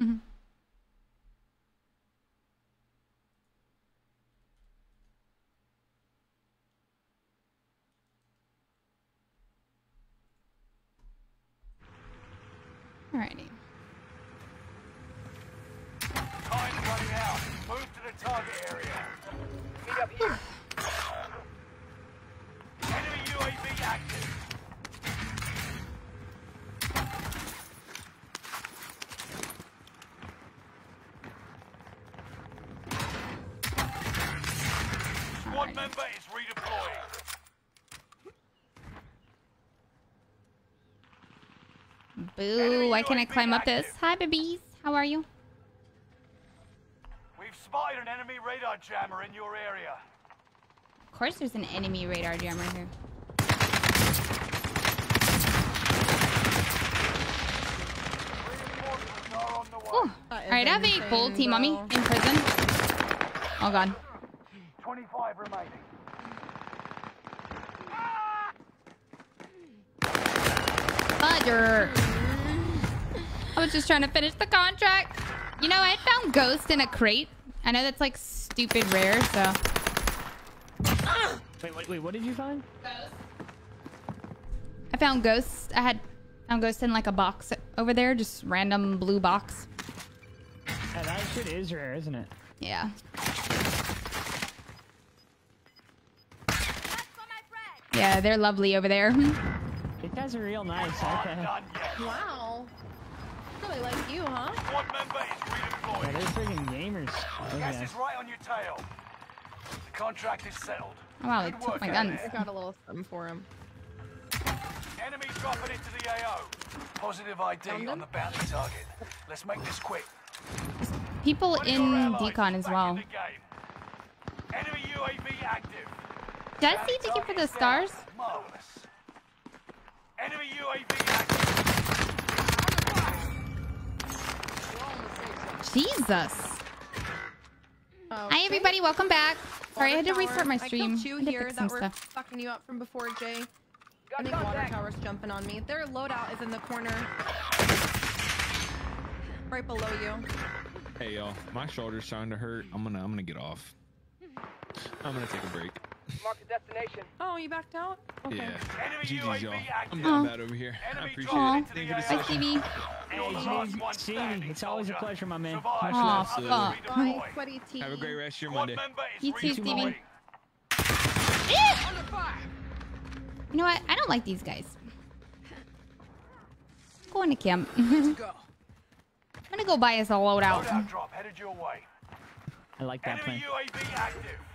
Mhm. Alrighty. Time's running out. Move to the target area. Meet up here. Enemy UAV active. Squad member is redeploying. Boo, why can't I climb up this? Hi, babies. How are you? We've spotted an enemy radar jammer in your area. Of course there's an enemy radar jammer here. Reinforcements are on the way. Oh. Alright, I have a full team on me in prison. Oh god. 25 remaining. Fudger. I was just trying to finish the contract. You know, I found Ghost in a crate. I know that's like stupid rare, so. Wait, wait, wait. What did you find? I found Ghost. I had found Ghost in like a box over there, just random blue box. Yeah, that shit is rare, isn't it? Yeah. Yeah, they're lovely over there. These guys are real nice. Okay. Oh wow. Really like you, huh? Squad member is Yeah, they're freaking gamers. Those Gas guys. is right on your tail. The contract is settled. Oh, wow, they Good took my guns. I got a little something for him. Enemy dropping into the AO. Positive ID Found on him? the bounty target. Let's make this quick. People One in decon as well. in the game. Enemy UAV active. Did I Bounty see ticket for the stars? Marvelous. Enemy UAV active. Jesus. Oh, Hi, everybody. Welcome back. Sorry, I had to Water restart my stream. I killed two here that some were stuff. fucking you up from before, Jay. I Got think water tower's jumping on me. Their loadout is in the corner. Right below you. Hey y'all, my shoulder's starting to hurt. I'm gonna I'm gonna get off. I'm gonna take a break. Mark the destination. Oh, you backed out? Okay. Yeah. Enemy GG's y'all. I'm active. doing bad over here. I appreciate dropping it. Thank you for Hi, Stevie. Hey, last Stevie, it's always a pleasure, my man. Survive. Much Aw, love. Fuck. Bye, sweaty tea. Have a great rest of your Monday. You too, Stevie. You know what? I don't like these guys. Go into camp. I'm gonna go buy us a loadout. Loadout drop headed your way. I like that Enemy plan. UAV active.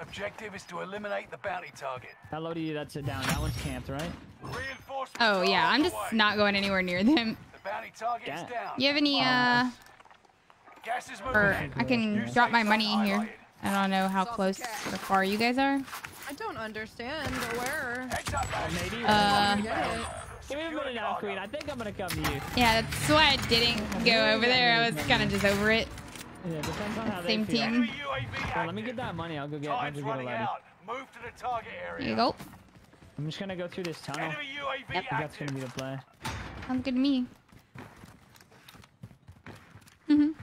Objective is to eliminate the bounty target. That loaded that's it down. That one's camped, right? Oh yeah, I'm just way. not going anywhere near them. The bounty target is Yeah. down. You have any uh, Gas is moving. or in. I can New drop my money zone here. I don't know how close or far you guys are. I don't understand where. Heads up, guys. Maybe. Uh, Get it. Give me a minute now, Queen. I think I'm gonna come to you. Yeah, that's why I didn't go over there. I was kind of just over it. Yeah, depends on how Same they feel. team. Enemy let me get that money. I'll go get. I'll Time's go get a running loaded. out. Move to the target area. There you go. I'm just gonna go through this tunnel. Enemy UAV Yep. That's gonna be the play. Sounds good to me. Mhm. Uh,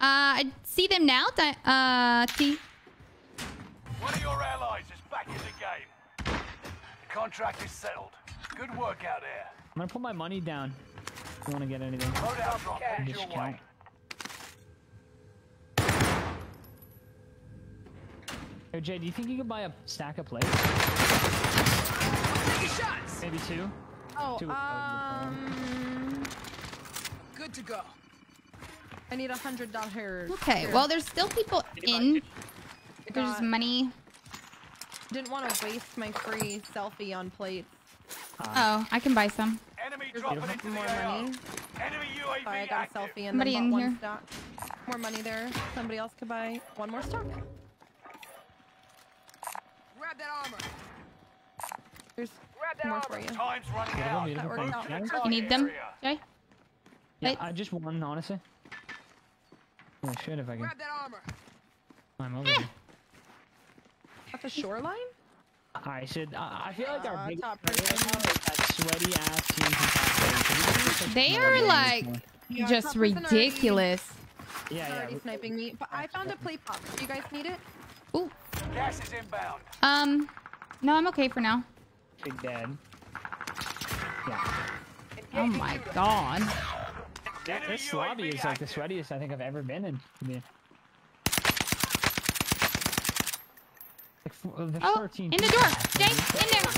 I see them now. Di- uh, T. One of your allies is back in the game. The contract is settled. Good work out there. I'm gonna put my money down. If you wanna get anything? Loadout drop headed Just your count. way. Hey Jay, do you think you could buy a stack of plates? Taking shots. Maybe two. Oh, Two- um, Good to go. I need a hundred dollars. Okay. Well, there's still people in. There's money. Didn't want to waste my free selfie on plates. Oh, I can buy some. Enemy Here's dropping into the more AO. money. Enemy UAV Sorry, I got a selfie and Somebody in bought here. stock. More money there. Somebody else could buy one more stock. Grab that armor. There's Grab that more armor. for you. Time's running out. beautiful. That worked out. You target need them, area. Jay? Yeah, Wait. I just one, honestly. Yeah, I should if I can. Grab that armor. I'm over here. At the shoreline? I should. I I feel like our Uh, big top player right now is that sweaty ass team from top player. So we should just, They are like. Yeah, just top already- ridiculous. Yeah, yeah. Already sniping me, but I found a play pop. Do you guys need it? Ooh. Gas is inbound. Um, no, I'm okay for now. Big Dad. Yeah. Oh my god. Yeah, Enemy this lobby is like the sweatiest I think I've ever been in. I mean, like f- uh, Oh, in the door. Jay, in there.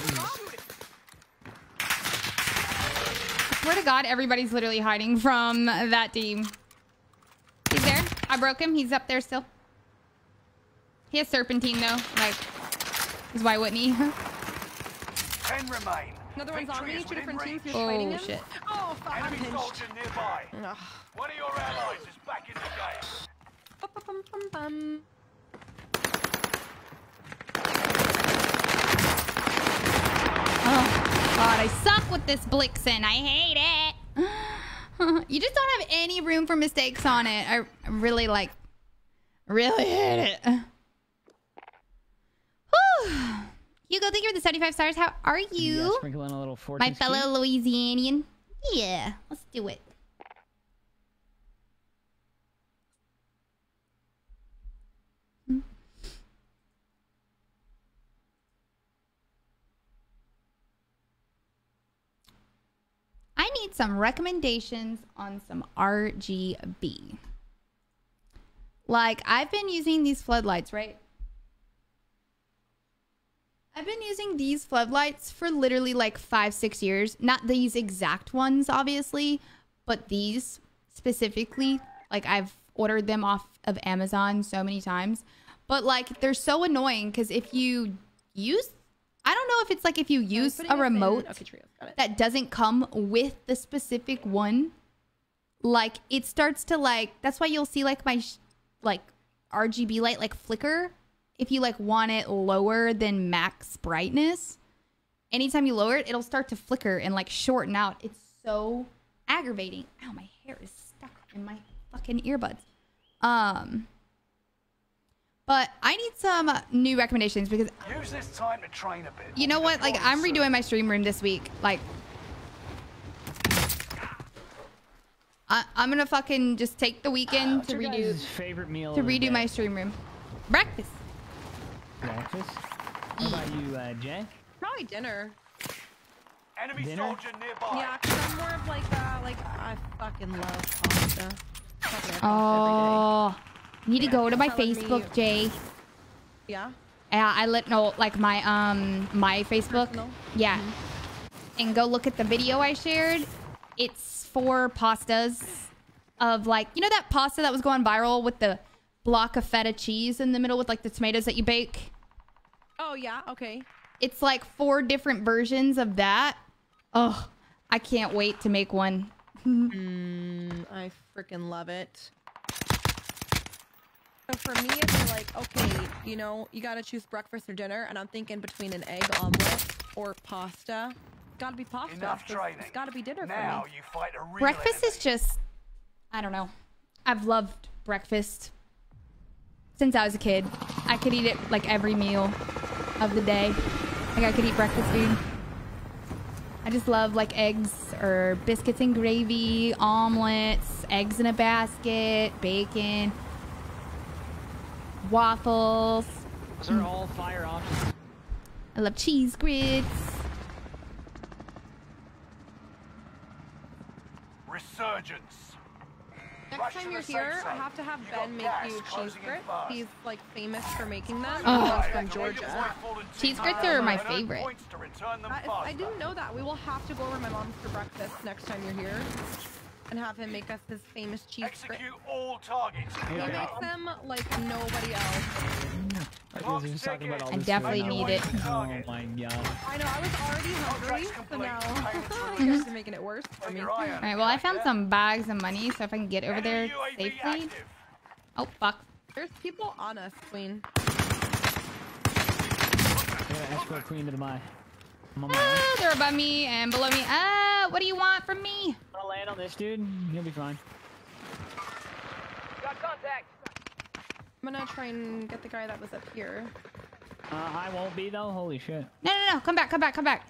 Swear to God, everybody's literally hiding from that team. He's there. I broke him. He's up there still. He has serpentine though. Like, because why wouldn't he? Ten remain. Another one's on me. Two within different teams. You're fighting oh him. shit. Oh, fuck. Enemy soldier nearby. Ugh. One of your allies is back in the game. Bum, bum, bum, bum. Oh God, I suck with this Blixen. I hate it. you just don't have any room for mistakes on it. I really like, really hate it. Hugo, thank you for the 75 stars. How are Yeah, you? sprinkle in a little fortune My fellow Louisianian. Yeah, let's do it. Hmm. I need some recommendations on some RGB. Like, I've been using these floodlights, right? I've been using these floodlights for literally like five, six years. Not these exact ones, obviously, but these specifically. Like I've ordered them off of Amazon so many times. But like they're so annoying because if you use, I don't know if it's like if you use a remote Okay, Trios, got it. that doesn't come with the specific one, like it starts to like. That's why you'll see like my sh- like RGB light like flicker if you like want it lower than max brightness. Anytime you lower it, it'll start to flicker and like shorten out. It's so aggravating. Ow, my hair is stuck in my fucking earbuds. Um, but I need some uh, new recommendations because Use this time to train a bit. you know what? Like I'm redoing my stream room this week. Like I, I'm gonna fucking just take the weekend What's to redo favorite meal to redo my stream room. Breakfast. What about you, uh, Jay? Probably dinner. Enemy Dinner? soldier nearby. Yeah, cause I'm more of like uh like I fucking love pasta. Fucking Oh, need to go to my telling me- Facebook, Jay. Yeah. Yeah, I let no like my um my Facebook. Personal? Yeah, and go look at the video I shared. It's for pastas of like you know that pasta that was going viral with the block of feta cheese in the middle with like the tomatoes that you bake. Oh yeah. Okay. It's like four different versions of that. Oh, I can't wait to make one. Mm, I freaking love it. So for me, if you're like, okay, you know, you gotta choose breakfast or dinner, and I'm thinking between an egg omelet or pasta. Gotta be pasta. Enough training. It's gotta be dinner Now for me. you fight a real breakfast enemy. is just I don't know. I've loved breakfast since I was a kid. I could eat it like every meal of the day. Like I could eat breakfast food. I just love like eggs or biscuits and gravy, omelets, eggs in a basket, bacon, waffles. Those are all fire options. I love cheese grits. Resurgence. Next Rush time you're the safe here, I have to have You Ben make gas you cheese grits. He's like famous for making them. Oh. He's from Georgia. your way forward and Cheese grits are my favorite. points to return them I, I didn't know that. We will have to go over to my mom's for breakfast next time you're here, and have him make us his famous cheese grits. Execute all targets. He Yeah. makes them like nobody else. I was just talking about all I this definitely food. need it. Oh my god. I know. I was already hungry, so now Payments you released. guys are making it worse for me. your eye on All it, right, well I found some bags of money, so if I can get over there safely. Oh fuck. There's people on us, Queen. I gotta escort queen to the my. I'm on my way. Ah, they're above me and below me. Ah, what do you want from me? I'll land on this dude. He'll be fine. Got contact. I'm gonna try and get the guy that was up here. Uh, I won't be though. Holy shit. No, no, no. Come back, come back, come back.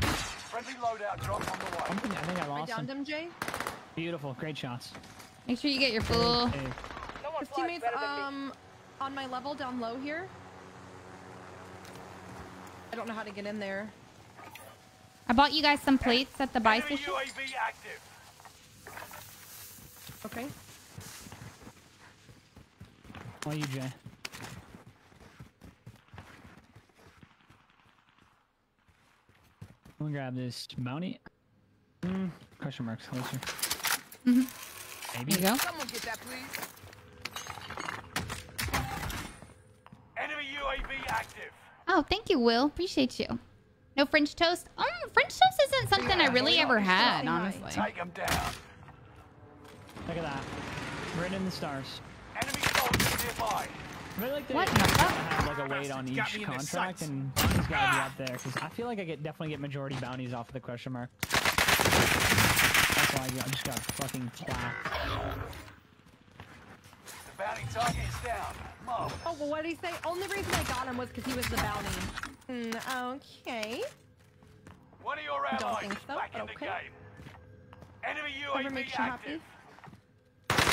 Friendly loadout drop on the way. I think I I lost downed him. him, Jay. Beautiful. Great shots. Make sure you get your full. Hey, No His teammates better than me. um on my level down low here. I don't know how to get in there. I bought you guys some plates at the buy station. UAV active. Okay. all you, Jay. I'm gonna grab this bounty. Hmm. Question marks closer. Maybe. There you go. Someone get that, please. Enemy UAV active. Oh, thank you, Will. Appreciate you. No French toast. Um, French toast isn't something I really ever had, honestly. Take them down. Look at that. Written in the stars. Enemy soldiers nearby. I really like that What you the gotta fuck? have like a weight on each me in their contract, and and bounties gotta be up there because I feel like I get definitely get majority bounties off of the question mark. That's why I, I just got fucking clapped. The bounty target is down. Mark. Oh, well, what did he say? Only reason I got him was because he was the bounty. Hmm, okay. One of your Don't think so, back in the okay. game. Enemy UAV makes you happy. active.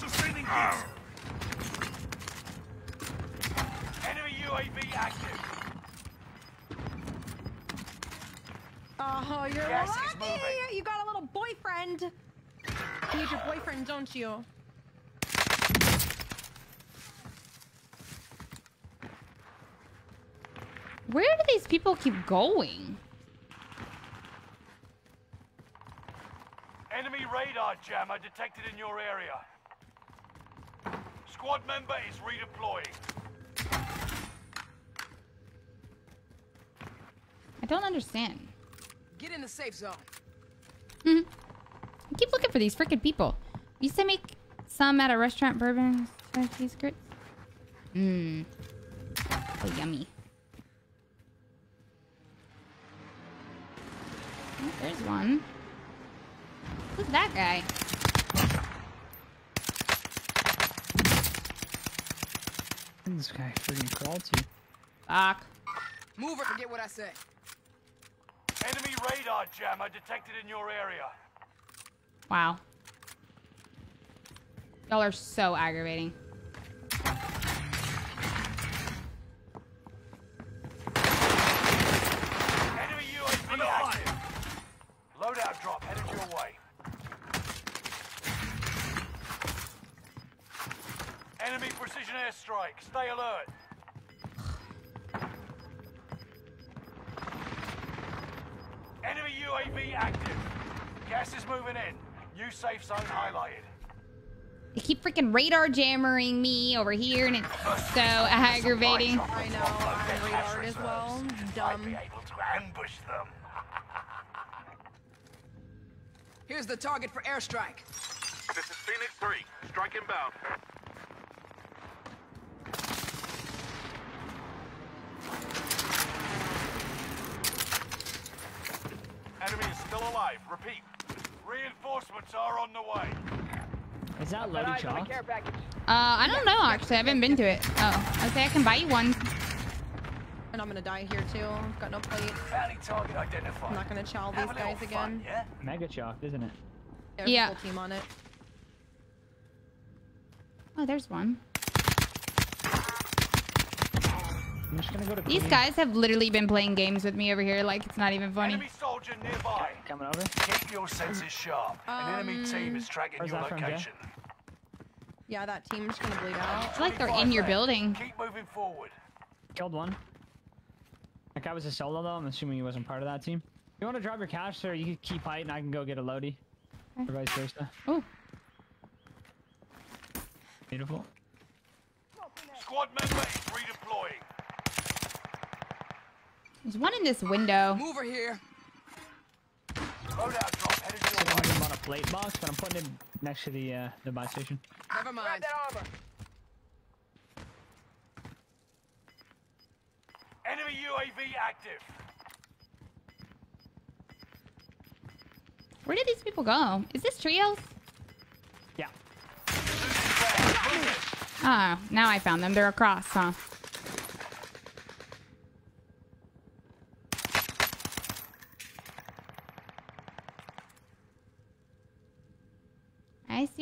Sustaining hit. Enemy UAV active. Oh, you're is lucky. You got a little boyfriend. You need your boyfriend, don't you? Where do these people keep going? Enemy radar jammer detected in your area. Squad member is redeploying. I don't understand. Get in the safe zone. Mm-hmm. I keep looking for these freaking people. You used to make some at a restaurant, bourbon, cheese grits. Mmm. Oh, yummy. Oh, there's one. Who's that guy? This guy freaking crawled to. Fuck. Move or forget what I say. Enemy radar jammer detected in your area. Wow. Y'all are so aggravating. Airstrike. Stay alert. Enemy UAV active. Gas is moving in. New safe zone highlighted. They keep freaking radar jammering me over here, and it's so aggravating. I know, I'm radar as well. I'd be Dumb. able to ambush them. Here's the target for airstrike. This is Phoenix 3. Strike inbound. Enemy is still alive. Repeat. Reinforcements are on the way. Is that Got loaded eyes on the chalk? care package. Uh, I don't know, actually. I haven't been to it. Oh, I say I can buy you one. And I'm gonna die here too. Got no plate. Bounty target identified. I'm not gonna chow these guys fun, again. yeah? Mega chalk, isn't it? There's Yeah. full team on it. Oh, there's one. I'm just gonna go to These Queen. guys have literally been playing games with me over here like it's not even funny. Enemy soldier nearby. coming over. Keep your senses sharp. An um, enemy team is tracking your that from, Jay? location. Yeah, that team's gonna bleed out. I feel like they're in your building. Keep moving forward. Killed one. That guy was a solo though. I'm assuming he wasn't part of that team. You want to drop your cash, sir? You can keep fighting. I can go get a loady. Or vice versa. Oh, Beautiful. Squad member is redeploying. There's one in this window. Mover here. Loadout drop headed your I'm putting him on a plate box, but I'm putting it next to the uh, the buy station. Grab Oh, Oh, mind. that armor. Enemy UAV active. Where did these people go? Is this trios? Yeah. Ah, now I found them. They're across, huh?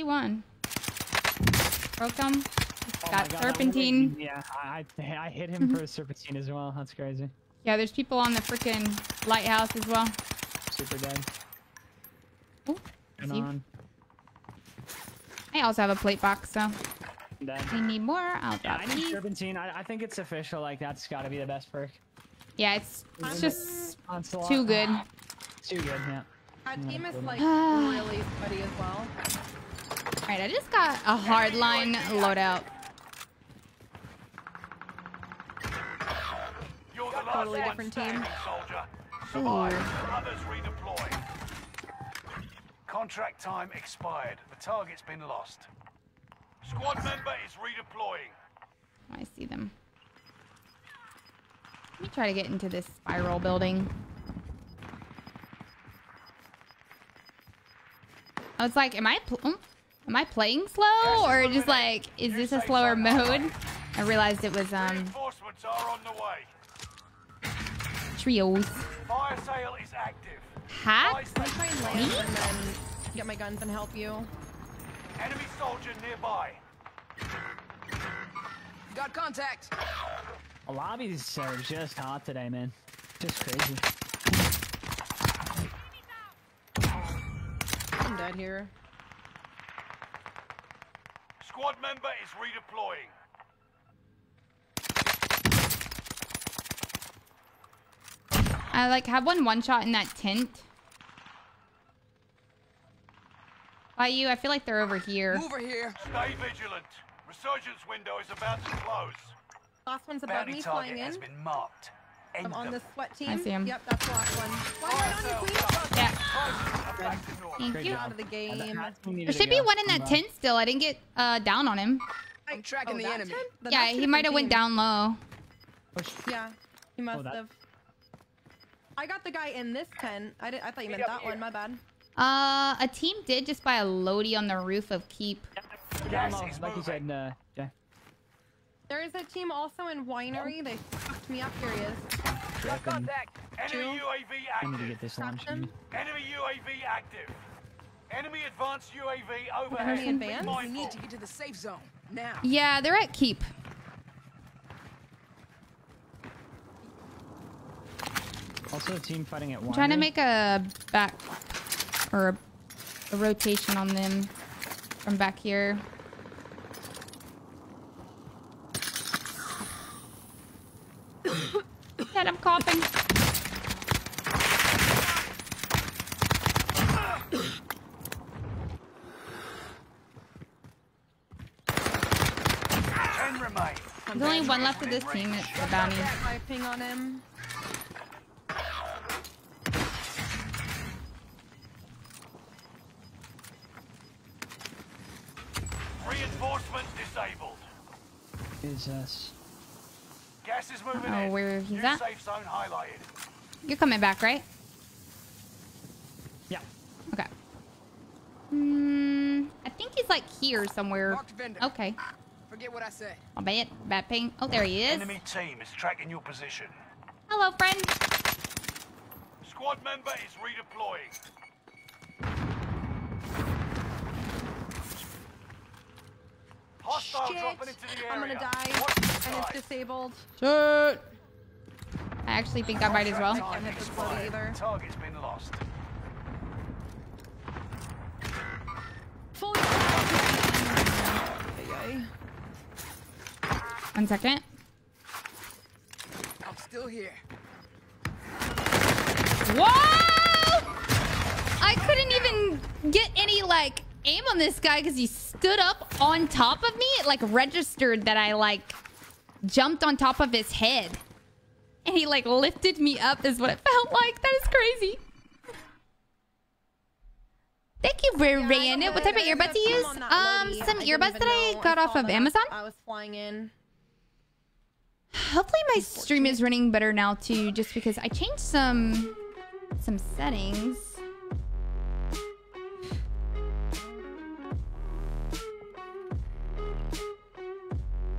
I see one. Broke him. Oh Got God, serpentine. one- Yeah, I I I hit him for a serpentine as well. That's crazy. Yeah, there's people on the freaking lighthouse as well. Super dead. Ooh, And on. I also have a plate box, so if we need more, I'll Yeah, drop I need these. serpentine. I, I think it's official. Like that's got to be the best perk. Yeah, it's, it's just Onslaught. too good. Too good. Yeah. Our team is like Ah. really sweaty as well. All right, I just got a hardline loadout. You're the last Totally different team. soldier. Survive. Others redeploy. Contract time expired. The target's been lost. Squad member is redeploying. Oh, I see them. Let me try to get into this spiral building. I was like, am I mm, am I playing slow or just like is this a slower mode? I realized it was um Reinforcements are on the way. trios. Fire sale is active. Hacks? Fire Try and sale- land and then get my guns and help you. Enemy soldier nearby. Got contact. The lobbies are just hot today, man. Just crazy. I'm dead here. Squad member is redeploying. I like have one one shot in that tent. By you, I feel like they're over here. Over here. Stay vigilant. Resurgence window is about to close. Last one's above Bounty me target flying has been marked. End I'm on them. the sweat team. I see him. Yep, that's the last one. Fly right on you, queen. Yeah, Back to normal. thank Great you. Out of the game. There should be one in that tent still. I didn't get uh down on him. I'm tracking Oh, the enemy. tent? Then Yeah, he might have went down low. Yeah, he must that- have. I got the guy in this tent. I, did, I thought you meant that one. My bad. Uh, a team did just buy a Lodi on the roof of Keep. Gas Like you said, uh, yeah. There is a team also in Winery. They fucked me up. Here he is. Got contact. Enemy Two. UAV I need to active. get this Stop Enemy UAV active. Enemy advanced UAV Enemy overhead. advanced? We need to get to the safe zone. Now. Yeah, they're at Keep. Also, a team fighting at one. I'm trying to make a back or a, a rotation on them from back here. God, I'm coughing. There's only one left of this team. It's the bounty. I ping on him. Reinforcement disabled. Is us. Gas is moving Oh, in. where he's New at? safe zone highlighted. You're coming back, right? Yeah. Okay. Hmm. I think he's like here somewhere. Okay. Forget what I said. I'll bet. Bad ping. Oh, there he is. Enemy team is tracking your position. Hello, friend. Squad member is redeploying. Shit. into the area. I'm gonna die. Watch And it's disabled. Shit. I actually think I might as well. Contract time hit this either. Target's been lost. Fully. Ay, ay. One second. I'm still here. Whoa! I couldn't even get any like aim on this guy because he stood up on top of me. It like registered that I like jumped on top of his head. And he like lifted me up is what it felt like. That is crazy. Thank you, Ryan. Yeah, What type of earbuds you use? Um, some earbuds that I got off of Amazon. I was flying in. Hopefully my stream is running better now too, just because I changed some some settings.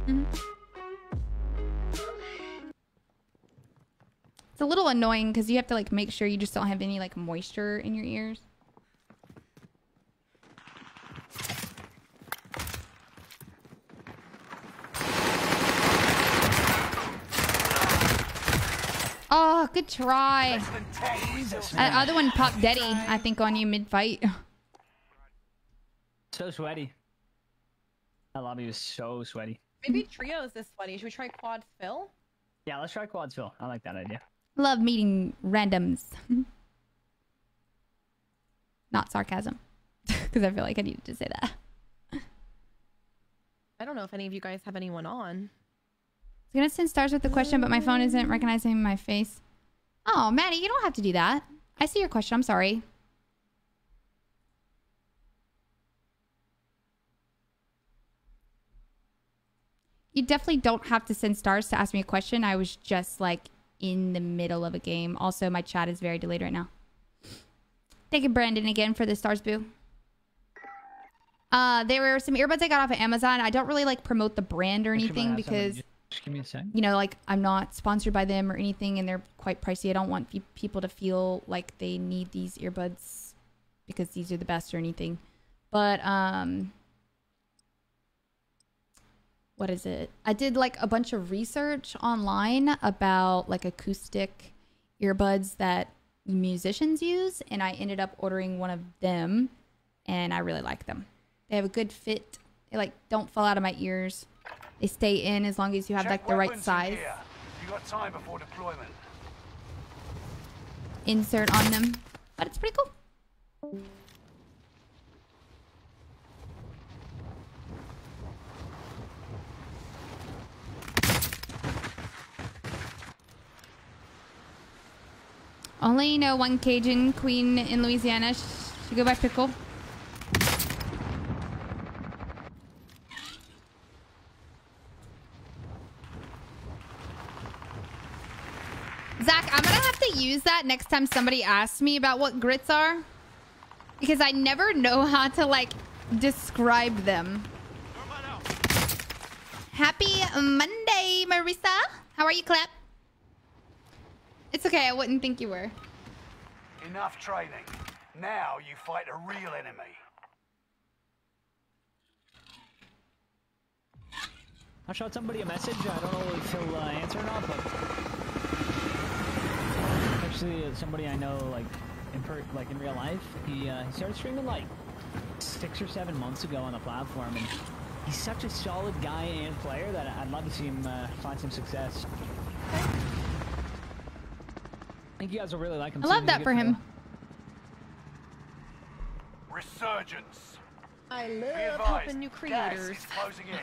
Mm-hmm. It's a little annoying because you have to like make sure you just don't have any like moisture in your ears. Oh, good try. That other one popped Daddy, I think, on you mid-fight. So sweaty. That lobby was so sweaty. Maybe trios this funny. Should we try quad fill? Yeah, let's try quads, fill. I like that idea. Love meeting randoms. Not sarcasm, because I feel like I needed to say that. I don't know if any of you guys have anyone on. I was gonna send stars with the question, but my phone isn't recognizing my face. Oh, Maddie, you don't have to do that. I see your question. I'm sorry. You definitely don't have to send stars to ask me a question. I was just like in the middle of a game. Also, my chat is very delayed right now. Thank you, Brandon, again for the stars boo. Uh, there were some earbuds I got off of Amazon. I don't really like promote the brand or anything might have somebody- because Just give me a sec. you know, like I'm not sponsored by them or anything, and they're quite pricey. I don't want people to feel like they need these earbuds because these are the best or anything. But um, what is it? I did like a bunch of research online about like acoustic earbuds that musicians use, and I ended up ordering one of them, and I really like them. They have a good fit. They like don't fall out of my ears. They stay in as long as you have Check like the right size. You got time before deployment. insert on them. But it's pretty cool. Only know one Cajun queen in Louisiana. She go by Pickle. Zach, I'm gonna have to use that next time somebody asks me about what grits are. Because I never know how to like describe them. Happy Monday, Marissa. How are you, Clap? It's okay, I wouldn't think you were. Enough training. Now you fight a real enemy. I shot somebody a message. I don't know if he'll uh, answer or not, but actually, uh, somebody I know, like in per- like in real life, he uh, he started streaming like six or seven months ago on the platform, and he's such a solid guy and player that I'd love to see him uh, find some success. I think you guys will really like him. I love that for him. player. Resurgence. I love advised, helping new creators. in.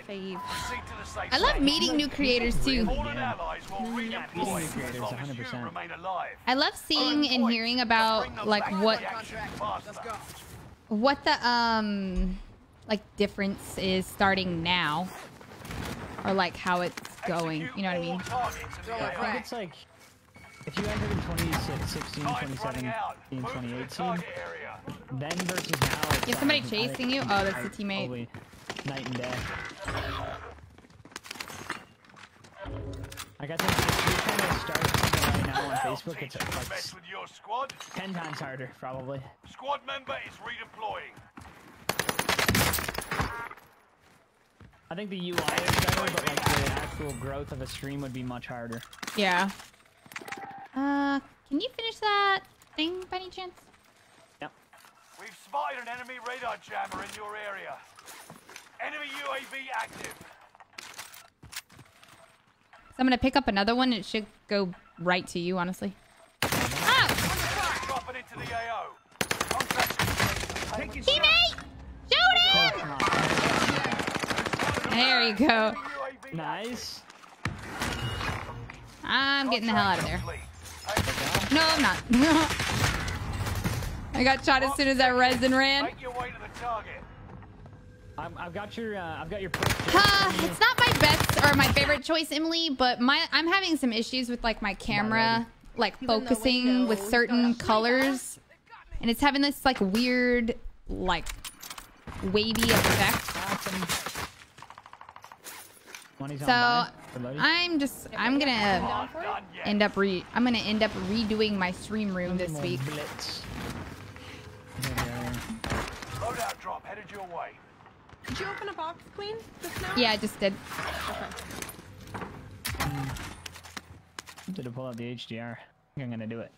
Fave. To the safe I love zone. meeting new creators too. Fallen allies will redeploy Meeting new as creators, long as you 100%. I love seeing and hearing about like what the action Let's faster. go. what the um like difference is starting now or like how it's going you know what i mean targets in the Throw it AO. I think it's like if you entered in 2016, 2017, running out. Move to the 2018, target then versus now. it's You have somebody like, I think chasing you? Oh, that's a teammate. probably Night and day. Like I think if you're trying to start right now on Facebook, it's teach like mess with your squad. ten times harder, probably. Squad member is redeploying. I think the UI is better, but like the actual growth of a stream would be much harder. yeah uh can you finish that thing by any chance Yep. We've spotted an enemy radar jammer in your area. Enemy UAV active. so i'm gonna pick up another one it should go right to you honestly ah Dropping into the AO. Contract teammate shoot him there you go Nice. i'm getting the hell out of there complete. No i'm not i got shot as soon as i res and ran Make your way to the target. I'm, I've got your, uh, I've got your. Uh, it's not my best or my favorite choice, Emily, but my I'm having some issues with like my camera, like the focusing with certain colors, and it's having this like weird, like wavy effect. Money's So on buy for Lodi. I'm just I'm gonna Not done yet. end up re I'm gonna end up redoing my stream room this week. Yeah. Loadout drop headed your way. Did you open a box, Queen? Just now? Yeah, I just did. Tempted to pull out the HDR. I think I'm gonna do it.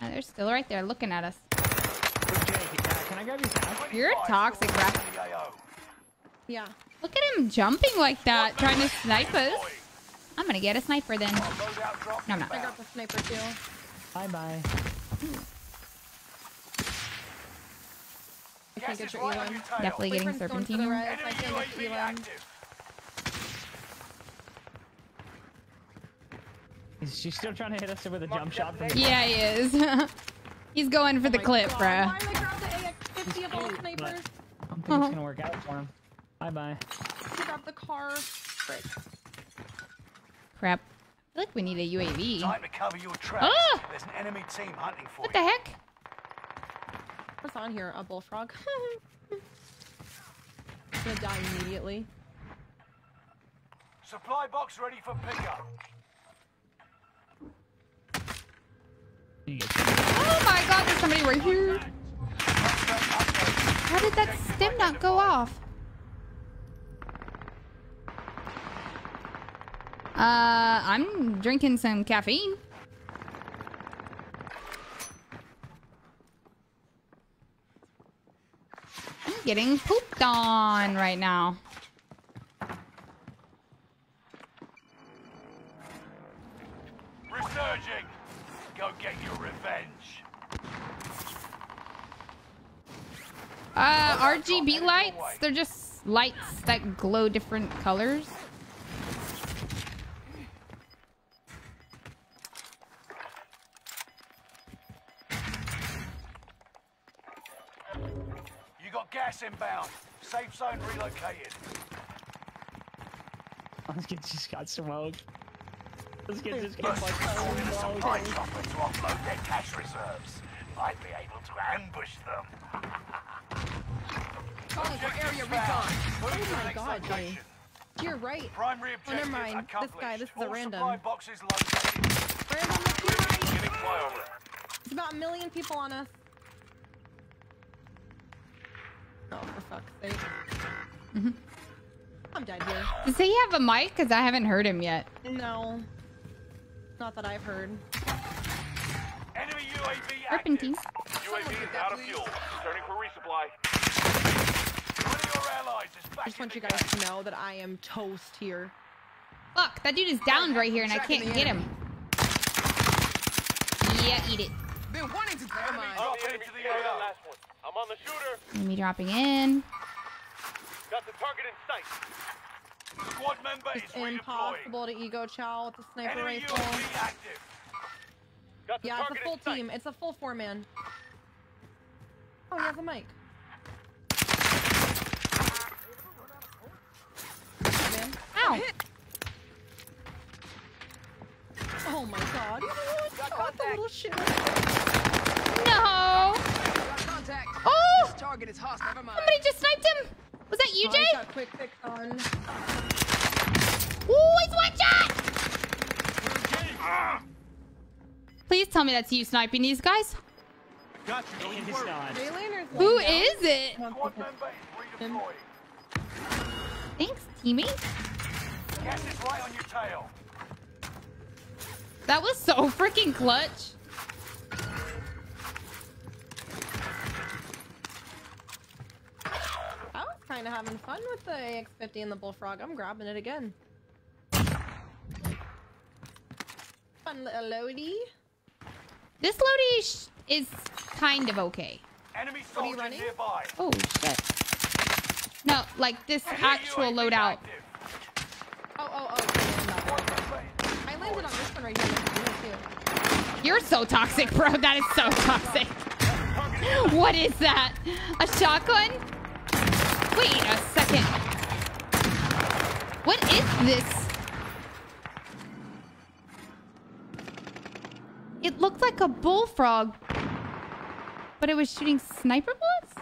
Uh, they're still right there looking at us. Wait, uh, can I grab your? You're a toxic, bruh. Yeah. Look at him jumping like that, trying to snipe us. I'm gonna get a sniper then. Loadout drop No, I'm not. I got the sniper too. Bye bye. I can't get your right on Elam. your. Definitely getting Boyfriend's going for serpentine the here. I can't get the Elam. Is she still trying to hit us with a jump shot from the Yeah, he is. He's going for the Oh my clip, God, bruh. Why did I grab the AX-50 of all snipers? I don't think Uh-huh. it's gonna work out for him. Bye bye. He grabbed the car. Frick. Crap. I feel like we need a UAV. Time to cover your tracks. Ah! There's an enemy team hunting for What you. the heck? What's on here? A bullfrog. I'm gonna die immediately. Supply box ready for pickup. Oh my god, there's somebody right here. How did that stim not go off? Uh, I'm drinking some caffeine. I'm getting pooped on right now. Resurging. Go get your revenge. Uh, RGB lights, they're just lights that glow different colors. Got gas inbound. Safe zone relocated. This kid just got smoked. This kid just got Supply like chopper to offload their cash reserves. Might be able to ambush them. Oh, Calling for area recon. Move to my God, Jay. location. You're right. Primary Oh, never mind. This guy, this is a random. boxes. Random, right. It's about a million people on us. Oh, for fuck's sake. Mm-hmm. I'm dead here. Does he have a mic? Because I haven't heard him yet. No. Not that I've heard. Enemy UAV Serpentine. UAV is out of fuel. Turning for resupply. One of your allies is I just want you guys to know that I am toast here. Fuck, that dude is downed right here and I can't get him. Yeah, eat it. Been wanting to never mind. Dropping into the AO. I'm on the shooter. Enemy dropping in. Got the target in sight. Squad member It's is impossible to ego chow with the sniper Enemy rifle. UAV active. Got the Yeah, it's a full in sight. team. It's a full four man. Oh, he has a mic. Ow. Oh my god. Oh, the little shit. No. Oh! This target is hostile. Never mind. Somebody just sniped him. Was that you, Jay? he's quick fix on. Ooh, it's one shot. Please tell me that's you sniping these guys. Got you. Don't It's not. Who is it? Is. Thanks, teammate. Gas is right on your tail. That was so freaking clutch. I was kind of having fun with the AX50 and the Bullfrog. I'm grabbing it again. Fun little loady. This Lodi sh- is kind of okay. Enemy What are you soldier running? nearby. Oh shit. No, like this actual loadout. Oh, oh, oh. I'm Squad not- member I landed on this one right here. next to me, too. You're so toxic, bro. That is so toxic. What is that? A shotgun? Wait a second. What is this? It looked like a bullfrog, but it was shooting sniper bullets?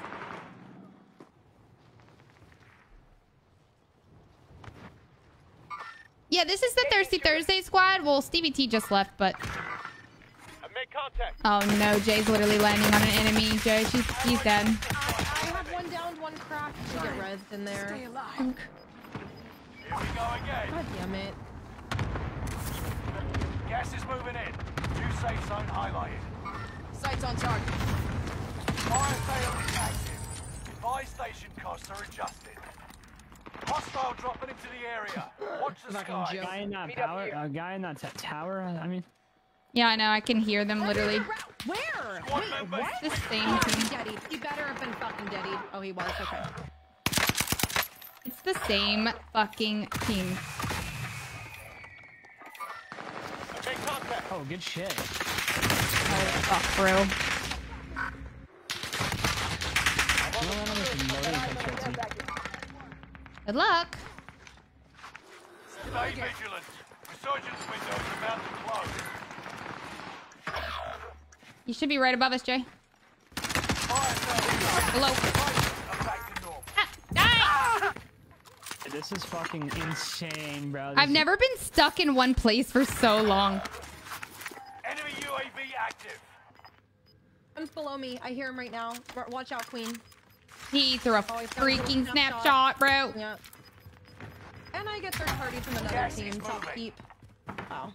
Yeah, this is the Thirsty Thursday squad. Well, Stevie T just left, but I made contact. oh no, Jay's literally landing on an enemy. Jay, she's he's dead. I have one downed, one cracked. To get rezzed in there. Stay alive. Here we go again. God damn it. Gas is moving in. New safe zone highlighted. Sights on target. Fire sale is active. Buy station costs are adjusted. Hostile dropping into the area. Watch the Fucking sky. joke. Guy in that Meet power, here. uh, guy in that tower. I mean, Yeah, I know. I can hear them literally. Where? Wait, what? The same Oh, team. he's. He better have been fucking deadied. Oh, he was. Okay. It's the same fucking team. I made contact. oh, good shit. Oh, fuck, bro. You know what, I'm gonna load it with control T. Good luck. Stay vigilant. Resurgence window is about to close. You should be right above us, Jay. Fire Below. are back to normal. Ah, die! This is fucking insane, bro. This I've never been stuck in one place for so long. Enemy UAV active. One's below me. I hear him right now. R- Watch out, Queen. He threw a Oh, he's a freaking snapshot. snapshot, bro. Yeah. And I get third party from another Gas team. is Top moving. keep. Wow.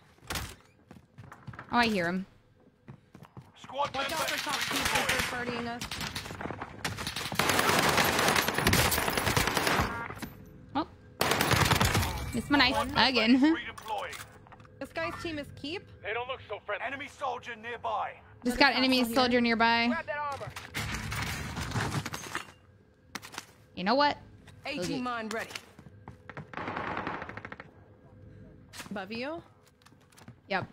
Oh, I hear him. Squad Watch out for top people They're third partying us. Oh. Missed my knife again. This guy's team is keep. They don't look so friendly. Enemy soldier nearby. Just got enemy hostile here. soldier nearby. Grab that armor. You know what? AT mine ready. Above you. Yep.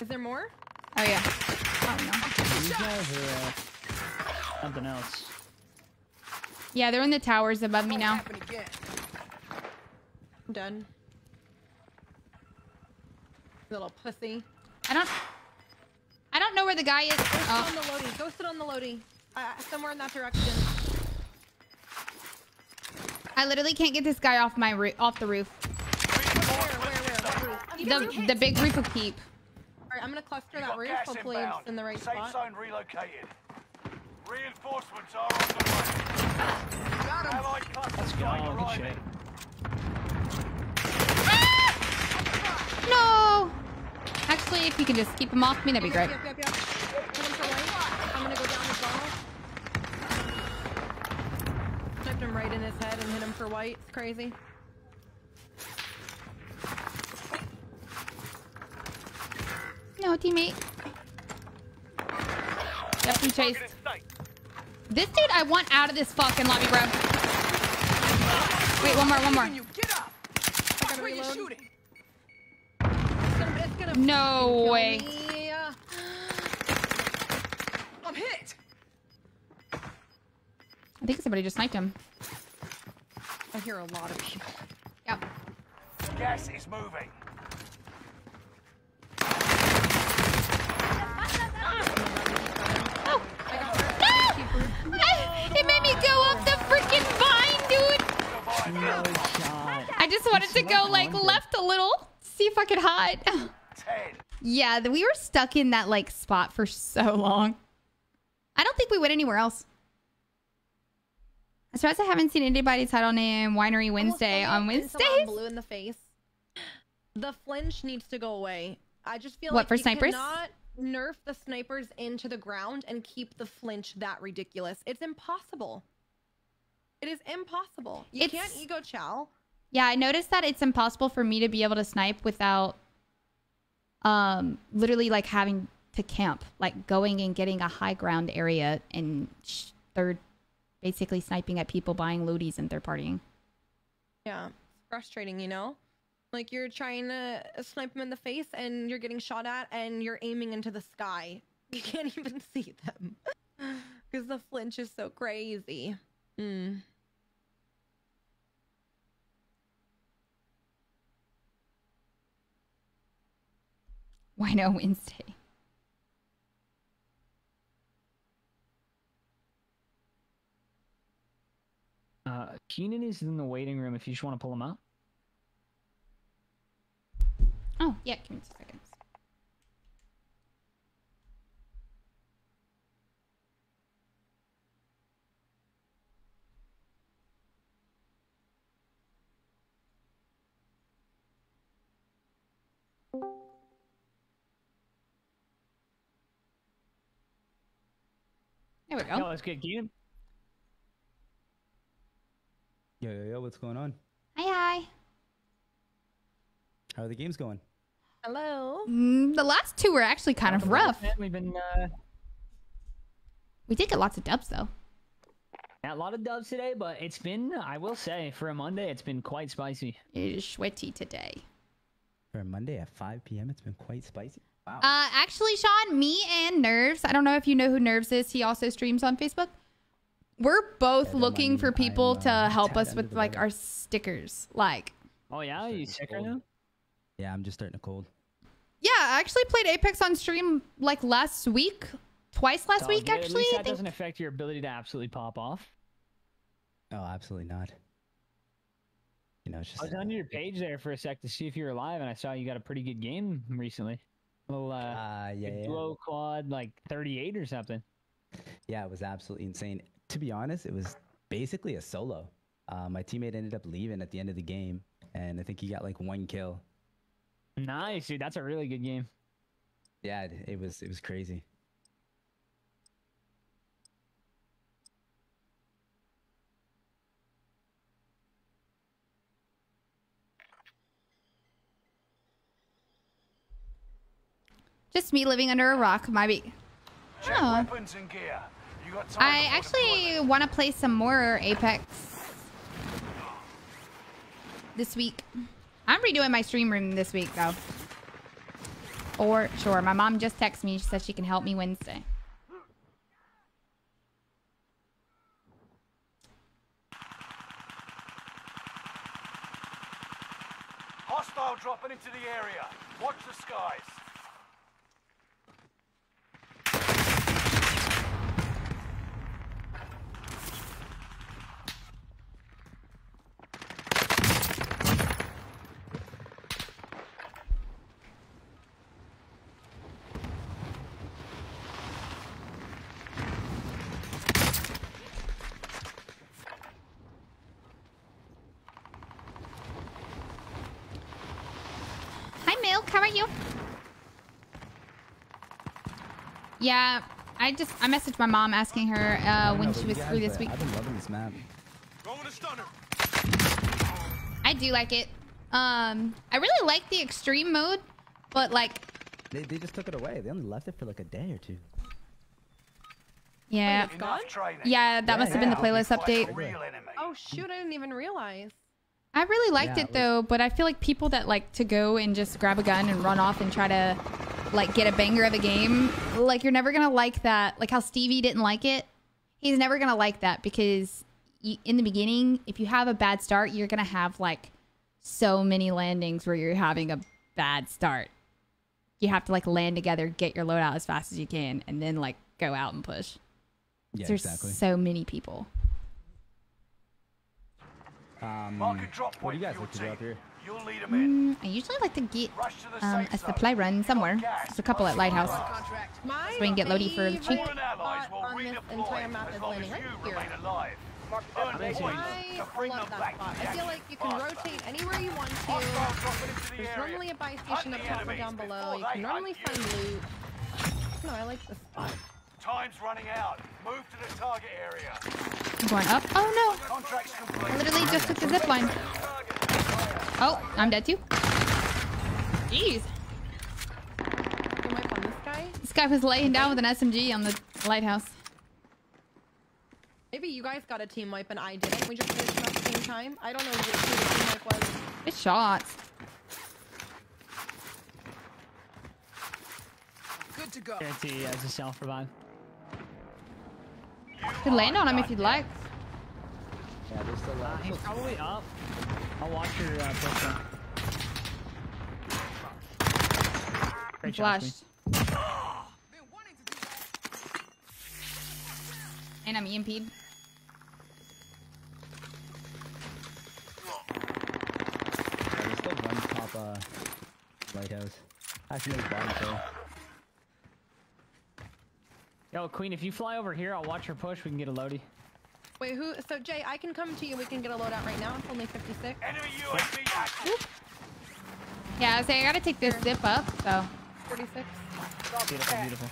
Is there more? Oh, yeah. These guys are uh, something else. Yeah, they're in the towers above me now. I'm done. Little pussy. I don't... I don't know where the guy is. Go sit on Oh, the loading. Go sit on the loading. Uh, somewhere in that direction. I literally can't get this guy off my roo- off the roof. Where? Where? Where? What roof? He doesn't The the big roof of keep. All right, I'm gonna cluster You've that got roof. Hopefully inbound. it's in the right Safe spot. zone relocated. Reinforcements are on the way. Got him. Allied cluster Let's go. strike Good arriving. shit. Ah! No! Actually, if you can just keep him off me, that'd be great. Yep, yep, yep. Him. I'm gonna go down as well. Sniped him right in his head and hit him for white. It's crazy. No, teammate. Yep, he chased. Target in sight. This dude, I want out of this fucking lobby, bro. Wait, one more, one more. You get up. Watch where you're reload. shooting. It's gonna, it's gonna No way. I'm hit. I think somebody just sniped him. I hear a lot of people. Yep. Gas is moving. Oh! Ah! It made me go up the freaking vine, dude. No shot. I just wanted to go like left a little, see if I could hide. Yeah, we were stuck in that like spot for so long. I don't think we went anywhere else. I suppose I haven't seen anybody's title name Winery Wednesday on someone Blue in the face. The flinch needs to go away. I just feel What, like for snipers? cannot nerf the snipers into the ground and keep the flinch that ridiculous. It's impossible. It is impossible. You can't ego chow. Yeah, I noticed that it's impossible for me to be able to snipe without um literally like having to camp, like going and getting a high ground area and third basically sniping at people buying looties and third partying. Yeah, frustrating, you know? Like you're trying to snipe them in the face and you're getting shot at and you're aiming into the sky. You can't even see them because the flinch is so crazy. Hmm. no Wednesday. Uh, Keenan is in the waiting room if you just want to pull him out. Oh, yeah, give me two seconds. There we go. Yo, let's get Keegan. Yo, yo, yo, what's going on? Hi, hi. How are the games going? Hello. Mm, the last two were actually kind of rough. We've been uh, We did get lots of dubs though. a lot of dubs today, but it's been, I will say, for a Monday, it's been quite spicy. It is sweaty today. For a Monday at 5 p.m., it's been quite spicy. Wow. Uh, actually, Sean, me and Nerves. I don't know if you know who Nerves is. He also streams on Facebook. We're both Yeah, looking mind for people I'm, to uh, help us with like weather. our stickers. Like, Oh yeah, you sick right now? yeah, I'm just starting to cold. Yeah, I actually played Apex on stream like last week, twice last Oh, week. good. At Actually, least I that think. doesn't affect your ability to absolutely pop off. Oh, absolutely not. You know, it's just I was on your page there for a sec to see if you were live, and I saw you got a pretty good game recently. A little uh, Uh, yeah, good yeah, duo quad like 38 or something. yeah, it was absolutely insane. To be honest, it was basically a solo. Uh, my teammate ended up leaving at the end of the game, and I think he got like one kill. Nice, dude. That's a really good game. Yeah, it, it was it was crazy. Just me living under a rock. My be. Oh. weapons and gear. You got time I actually want to play some more Apex this week. I'm redoing my stream room this week though. Or sure, my mom just texted me. She said she can help me Wednesday. Hostile dropping into the area. Watch the skies. Hi, Milk. How are you? Yeah, I just I messaged my mom asking her uh, when know she was you free this week. I've been loving this map. Throwing a stunner. I do like it. Um, I really like the extreme mode, but like, They, they just took it away. They only left it for like a day or two. yeah, Enough yeah, that Yeah, must have been the playlist Fight update. a real enemy. Oh shoot! I didn't even realize. I really liked Yeah, it it was- though, but I feel like people that like to go and just grab a gun and run off and try to like get a banger of a game, like you're never gonna like that. Like how Stevie didn't like it, he's never gonna like that because you, in the beginning, if you have a bad start, you're gonna have like so many landings where you're having a bad start. You have to like land together, get your load out as fast as you can, and then like go out and push. Yeah, There's exactly. so many people. Um, Mark a drop what do you guys like to do up team. here? You'll lead 'em in. Mm, I usually like to get Rush to the um, a supply run somewhere. gas. There's a couple at Lighthouse. So we can get loadie for cheap. favorite Foreign allies spot will on this entire map is landing right here. remain alive. Earn Amazing. points I love that spot. I feel like you can rotate anywhere you want to. Hostile dropping into the There's normally a buy station up top or down below. You can normally find loot. No, I like this spot. Time's running out. Move to the target area. I'm going up. Oh Contracts no! complete. I literally just took the zip line. Oh, I'm dead too. Jeez. Can wipe on this guy? This guy was laying down with an SMG on the lighthouse. Maybe you guys got a team wipe and I didn't. We just finished them at the same time. I don't know who who the team wipe was. Good shots. Good to go. Guarantee uh, as a self revive. Could land on him if you'd like. Yeah, there's still Uh, he's probably up. I'll watch your uh, push down. Great. Flashed. Been wanting to do that. And I'm EMP'd. yeah, there's still one top uh, lighthouse. Actually, there's bottom too. Yo, Queen, if you fly over here, I'll watch your push. We can get a loadie. Wait, who? So Jay, I can come to you. We can get a loadout right now. It's only 56. Enemy UAV. Yeah, I was saying, I gotta take this zip up, so. 46. Beautiful, beautiful.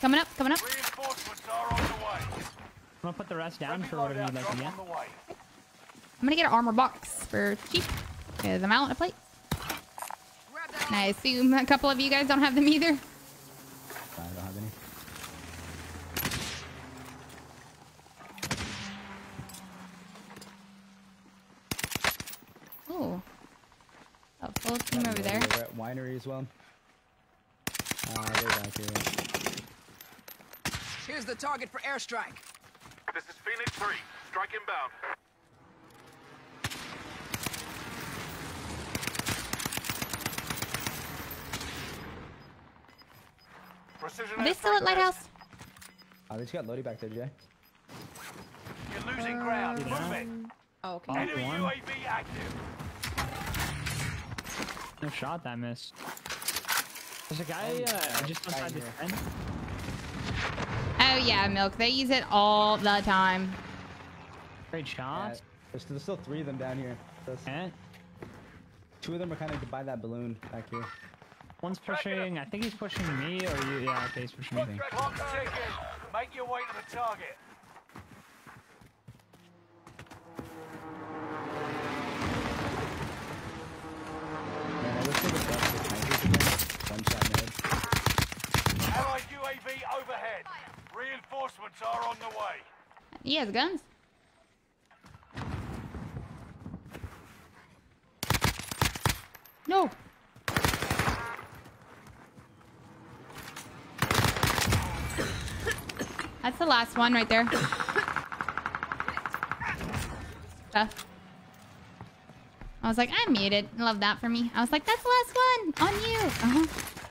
Coming up, coming up. Reinforcements are on the way. I'm gonna put the rest down Friendly for whatever loadout you'd like to get. on the way. I'm gonna get an armor box for cheap. Because I'm out on a plate. And I assume a couple of you guys don't have them either. I don't have any. Ooh. A full team Uh, over there. We're at winery as well. Uh, they're back here. Here's the target for airstrike. This is Phoenix 3. Strike inbound. Precision Are they still at Lighthouse? Oh, they just got loadie back there, Jay. You're losing ground. Move it. Oh, okay. Enemy. UAV active. No shot that missed. There's a guy uh, just outside this tent. Oh yeah, milk. They use it all the time. Great Yeah, shot. there's, there's still three of them down here. There's- Eh. Two of them are kind of by that balloon back here. One's pushing. I think he's pushing me or you. Yeah, okay, he's pushing me. Make your way to the target. UAV overhead. Reinforcements are on the way. He has guns. No. That's the last one right there. Uh, I was like, I'm muted. Love that for me. I was like, that's the last one on you. Uh-huh.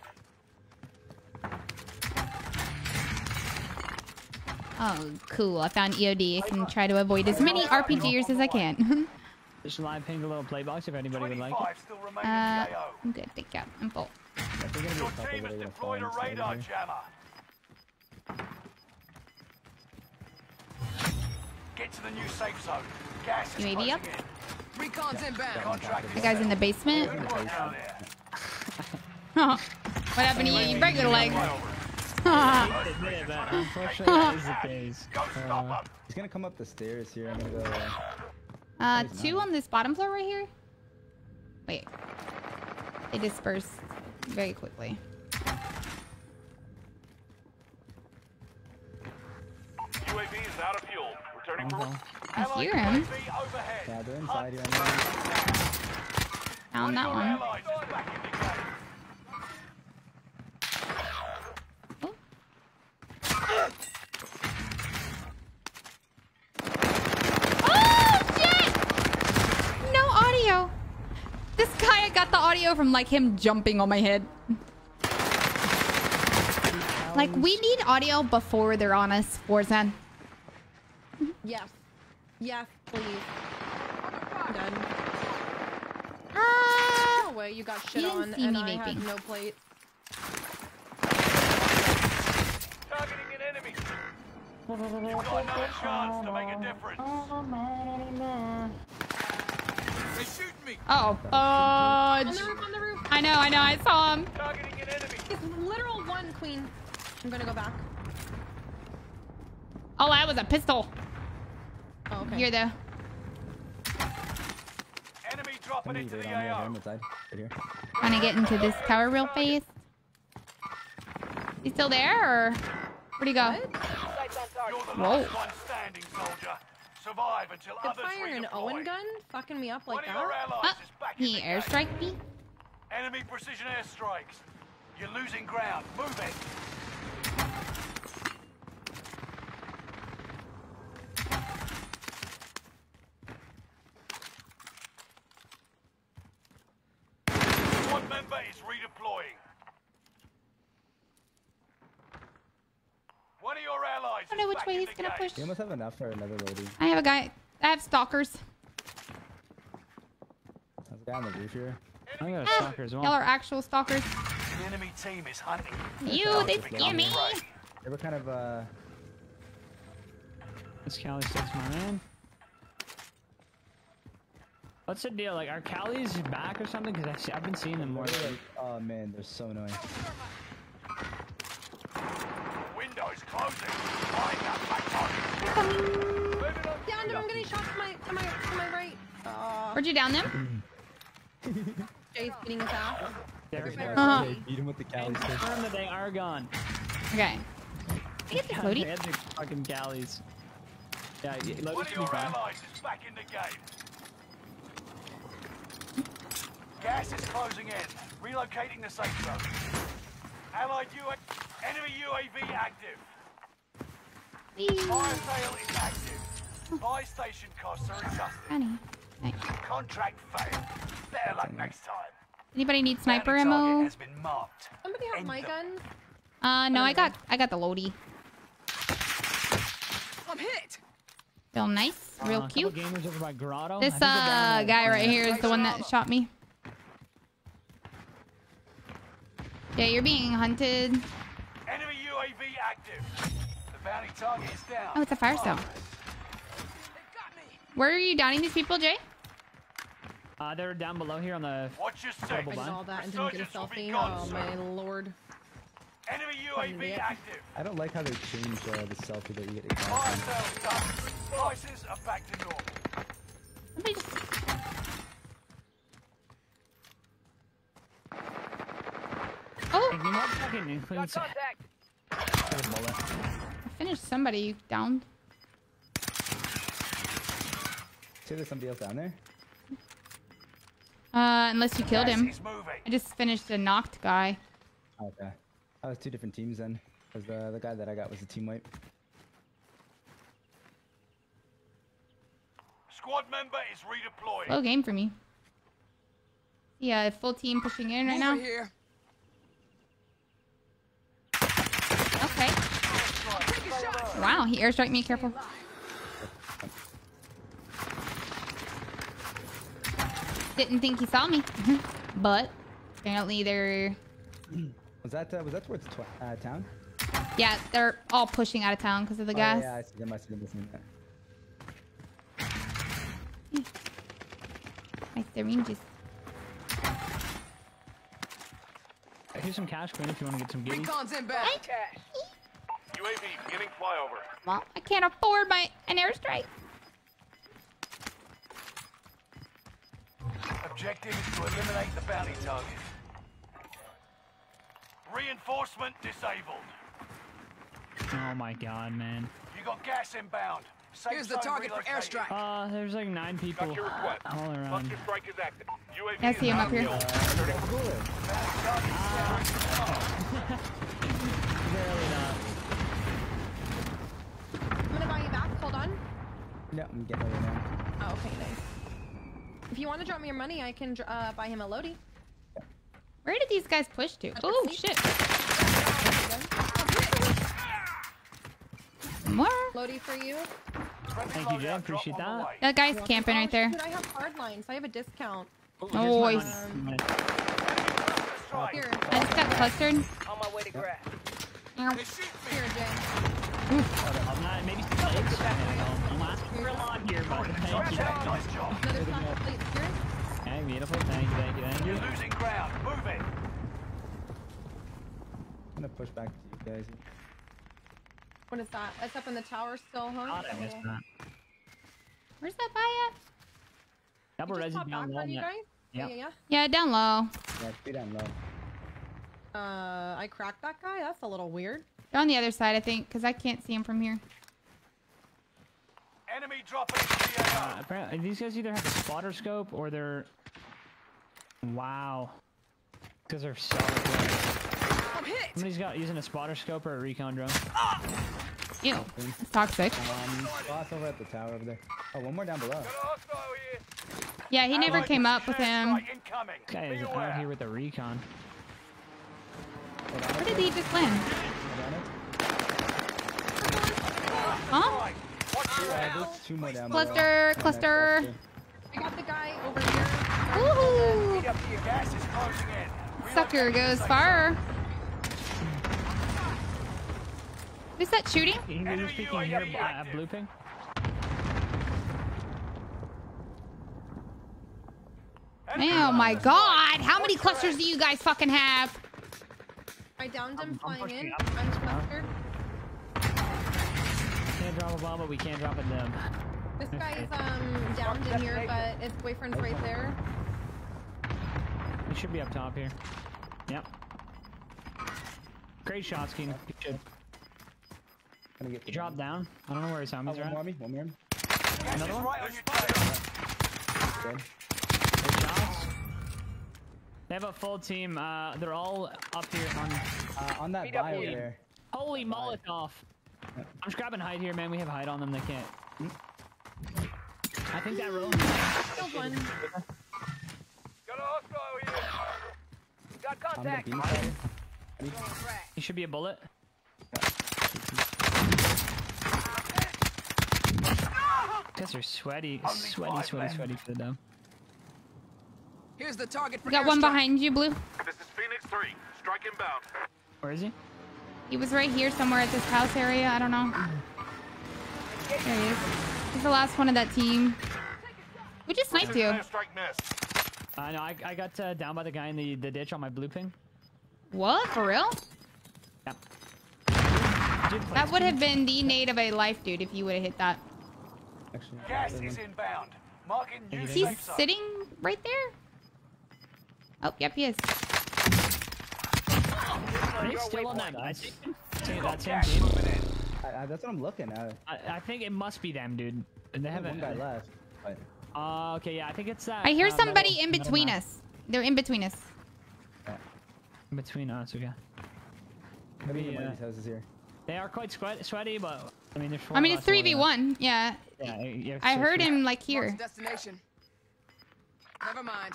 Oh, cool. I found EOD. I can try to avoid as many RPGers as I can. Just live ping a little play box if anybody would like it. 25 still remain uh, in the AO. I'm good. Thank you. I'm full. I think there's gonna be Your team has are gonna fall deployed a radar jammer. Get to the new safe zone. Gas is UAV closing up? in. Recon's inbound. Contract You guys in the basement? Good work down there. what happened to you? You break your leg. Admit it, unfortunately, that is the case. Go stop Uh, 'em. He's gonna come up the stairs here. I'm gonna go. Uh, Uh, two on this bottom floor right here. Wait. They dispersed very quickly. UAV is out of fuel. Returning for. okay. I hear him. Yeah, they're inside here. now. Found that Your one. allies is back in the game. Oh. Oh, shit! No audio. This guy got the audio from like him jumping on my head. Like we need audio before they're on us, Warzone. Yes. Yes, please. Done. Ah. No way you got You shit didn't on see and me I had vaping. no plate. Targeting an enemy. You've got another chance to make a difference. They shooting me. Oh, fudge. Uh, on the roof, on the roof. I know, I know, I saw him. Targeting an enemy. It's literal one, queen. I'm gonna go back. Oh, that was a pistol. Oh, okay. Here though. Enemy dropping Somebody into the on there, AO. right side, right here. Trying to get into this tower real fast. He still there, or where'd he go? Whoa. Last one standing. Survive until Could others fire an. Owen gun fucking me up like that? allies is back in he the game. airstrike me. Enemy precision airstrikes. You're losing ground. Move it. Squad member is redeploying. One of your allies I don't know which way he's gonna push. You almost have enough for another lady. I have a guy. I have stalkers. There's a guy on the roof here. I got a stalker as Y'all are actual stalkers. The enemy team is hunting. You, they Become scare me. prey. They were kind of uh. This Cali six, my man. What's the deal? Like, are Cali's back or something? Because I've been seeing them more. like, oh man, they're so annoying. Downed him. I'm getting shot to my to my to my right. Uh, Where'd you down them? Jay's beating his ass. Uh -huh. Beat him with the galleys. Confirm that they are gone. Okay. I get the Cody. They had the fucking galleys. Yeah, loadie One of your allies is back in the game. Gas is closing in. Relocating the safe zone. Allied UAV, enemy UAV active. Fire sale is active. Buy station costs are adjusted. Honey. Thanks. Contract failed. Better luck next time. Anybody need sniper Bounty target ammo? has been marked. Somebody have my Enter. gun? Uh, no, I got I got the loadie. I'm hit. Feel nice, Uh, real a couple cute. gamers over by Grotto. This think they're down uh guy right here is the one that shot me. Yeah, you're being hunted. Enemy UAV active. Oh, it's a fire sale. Where are you downing these people, Jay? Uh, they're down below here on the. Watch your six. Double I saw that and didn't get a Resurgence will be selfie. gone Oh soon. my lord. Enemy UAV active. I don't like how they change uh, the selfie that you get. Fire exactly. done. Prices are back to normal. Somebody just... Oh, Hey, you know? Fucking includes. bullet. I finished somebody down. Say there's somebody else down there. Uh, unless you killed him. I just finished a knocked guy. Okay. That was two different teams then. Because the, the guy that I got was a team wipe. Squad member is redeployed. Slow game for me. Yeah, full team pushing in right now. Over here. Okay. Wow, he airstrike me. Careful. Didn't think he saw me, but apparently they're Was that uh, was that towards tw- uh, town? yeah they're all pushing out of town because of the Oh, gas. yeah, I see them. I see them listening. to that. Nice syringes. Here's some cash, Quinn, if you want to get some giddies. Recon's inbound. UAV beginning flyover. Well, I can't afford my an airstrike. Objective is to eliminate the bounty target. Reinforcement disabled. Oh my god, man. You got gas inbound. Safe Here's the target for airstrike. Uh, there's like nine people Got all around. Cluster strike is active. UAV I see him up here. fuel. Barely not. I'm gonna buy you back. Hold on. No, I'm getting over now. Oh, okay, nice. If you want to drop me your money, I can uh, buy him a loadie. Where did these guys push to? Oh shit! More. Lodi for you. Thank you, Jay. loadout Appreciate drop on the that. way. That guy's camping right there. Dude, I have hard lines. I have a discount. Oh, Nice. money. Here, I just got clustered. On my way to grab. Ow. They shoot me. here, Jay. I'm not, maybe some legs. I don't know. I'm asking for a lot here, but thank you. Nice job. Another flash plate here. Hey, beautiful. Thank you, thank you, thank you. You're losing ground. Move it. I'm gonna push back to you guys. What is that? That's up in the tower still, huh? God, I missed that. Where's that buy at? Double Just res is back down low on you guys? Yeah, yeah, Yeah, down low. Yeah, stay down low. Uh, I cracked that guy? That's a little weird. They're on the other side, I think, because I can't see him from here. Enemy dropping into the AO. Uh, apparently, these guys either have a spotter scope or they're. Wow. Because they're so good. I'm hit. Somebody's got using a spotter scope or a recon drone. Ew, it's toxic. Um, boss over at the tower over there. Oh, one more down below. Yeah, he never came up with him. airstrike Incoming. Guy is out here with a recon. Where did he just land? hold on it. Huh? Right. Watch your head. there's two more down Cluster, cluster. I got the guy over here. Woohoo! Get up to your gas is closing in. Sucker goes far. Who's that shooting? He speaking here UAV uh, blue ping. Enemy Oh my god! How many clusters do you guys fucking have? I downed him I'm flying in. I'm clustered. Can't drop a bomb, but we can't drop a them. This guy's um downed in here, but his boyfriend's right there. He should be up top here. Yep. Great shots, Keen. You should. Gonna get He dropped down. I don't know where his Oh, homies one more at. me, one more me. Another is one? right on your tail. Good. Shots. They have a full team. Uh, they're all up here on. Uh, on that bio there. Holy Molotov! I'm just grabbing hide here, man. We have hide on them. They can't. I think that road. Killed one. Got a hostile here. Got contact. beam. He should be a bullet. Guys are sweaty, sweaty, sweaty, left. sweaty for the dome. Here's the target for We got one behind you, Blue. This is Phoenix 3. Strike inbound. Where is he? He was right here somewhere at this house area. I don't know. There he is. He's the last one of that team. We just sniped This you. an airstrike. I know. I, I got uh, down by the guy in the, the ditch on my blue ping. What? For real? Yep. That would have been the nade of a life, dude, if you would have hit that. Actually, Gas there's is one. inbound. Marking new He's safe sitting right there? Oh, yep, he is. Are they still on that that same, same- that same team? I, I, that's what I'm looking at. I, I think it must be them, dude. They haven't. one guy left. But Uh, okay, yeah, I think it's that. I hear uh, somebody metal- in between us. They're in between us. In between us, okay. maybe Maybe, one of uh, these houses here. They are quite sweat, sweaty, but I mean, there's four I mean, it's us, so, uh, 3v1. Yeah. Yeah, yeah. I heard him like here. destination. Never mind.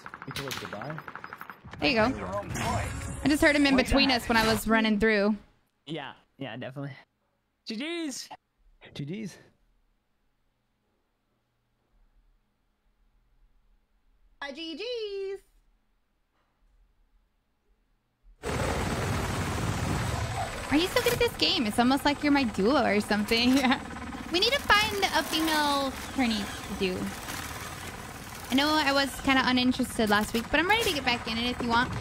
There you go. The wrong point. I just heard him in between us when I was running through. Yeah, yeah, definitely. GG's. GG's. IGGs. Are you so good at this game? It's almost like you're my duo or something. we need to find a female tourney to do. I know I was kind of uninterested last week, but I'm ready to get back in it if you want.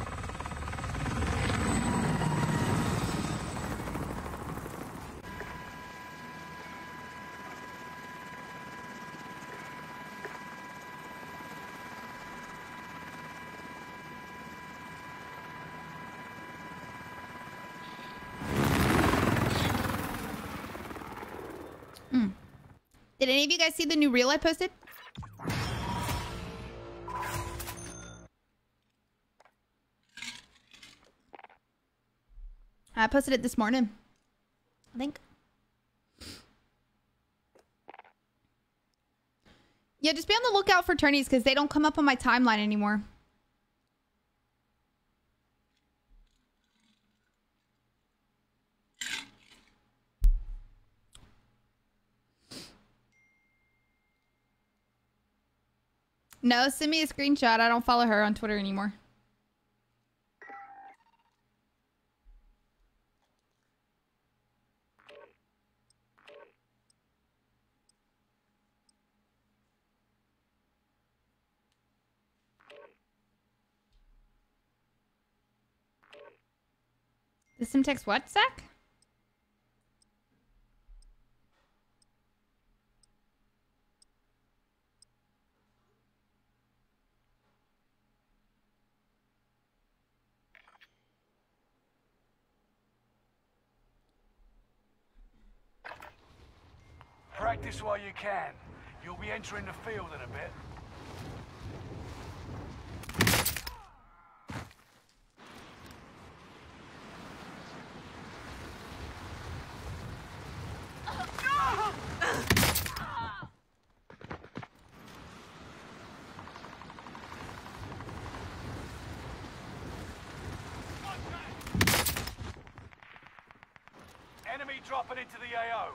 Mm. Did any of you guys see the new reel I posted? I posted it this morning. I think. Yeah, just be on the lookout for tourneys because they don't come up on my timeline anymore. No, send me a screenshot. I don't follow her on Twitter anymore. The Semtex what, Zach? Practice while you can. You'll be entering the field in a bit. Enemy dropping into the AO.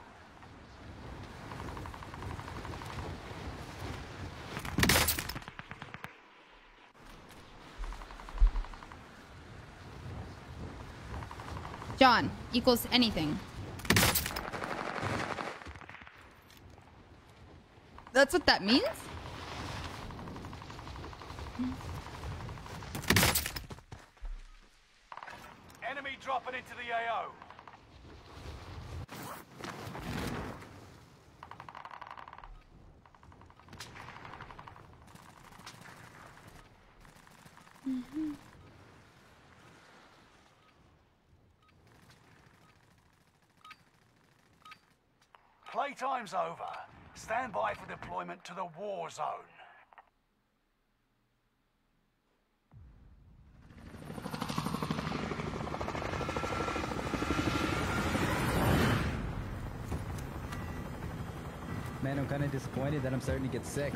John equals anything. That's what that means? Enemy dropping into the AO. Playtime's over. Stand by for deployment to the war zone. Man, I'm kind of disappointed that I'm starting to get sick.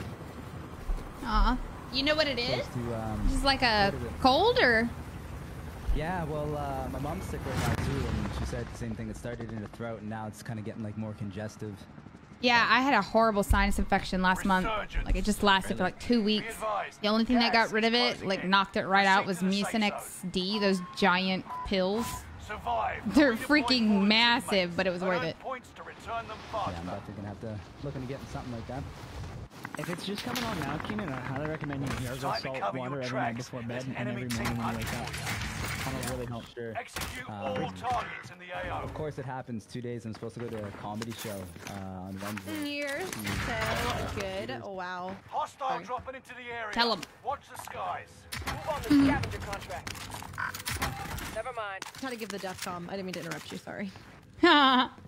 Aw. You know what it is? Supposed to, um, Just like a what is cold or? Yeah, well, uh, my mom's sick right now too, and she said the same thing. It started in her throat, and now it's kind of getting like more congestive. Yeah, I had a horrible sinus infection last month. Like it just lasted for like two weeks. The only thing that got rid of it, like knocked it right out, was Mucinex D, those giant pills. Survive. They're Redeploy freaking massive, but it was worth it. To them Yeah. I'm about to gonna have to look into getting something like that. If it's just coming on now, Keenan, I highly recommend you gargle Time to salt water every night before bed an and every morning when you wake up. For That'll really help. Sure. Execute Uh, all targets in the AO. Of course, it happens. Two days. I'm supposed to go to a comedy show uh, on Wednesday. You're so good. Wow. Hostile Sorry. dropping into the area. Tell 'em. Watch the skies. Move on the scavenger contract. Never mind. Try to give the death com. I didn't mean to interrupt you. Sorry. I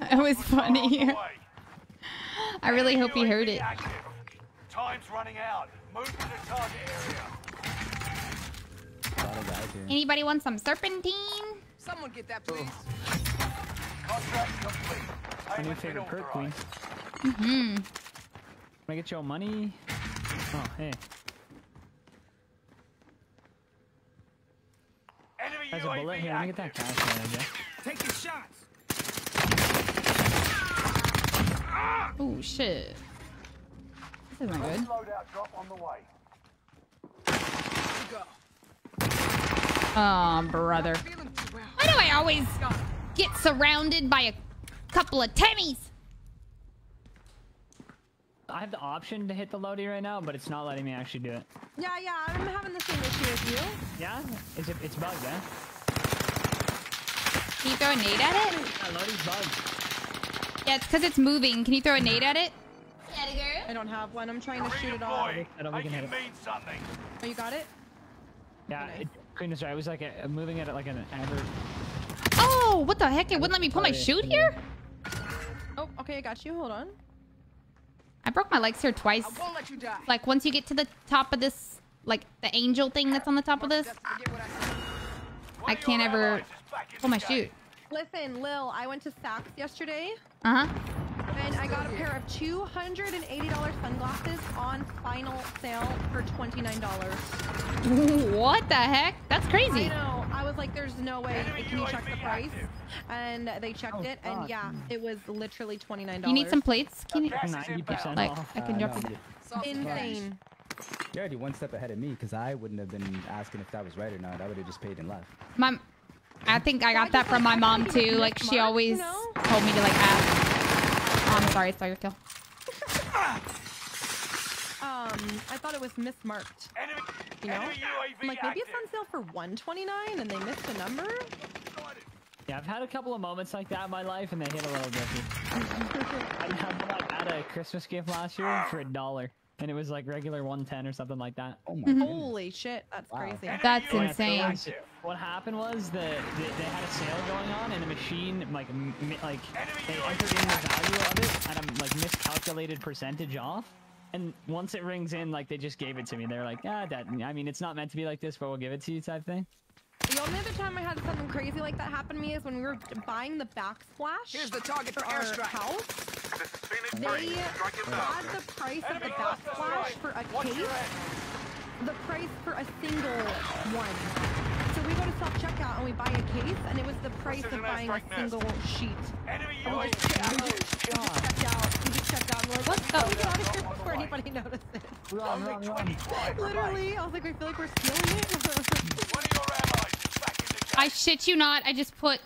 That was Reinforcements are on funny. I really hope he heard it. Time's running out. Move to the target area. Anybody want some serpentine? Someone get that, please. Contract complete. My new favorite perk queen. authorized. Hmm. Can I get your money? Oh, hey. Enemy There's a bullet here. Let me get that cash man, I guess. Taking shots. Oh shit. This isn't good. Loadout drop on the way. Oh, brother. Feeling too well. Why do I always get surrounded by a couple of Timmies? I have the option to hit the loadie right now, but it's not letting me actually do it. Yeah, yeah. I'm having the same issue as you. Yeah? Is it? It's bugged, eh? Can you throw a nade at it? Yeah, loadie's bugged. Yeah, it's because it's moving. Can you throw a nade at it? I don't have one. I'm trying to shoot it off. Redeploy. I don't think Make we it can hit mean something. Oh, you got it? Yeah, Nice. it, Queen, sorry, I was like a, moving at it like an average. Oh, what the heck? It wouldn't let me put my shoot here? Oh, okay. I got you. Hold on. I broke my legs here twice. I won't let you die. Like, once you get to the top of this, like, the angel thing that's on the top of this, Just forget what I said. One I of your can't ever allies is back in pull my the shoot. Listen, Lil, I went to Saks yesterday Uh-huh. And I got a pair of $280 sunglasses on final sale for $29. What the heck? That's I crazy. know. I was like, there's no way. Enemy Can you check the price? active. And they checked Oh, it, and yeah, it was literally $29. You need some plates? Can you? Ninety percent. Like, off. I can Uh, drop no, it. you- Sauce Insane. You're already one step ahead of me because I wouldn't have been asking if that was right or not. I would have just paid and left. My, I think I got I that just, from my mom too. it's Like she smart, you always know? told me to like ask. Oh, I'm sorry, it's your kill. Um, I thought it was mismarked. Enemy, You know? I'm like, maybe it's on sale for 129 and they missed a number? Yeah, I've had a couple of moments like that in my life, and they hit a little different. I had like had a Christmas gift last year for a dollar, and it was like regular 110 or something like that. Oh my goodness. Holy shit, that's Wow. crazy. That's UAV insane. active. What happened was the they, they had a sale going on, and the machine like m- like they entered in the value of it at a like miscalculated percentage off. And once it rings in, like they just gave it to me. They're like, ah, that. I mean, it's not meant to be like this, but we'll give it to you, type thing. The only other time I had something crazy like that happen to me is when we were buying the backsplash Here's the target for for our airstrike. house. This is Phoenix They 3. Strike inbound. had the price of the backsplash for a Watch case, the price for a single one. So we go to self checkout and we buy a case, and it was the price of buying a airstrike missed. single sheet. Enemy And we just, we active. we just checked out. We just checked out. And we're like, oh, let's the- go get out of here before anybody notices. Run, run, Only run. 25 remain. Literally, I was like, I feel like we're stealing it. I shit you not. I just put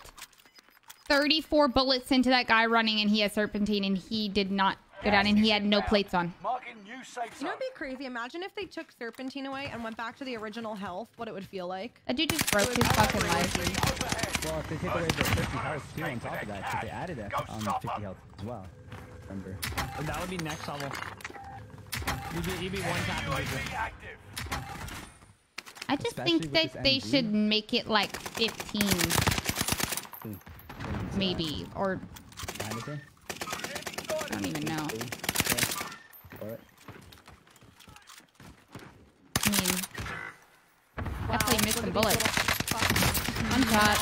34 bullets into that guy running, and he has serpentine, and he did not go down, and he had no plates on. Marking new safe You know what'd be crazy? Imagine if they took serpentine away and went back to the original health, what it would feel like. That dude just broke his fucking life. Well, if they take away the 50 health too on top of that, because they added that Go um, on stop 50 health as well. Remember? That would be next level. You'd be, you'd be one Enemy tapping UAV people. active. I just Especially think that they MG. should make it like 15, Hmm. Things, uh, maybe, or behind. I don't even know. Three, four, four. I mean, definitely missed look some at bullets. One shot.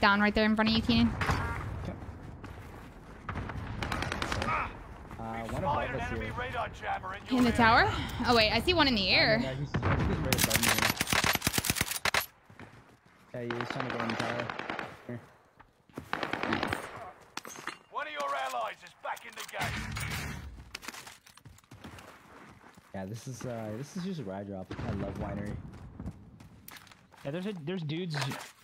Down right there in front of you, Keenan. Uh, one Spotted above an us enemy here. radar jammer in the tower? Oh wait, I see one in the Yeah, air. he's, he's right above. Yeah, he's trying to go in the tower. Here. One of your allies is back in the game. Yeah, this is uh, this is just a ride drop. I love winery. Yeah, there's a, there's dudes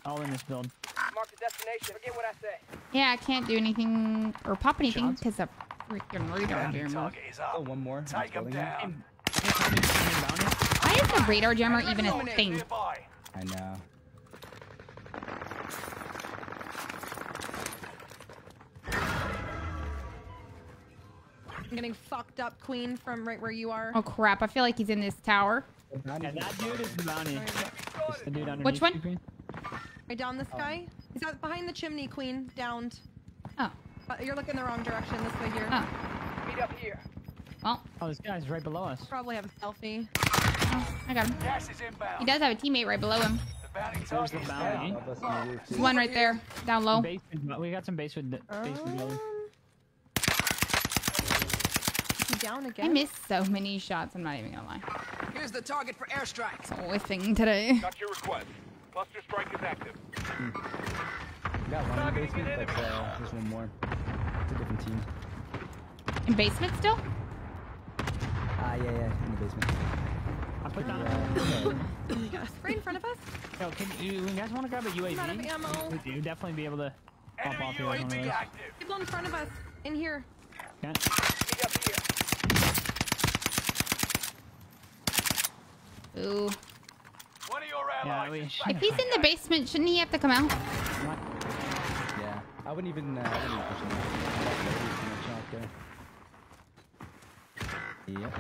all in this build. Mark the destination. Forget what I said. Yeah, I can't do anything or pop anything because of freaking radar Enemy jammer. is. Oh, one more. Take him down. Hey, Tommy, Tommy Bounty? Why is the radar jammer even a thing? I know. I'm getting fucked up, Queen, from right where you are. Oh crap! I feel like he's in this tower. Yeah, that dude is bounty. The dude Which one? you, Right down this oh. guy. He's out behind the chimney, Queen. Downed. Oh, Uh, you're looking the wrong direction. This way here. oh, Meet up here. well, Oh, this guy's right below us. Probably have a selfie. oh, I got him. Gas is inbound. He does have a teammate right below him. The There's the bounty. down. Above us on the roof, There's one right there, down low. Basement, we got some basement, basement building. Um, is he down I missed so many shots. I'm not even gonna lie. Here's the target for airstrike. It's a whiffing today. Got your request. Cluster strike is active. We got one in the basement, but uh, there's one more. It's a different team. In basement still? Ah, yeah, yeah, in the basement. I put down. Uh, Right in front of us. Yo, can you, you guys want to grab a UAV? I'm out of ammo. We do definitely be able to pop Enemy off here. like one of UAV active. People in front of us. In here. Okay. Meet up here. Ooh. One of your Yeah, we is should- back If he's in the basement, shouldn't he have to come out? yeah, I wouldn't even. Uh, I wouldn't even push him. There's too much out there. Yep.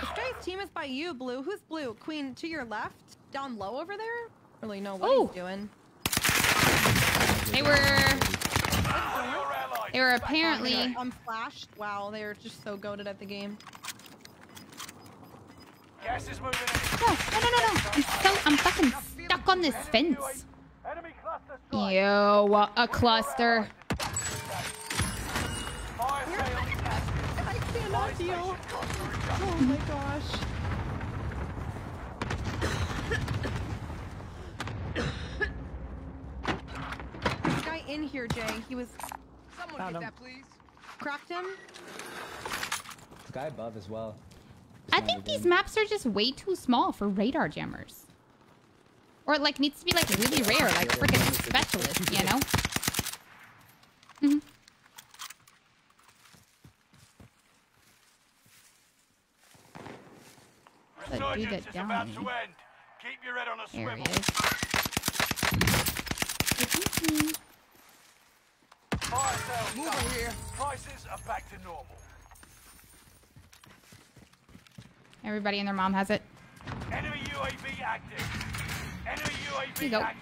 This guy's team is by you, Blue. Who's Blue? Queen to your left? Down low over there? Really know what Ooh. he's doing. They were. One of your allies They were is back in the apparently. game. I'm flashed. Wow, they are just so goaded at the game. Gas is moving No, no, no, no, no. I'm so. I'm fucking stuck on this fence. In. Enemy. Yo, a cluster. Fire sale active. I cannot deal. Station cluster adjusted. Oh my gosh. This guy in here, Jay. He was Someone Found get him. that, please. cracked him. The guy above as well. I think these maps are just way too small for radar jammers. Or it like needs to be like really rare, like freaking specialist, you know? hmm That dude Resurgence that is downed me. Keep your head on a There he swivel. is. Fire sales Move over here. Prices are back to normal. Everybody and their mom has it. Enemy UAV active. Enemy you go. active.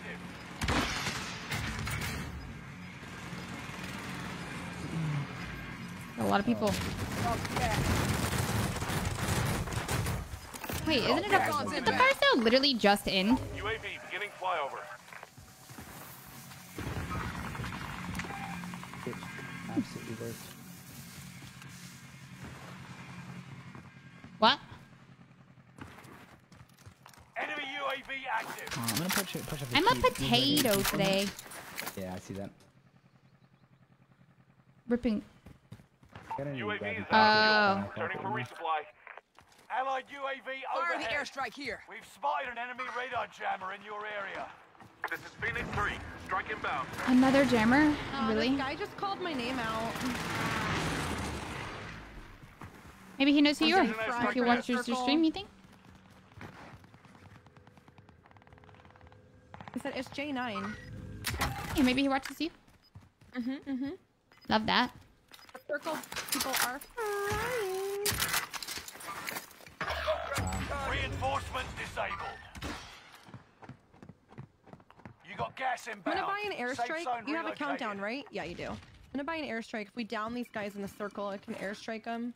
A lot of people. Wait, isn't it a, did the fire sale literally just end? UAV beginning flyover. UAV active. Uh, I'm gonna push it. Push up. I'm a sheet. These are the- potato today. Yeah, I see that. Ripping. Got UAV is and out. Oh. grab for resupply. Allied UAV Fire the airstrike here. We've spotted an enemy radar jammer in your area. This is Phoenix 3. Strike inbound. Another jammer? Oh, Really? This guy just called my name out. Maybe he knows who you are. If he for watches that your stream, you think? He said it's J9. Yeah, maybe he watches you. Mm-hmm, mm-hmm. Love that. Circle people are flying. Reinforcement disabled. You got gas I'm inbound. gonna buy an airstrike. You have a countdown, right? Yeah, you do. I'm gonna buy an airstrike. If we down these guys in the circle, I can airstrike them.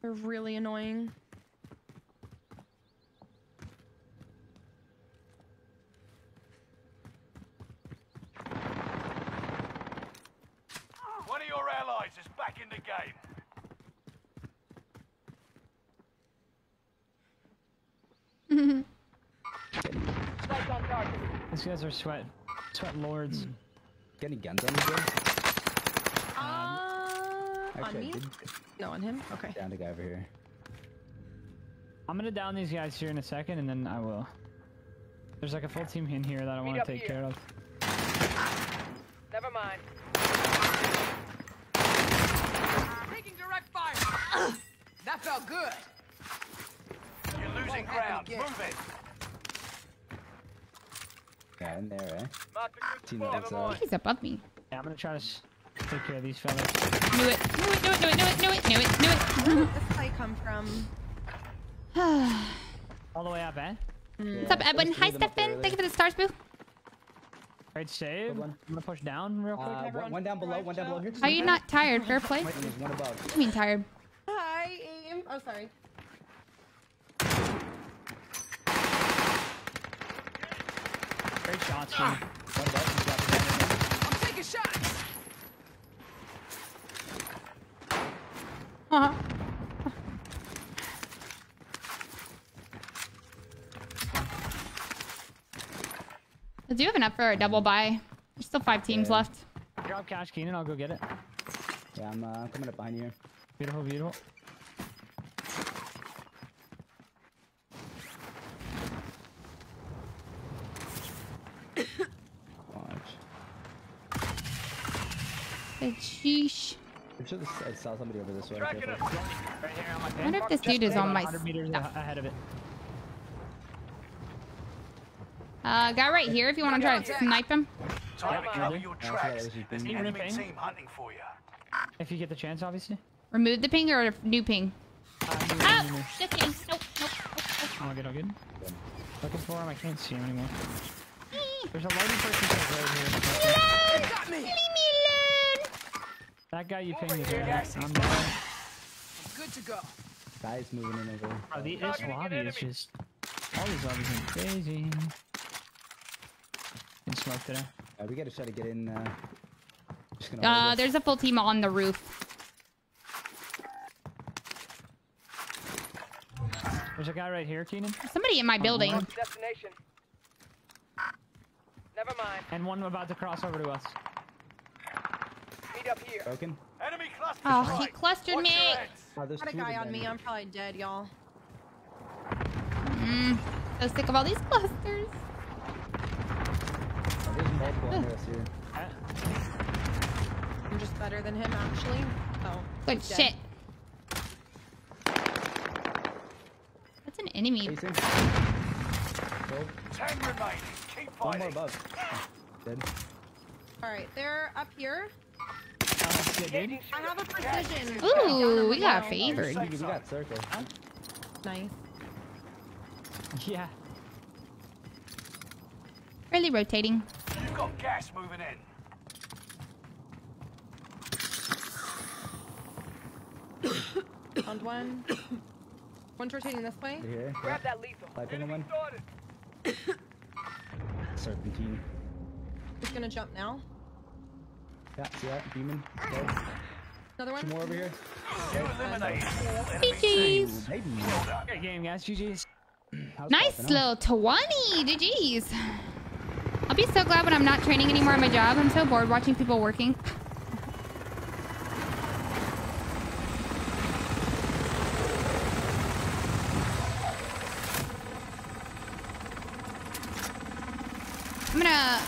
They're really annoying. One of your allies is back in the game. Snipes on target. These guys are sweat, sweat lords. Got any guns on you, bro? Uh, on Actually, I me? did No, on him. Okay. down a guy over here. I'm gonna down these guys here in a second, and then I will. There's like a full team in here that I want to take here. care of. Never mind. Taking direct fire. That felt good. You're losing ground. Move it. Yeah, in there, eh? Mark Team that's, Never uh, mind. He's above me. Yeah, I'm gonna try to take care of these fellas. Knew it. Knew it. Knew it. Knew it. Knew it. Knew it. Knew it. Knew Where did this guy come from? All the way up, eh? What's up, Edwin? Hi, Stefan. Thank you for the stars, boo. Great save. I'm gonna push down real quick. Uh, one, one down below, one down below here. Are you not tired? Fair play. And there's one above. I mean tired. Hi, aim. Oh, sorry. Great shots, man. One above. Got the gun I'm taking shots. Uh-huh. Do you have enough for a double buy? There's still five teams Yeah. left. Drop cash, Keenan. I'll go get it. Yeah, I'm uh, coming up behind you. Beautiful, beautiful. Sheesh. I'm sure this, I saw somebody over this way. Tracking careful. him. Right here on my I wonder if this Just dude is on my 100 meters stuff. ahead of it. Uh, guy right here if you want to try to snipe him. Time to Yeah, cover will do. your Yeah, tracks. this is There's an been- enemy Ripping. team hunting for you. If you get the chance, obviously. Remove the ping or new ping? Uh, new- new- Oh, new- new. Nope, nope, nope, All good, all good. Looking for him. I can't see him anymore. There's a lighting person right here. nope. Got me. Leave me alone. That guy you pinged is here, right. guys. I'm. I'm good to go. Guys moving in over. Bro, the, this lobby is just... All these lobbies are crazy. Been smoke today. Uh, we gotta try to get in. Uh, just gonna Uh, there's a full team on the roof. There's a guy right here, Keenan. Somebody in my building. Destination. Never mind. And one about to cross over to us. Meet up here. broken. Enemy cluster Oh, he clustered Watch me. Oh, there's Got a guy on me. I'm probably dead, y'all. Mm, so sick of all these clusters. Oh, there's multiple under us here. I'm just better than him, actually. Oh. Good he's dead. shit. That's an enemy. Facing. Killed. Ten remaining. Keep One more fighting. above. Dead. All right, they're up here. That's good, dude. I have a precision. Ooh, we got favored. We, we got circle. Nice. Yeah. Really rotating. You've got gas moving in. Found one. One's rotating this way. Over here. Grab that lethal. Typing in one. Started. Serpentine. He's gonna jump now. Yeah, see that? Demon. Dead. Another one. Two more over here. You eliminated GG's. teams. Maybe. Well done. Great game, guys. GG's. Nice popping little 20. GG's. I'll be so glad when I'm not training anymore at my job. I'm so bored watching people working. I'm gonna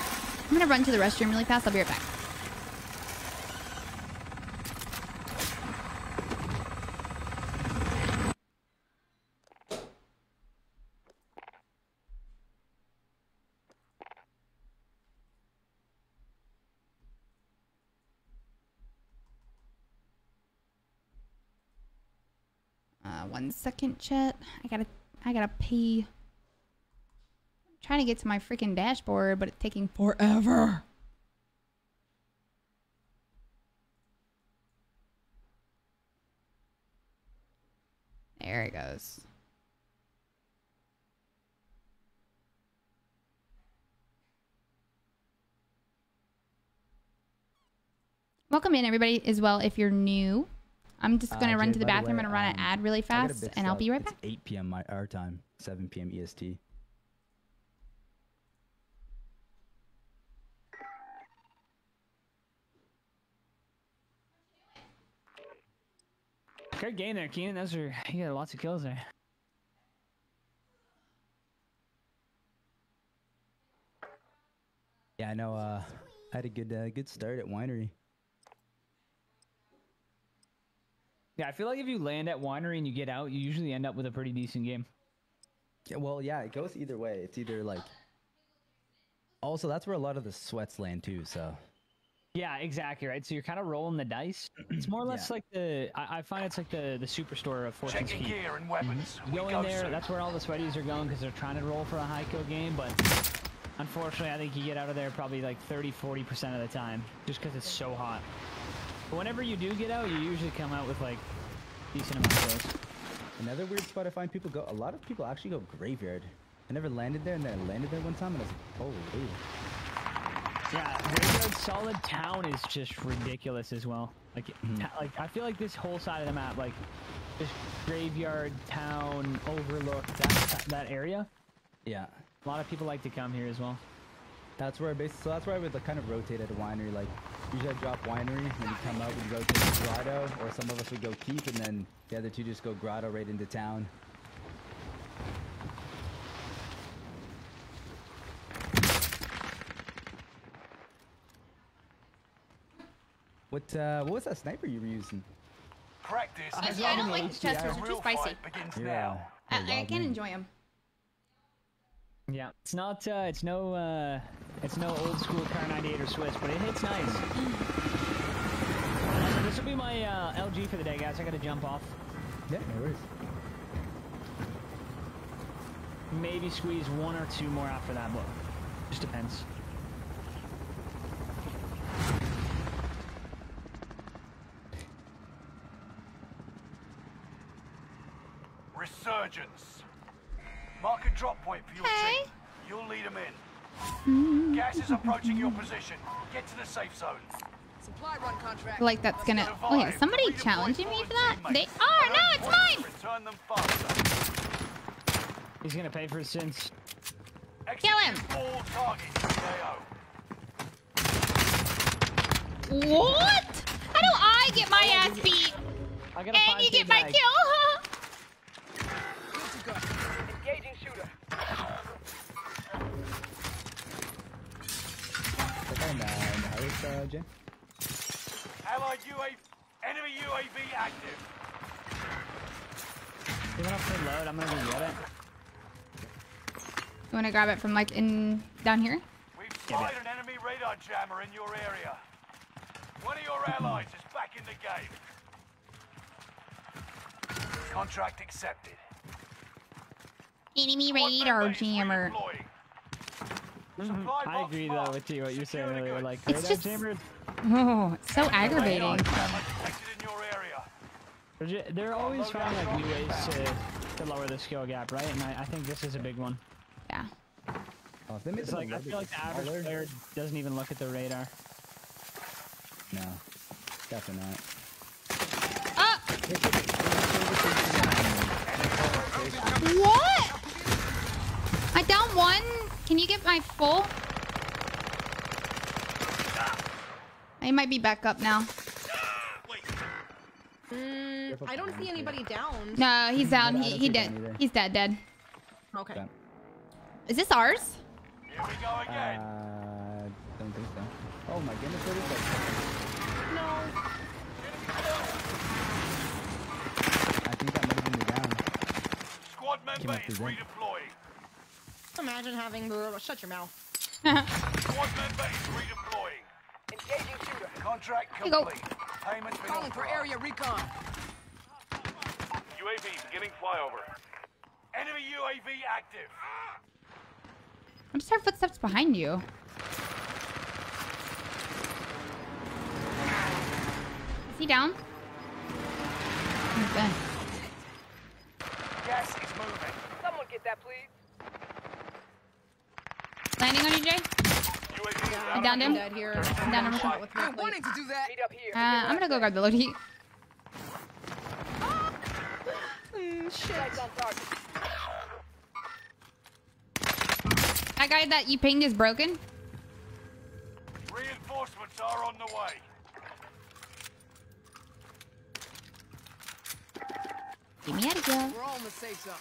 I'm gonna run to the restroom really fast. I'll be right back. Uh, one second, chat. I gotta I gotta pee. I'm trying to get to my freaking dashboard, but it's taking forever. There it goes. Welcome in, everybody, as well. If you're new, I'm just gonna Uh, run Jay, to the by the bathroom way, and run an um, ad really I got a fast, bit and I'll be right it's back. 8 p.m. my our time, 7 p.m. EST. Great game there, Keenan. Those are you got lots of kills there. Yeah, I know. Uh, I had a good uh, good start at winery. Yeah, I feel like if you land at winery and you get out, you usually end up with a pretty decent game. Yeah, well, yeah, it goes either way. It's either like. Also, that's where a lot of the sweats land too. So Yeah, exactly right. So you're kind of rolling the dice. It's more or less Yeah. like the I, I find it's like the the superstore of Fortune's Check your gear and weapons. You We go go in there, soon. that's where all the sweaties are going because they're trying to roll for a high kill game, but unfortunately, I think you get out of there probably like 30 40% of the time just because it's so hot. But whenever you do get out, you usually come out with like decent amount of another weird spot I find people go. A lot of people actually go graveyard. I never landed there, and then I landed there one time, and I was like, holy. Yeah, Graveyard Solid Town is just ridiculous as well. Like, mm-hmm. ta- like I feel like this whole side of the map, like this Graveyard Town Overlook, that that area, Yeah, a lot of people like to come here as well. That's where I basically. So that's where I would like, kind of rotate at a winery. Like usually I drop winery, and then you come out and rotate to grotto, or some of us would go keep, and then the other two just go grotto right into town. What uh, what was that sniper you were using? Practice. I, is I don't like the chesters; they're too spicy. fight begins now. I, I can't enjoy them. Yeah, it's not, uh, it's no, uh, it's no old school Kar98 or Swiss, but it hits nice. So this will be my uh, LG for the day, guys. I gotta jump off. Yeah, no worries. Maybe squeeze one or two more after that, but just depends. Resurgence. Mark a drop point for your Hey. team. You'll lead them in. Gas is approaching your position. Get to the safe zone. Supply run contract. Like that's gonna. Oh yeah, somebody Redeploy challenging me for that? They are. No, it's mine. Return them faster. He's gonna pay for his sins. Kill him. Execute targets. What? How do I get my ass beat I got a and you get my kill? shooter. Is that in, uh, Jay? Allied UAV. Enemy UAV active. He went up for load. I'm gonna go get it. You wanna grab it from like in down here? We've spotted an enemy radar jammer in your area. One of your allies is back in the game. Contract accepted. Enemy radar jammer. Mm-hmm. I agree though with you what you're saying Secure the earlier. goods. Like, It's radar just- jammers, Oh, it's so aggravating. Radar jammer detected in your area. they're, always finding like new ways to, to lower the skill gap, right? And I, I think this is a big one. Yeah. Oh, if they It's like I feel like the average smaller- player doesn't even look at the radar. No, definitely not. Ah! What? I down one. Can you get my full? I might be back up now. Mm, I don't see anybody down. No, he's down. He he see dead. He's dead. Dead. Okay. Is this ours? Here we go again. Uh, don't think so. Oh my goodness, what is that? No. I think that might have been the down. Squad member is redeploying. Imagine having the shut your mouth. Squad member is redeploying. Engaging shooter. Contract go. complete. Payment's been Calling for area recon. UAV beginning flyover. Enemy UAV active. I just heard footsteps behind you. Is he down? Okay. Gas is moving. Someone get that, please. Landing on you, Jay? UAV is I out. downed him. Dead here. I'm down him. Shot with my I plate. wanted to do that. Meet up here. Uh, I'm gonna go grab the loadie. Mm, shit. Sights on target. That guy that you pinged is broken. Reinforcements are on the way. Get me out of here. We're all in the safe zone.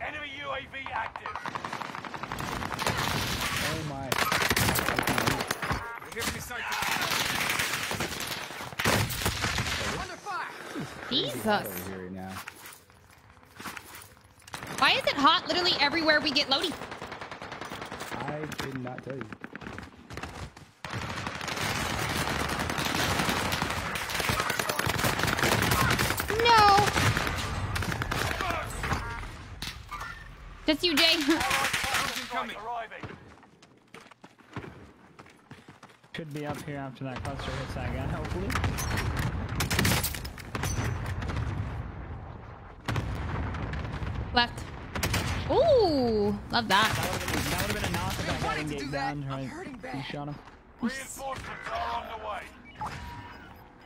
Enemy UAV active. Oh my. We're here for. Under fire. Jesus. Here now. Why is it hot literally everywhere we get loadie? I did not tell you. No. Just you, Jay. Strike arriving. Should be up here after that cluster hits that guy, hopefully. Left. Ooh, love that. That would have been a knock if that guy wanted didn't get down. Right, hurting you shot him. Reinforcements are on the way.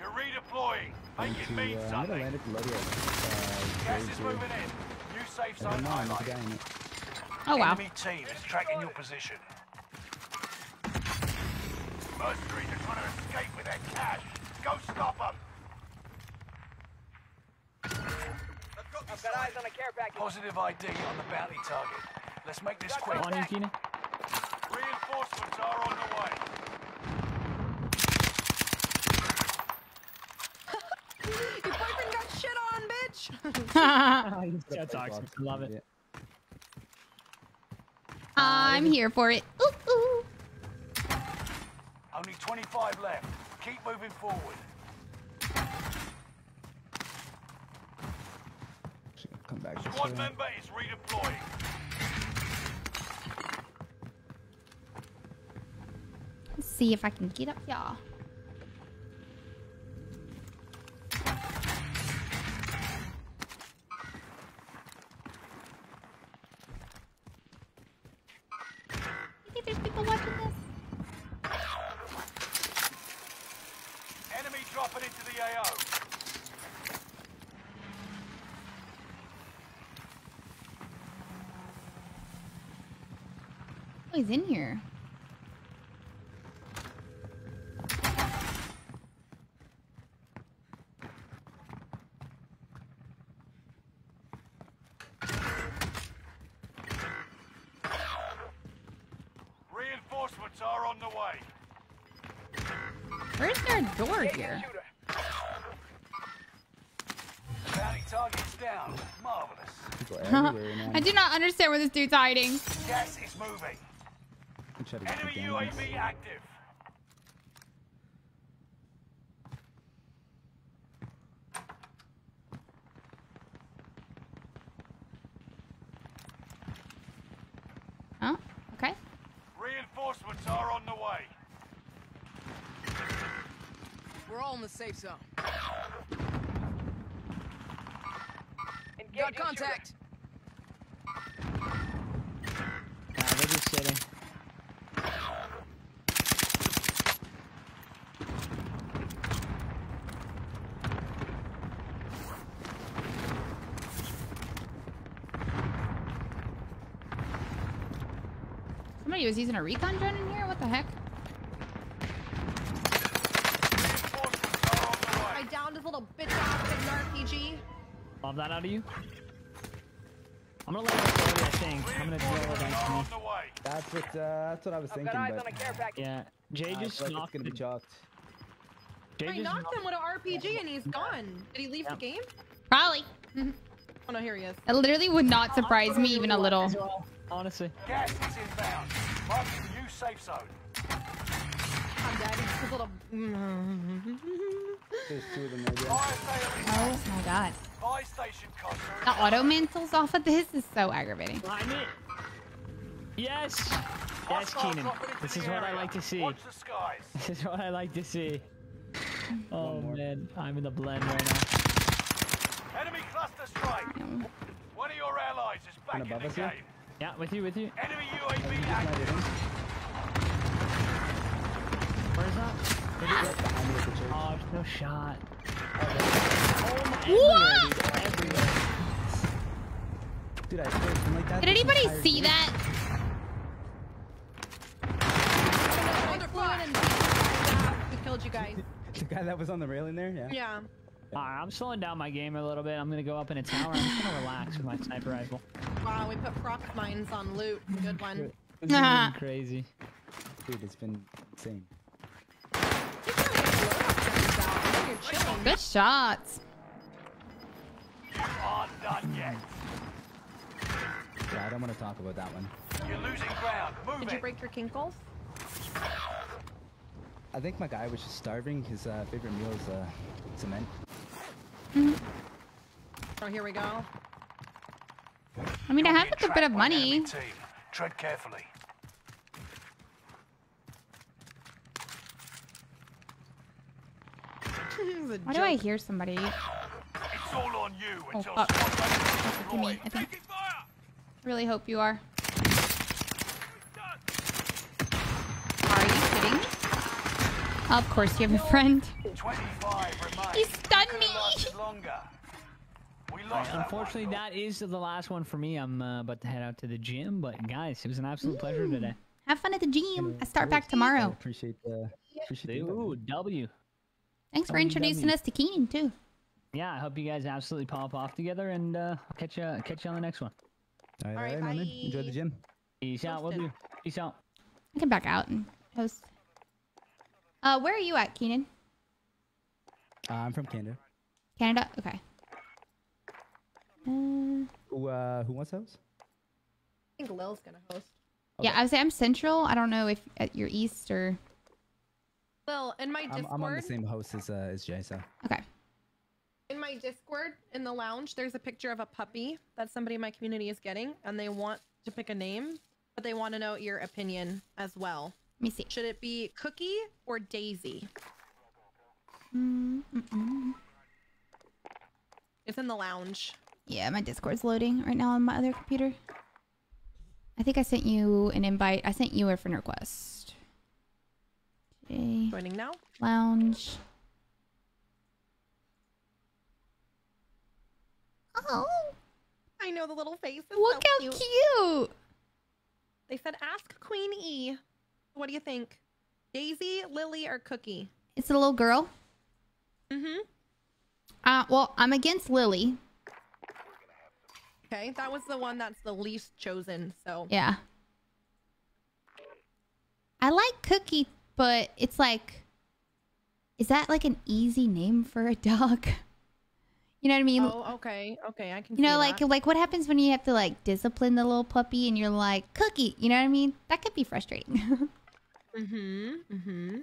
You're redeploying. Make it mean uh, I'm gonna something. land at the loadie. Uh, Gas is moving in. New safe zone don't I'm highlighted. down it. Oh wow. Enemy team is tracking your position. Mercenaries are trying to escape with their cash. Go stop them. I've got eyes on a care package. Positive ID on the bounty target. Let's make this quick. On you, Tina. Reinforcements are on the way. Your boyfriend got shit on. That's toxic. Xbox, Love it. idiot. I'm here for it. Ooh, ooh. Only 25 left. Keep moving forward. Come back Squad member is redeploying. Let's see if I can get up y'all. People watching this? Enemy dropping into the AO. Oh, he's in here. Reinforcements are on the way. Where's there a door here? Shooter. Bounty target's down. Marvelous. People everywhere now. I do not understand where this dude's hiding. Gas is moving. I'm trying to get Enemy. UAV active. Huh? Okay. Reinforcements are on the way. We're all in the safe zone. Engaging Got shooter. contact. Nah, they're just sitting. Somebody was using a recon drone in here? What the heck? Reinforcements are on the I downed his little bitch ass with an RPG. Love that out of you. I'm gonna let it go, I think. I'm gonna drill it Reinforcements me. on the way. That's what, uh, that's what I was I've thinking, got eyes but on a care package. Yeah, Jay just feel like knocked gonna be the- chalked. Jay I knocked knocked- him with an RPG and he's gone. Did he leave Yeah. the game? Probably. Oh no, here he is. It literally would not surprise me even a little. Honestly. Gas is inbound. Marking new safe zone. I'm dead. His little. There's two of them right there. Oh my god. Buy station costs are The auto mantles off of this is so aggravating. Climb it. Yes. Yes, Keenan. This is what I like to see. Watch the skies. This is what I like to see. Oh man, I'm in the blend right now. Enemy cluster strike. One of your allies is back in the game. Yeah, with you, with you. Enemy UAV Not active. hitting. Where's that? Right behind me at the church. Oh, there's no shot. Oh my! Everywhere, dude. Everywhere. Dude, I swear, from like that. Did this anybody entire see game- that? Who killed you guys? The guy that was on the railing there? Yeah. Yeah. Alright, I'm slowing down my game a little bit. I'm gonna go up in a tower. I'm just gonna relax with my sniper rifle. Wow, we put frost mines on loot. Good one. This has been Nah. crazy. Dude, it's been insane. Good shots. Aren't done yet. Yeah, I don't want to talk about that one. You're losing ground. Move Did you break your kinkles? I think my guy was just starving. His uh, favorite meal is uh, cement. Oh, here we go. I mean, I You're have being a bit of by an enemy money. Tread carefully. Why do I hear somebody? It's all on you Oh, fuck. squad mates That's me. I think. Taking. Really hope you are. Are you kidding? Of course you have a friend. 25 remain. He stunned me. lasted longer. We lost that one, Unfortunately, that is the last one for me. I'm uh, about to head out to the gym, but guys, it was an absolute pleasure today. Have fun at the gym. I start back I tomorrow. appreciate the. Appreciate the Ooh. W. Thanks for introducing yummy. us to Keenan too. Yeah, I hope you guys absolutely pop off together, and uh, I'll catch you catch you on the next one. All right, all Alright, right, my man. Enjoy the bye. gym. Peace out, Posted. W. Peace out. I can back out and host. Uh, where are you at, Keenan? Uh, I'm from Canada. Canada. Okay. Uh, Who uh, who wants those? I think Lil's gonna host. Yeah, I would say I'm central. I don't know if at your east or. Lil, in my I'm, Discord, I'm on the same host as uh, as Jay, so. Okay. in my Discord, in the lounge, there's a picture of a puppy that somebody in my community is getting, and they want to pick a name, but they want to know your opinion as well. Let me see. Should it be Cookie or Daisy? Mm, mm. It's in the lounge. Yeah, my Discord's loading right now on my other computer. I think I sent you an invite. I sent you a friend request. J Joining now. Lounge. Oh, I know the little face. Look so how cute. cute. They said ask Queen E. What do you think? Daisy, Lily, or Cookie? It's a little girl. Mm-hmm. Uh, well, I'm against Lily. Okay, that was the one that's the least chosen. So Yeah. I like Cookie, but it's like, is that like an easy name for a dog? You know what I mean? Oh, okay, okay, I can. you know, like that. like what happens when you have to like discipline the little puppy and you're like Cookie? You know what I mean? That could be frustrating. Mm-hmm. Mm-hmm.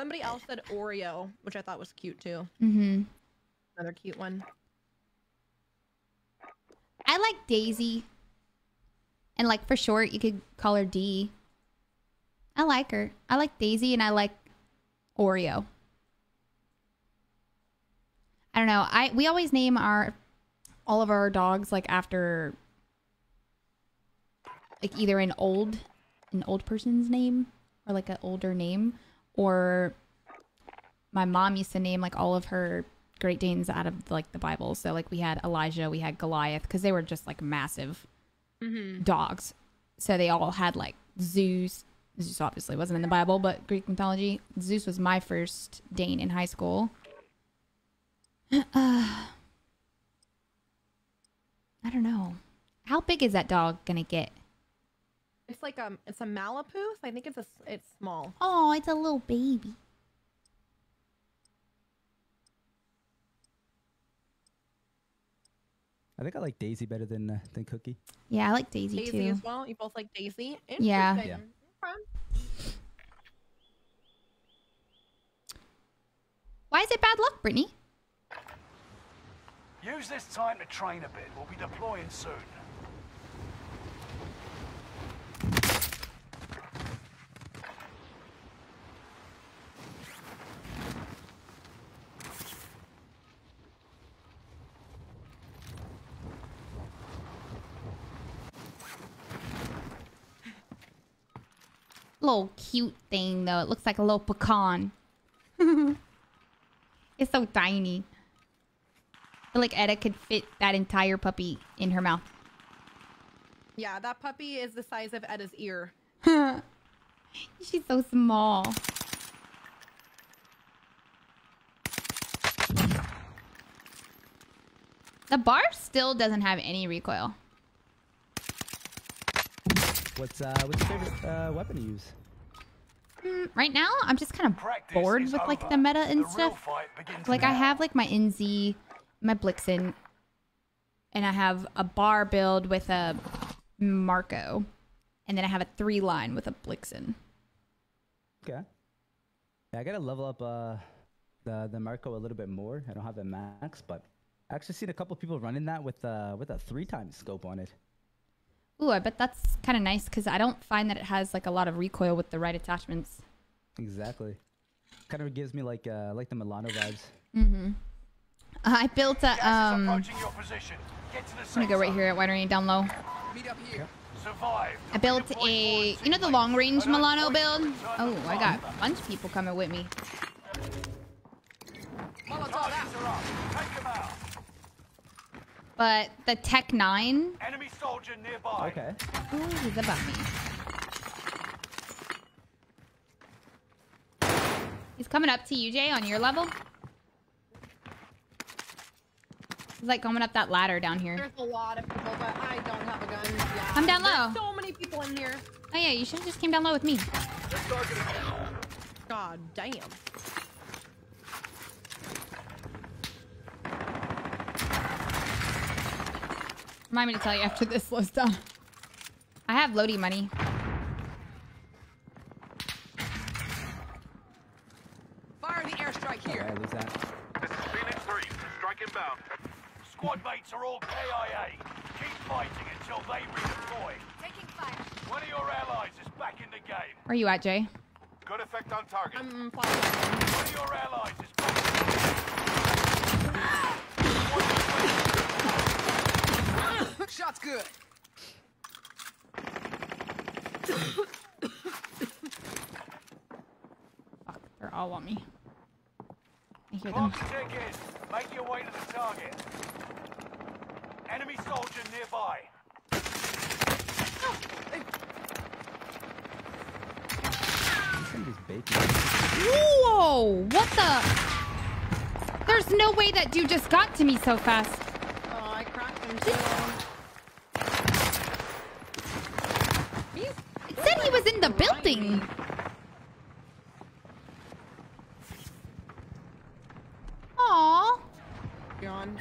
Somebody else said Oreo, which I thought was cute too. mm-hmm. Another cute one. I like Daisy, and like for short, you could call her D. I like her. I like Daisy, and I like Oreo. I don't know. I we always name our all of our dogs like after like either an old an old person's name or like an older name or my mom used to name like all of her Great Danes out of like the Bible. So like we had Elijah, we had Goliath because they were just like massive dogs. So they all had like Zeus. Zeus obviously wasn't in the Bible, but Greek mythology. Zeus was my first Dane in high school. Uh, I don't know. How big is that dog gonna get? It's like um, it's a Malapoose. I think it's a, it's small. Oh, it's a little baby. I think I like Daisy better than uh, than Cookie. Yeah, I like Daisy, Daisy too. as well. You both like Daisy. Yeah. Interesting. Yeah. Okay. Why is it bad luck, Brittany? Use this time to train a bit. We'll be deploying soon. Little cute thing, though. It looks like a little pecan. it's so tiny. I feel like Etta could fit that entire puppy in her mouth. Yeah, that puppy is the size of Edda's ear. She's so small. The bar still doesn't have any recoil. What's uh what's your favorite uh, weapon to use? Mm, Right now, I'm just kind of bored is with like over. the meta and real stuff. fight begins Like I have like my NZ, my Blixen, and I have a bar build with a Marco, and then I have a three line with a Blixen. Okay. Yeah, I gotta level up uh the the Marco a little bit more. I don't have it max, but I actually seen a couple people running that with uh with a three times scope on it. Ooh, I bet that's kind of nice because I don't find that it has like a lot of recoil with the right attachments. Exactly. Kind of gives me like uh like the Milano vibes. Mm-hmm. I built a um. I'm approaching your position. Get to the gonna go right here at Winery down low. Meet up here. Survive. I built a, you know, the long range Milano build. Oh, I got a bunch of people coming with me. Molotov out. are up. Take them out. But the Tech Nine, Enemy soldier nearby. Okay. ooh, he's above me. He's coming up to you, Jay, on your level. He's like coming up that ladder down here. There's a lot of people, but I don't have a gun. Yeah. I'm down There's low. so many people in here. Oh yeah, you should have just came down low with me. God damn. Remind me to tell you after this slows down. I have loadie money. Fire the airstrike here. I lose that. This is Phoenix 3. Strike inbound. Squad mates are all KIA. Keep fighting until they redeploy. Taking fire. One of your allies is back in the game. Where you at, Jay? Good effect on target. I'm flying. One of your allies is back in the game. Shot's good. Fuck, they're all on me. I hear them. Clock's ticking. Make your way to the target. Enemy soldier nearby. Whoa! What the? There's no way that dude just got to me so fast. Oh, I cracked him too. He's It said he was in the building. Aw, gone.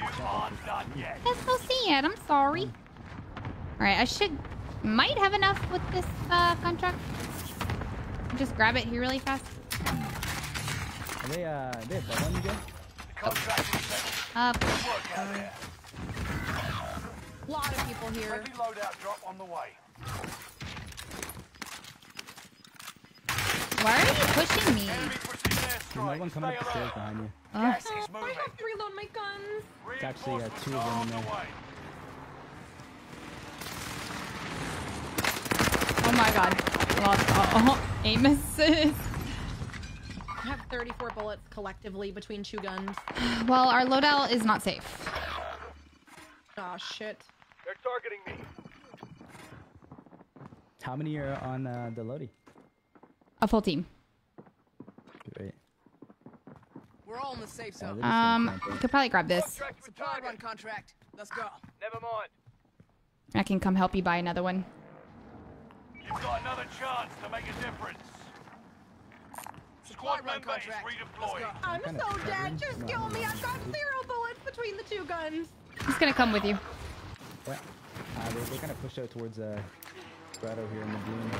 You aren't done yet. that's so sad. I'm sorry. All right, I should might have enough with this uh, contract. Just grab it here really fast. Are they uh they above on you guys? The contract. Up. Good work out there. lot of people here. Friendly loadout drop on the way. Why are you pushing me? Enemy precision There's no one coming Stay up the stairs behind you. Ugh. Gas is I have to reload my guns. It's actually, uh, two of them on in there. way. Oh my god. Lost all aim assist. I have 34 bullets collectively between two guns. Well, our loadout is not safe. Oh shit. They're targeting me. How many are on uh, the loadie? A full team. Great. We're all in the safe zone. they're just gonna Um, camp you it. could probably grab this. Contract Supply run contract. Let's go. Never mind. I can come help you buy another one. You've got another chance to make a difference. Supply Squad run contract. Let's redeployed. go. I'm so dead. Just kill me. I've got zero bullets between the two guns. He's gonna come with you. Yeah. Uh, they, they kind of pushed out towards uh, grotto here in the dune.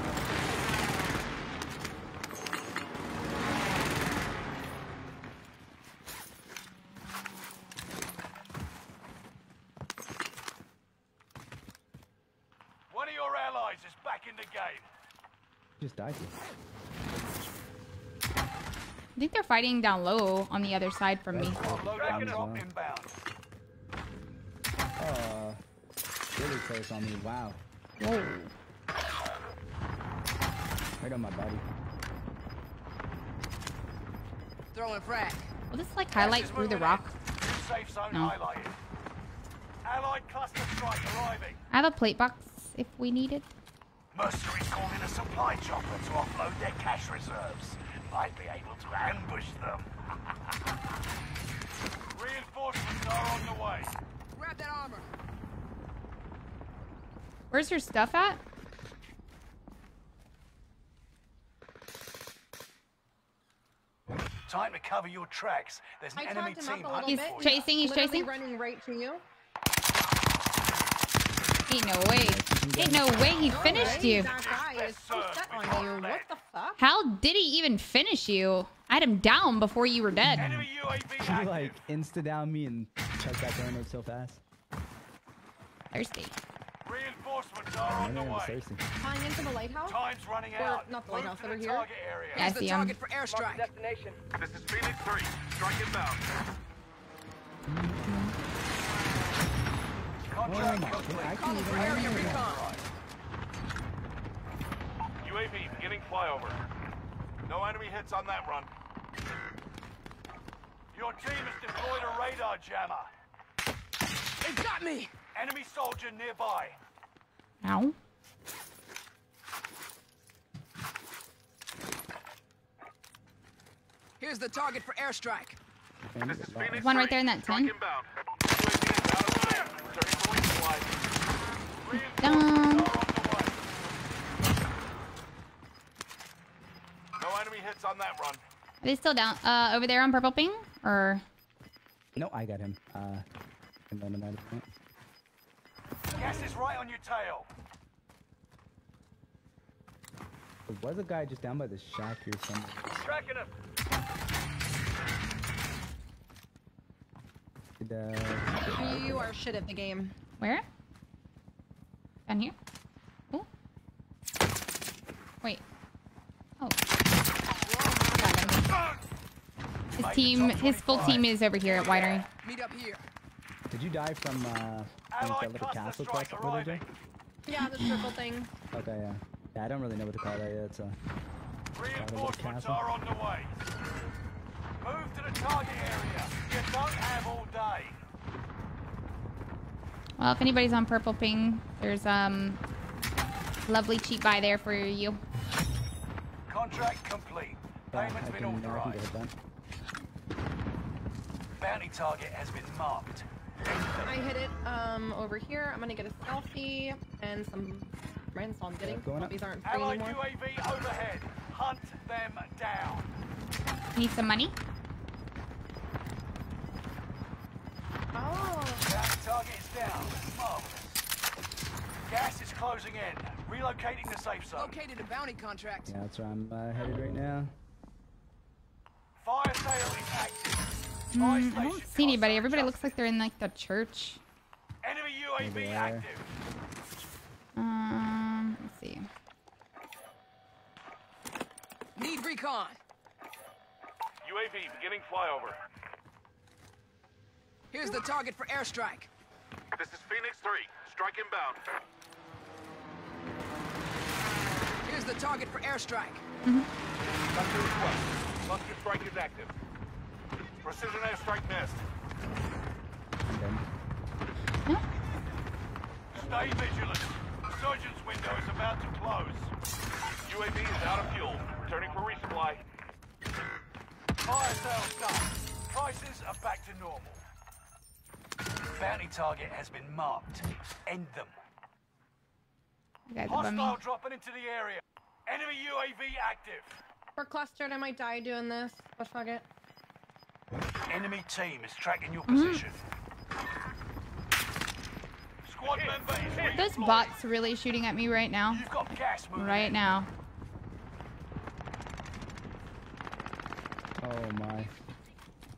One of your allies is back in the game. Just died. here. I think they're fighting down low on the other side from me. Loadout drop uh. Oh, really close on me. Wow. Whoa. Right on my body. Throwing frag. Will this like highlight through the rock? safe zone No. Allied cluster strike arriving. I have a plate box if we need it. Mercenaries called in a supply chopper to offload their cash reserves. Might be able to ambush them. Reinforcements are on the way. Grab that armor. Where's your stuff at? Time to cover your tracks. There's an I enemy tagged him up team a hunting for you. chasing, he's Literally chasing. running right to you. Ain't no way. Ain't no way he finished you. That guy is so set on you. What the fuck? How did he even finish you? I had him down before you were dead. Enemy He like insta down me and chucked that grenade so fast. Thirsty. Reinforcements are I on the know I way. thirsty. Flying into the lighthouse? Time's running Or not the Move lighthouse, to over the here. target area. Yeah, I the see him. target for airstrike. Destination. This is Phoenix 3. Strike inbound. Mm-hmm. Oh Contract my complete. god, I can't for even area recon. UAV beginning flyover. No enemy hits on that run. Your team has deployed a radar jammer. They got me. Enemy soldier nearby. Ow. Here's the target for airstrike. This is Phoenix One right there in that Strike tent. inbound. UAV is out of the way. Returning for resupply. Dun. Are on the way. No enemy hits on that run. Are they still down? Uh, over there on purple ping? Or No, I got him. Uh, and then another point. Gas is right on your tail. There was a guy just down by the shack here somewhere. Tracking him. Did, uh, You are shit at the game. Where? Down here? Oh. Wait. Oh. Got him. His team, his full team is over here at Winery. Meet up here. did you die from uh, like that little castle quest over there, Yeah, the circle thing. Okay, yeah. Yeah, I don't really know what to call that yet, so. Reinforcements castle. are on the way. Move to the target area. You don't have all day. Well, if anybody's on purple ping, there's um lovely cheap buy there for you. Contract complete. Yeah, Payment's been can, uh, I can authorized. get it done. Bounty target has been marked. I hit it um over here. I'm gonna get a selfie and some rents I'm getting. going. These aren't free Allied anymore. UAV overhead. Hunt them down. Need some money? Oh, Bounty target is down. Marvelous. Gas is closing in. Relocating the safe zone. Located a bounty contract. Yeah, that's where I'm uh, headed right now. Fire sale is active. Fire Mm, I don't see anybody. Everybody looks like they're in like the church. Enemy UAV are. active. Um, let's see. Need recon. UAV beginning flyover. Here's the target for airstrike. This is Phoenix 3. Strike inbound. Here's the target for airstrike. Mm-hmm. Cluster request. Cluster strike is active. Precision airstrike missed. And then, Stay vigilant. Surgeon's window is about to close. UAV is out of fuel. Returning for resupply. Fire sales done. Prices are back to normal. Bounty target has been marked. End them. You guys above me. Hostile dropping into the area. Enemy UAV active. we're clustered. I might die doing this, but fuck it. Enemy team is tracking your Mm-hmm. position. Squad member is Those redeploying. bots really shooting at me right now. You've got gas. Right now. Oh my.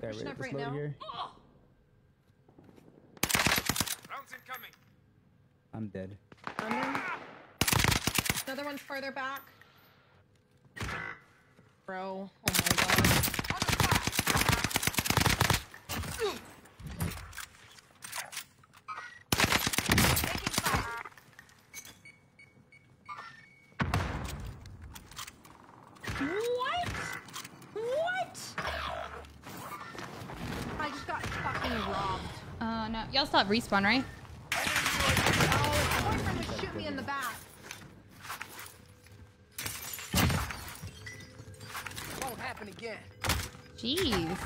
Yeah, Pushing right, up this right now. here. Rounds incoming. I'm dead. I'm. Another one's further back. Bro, oh my god. On the fire. Taking fire. What? What? I just got fucking robbed. Uh, no. Y'all still have respawn, right? Happen again. Jeez.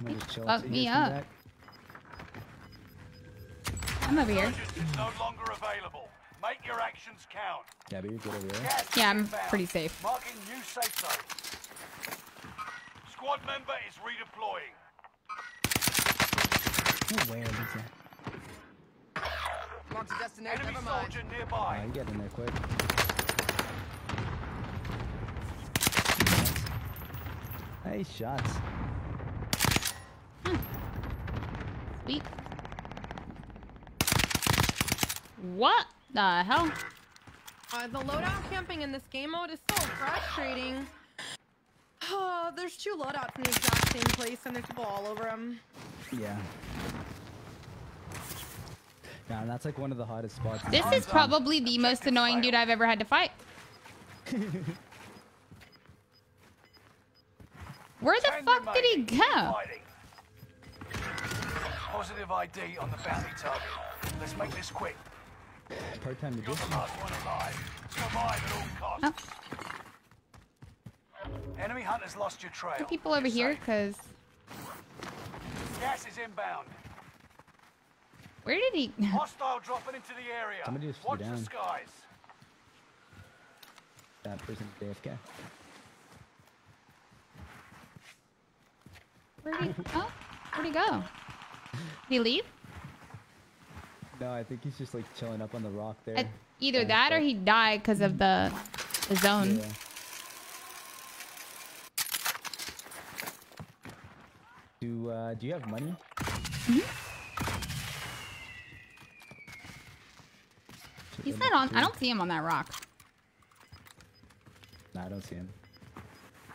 I'm gonna just chill Fuck me up. back. I'm over here. No longer available. Make your actions count. Yeah, but you're good over there. Gas Yeah, I'm pretty safe. Marking new safe zone. Squad member is redeploying. No way, Lisa. Mark the destination. Enemy soldier nearby. you get in there quick. Nice shots. Sweet. What the hell? Uh, the loadout camping in this game mode is so frustrating. Oh, there's two loadouts in the exact same place and there's people all over them. Yeah. Yeah, and that's like one of the hottest spots. This is probably the most annoying dude I've ever had to fight. Where the Ten fuck did he go? Positive ID on the bounty target. Let's make this quick. part-time You're the last one alive. Survive at all costs. Oh. Enemy hunters lost your trail. People over You're here? safe. Cause Gas is inbound. where did he? Hostile dropping into the area. Somebody just flew Watch the down. skies. That person's AFK. Where did he? Oh, where'd he go? Did he leave? No, I think he's just like chilling up on the rock there. I, either that or he died because of the the zone. Yeah. Do uh, do you have money? He's not on. I don't see him on that rock. No, I don't see him.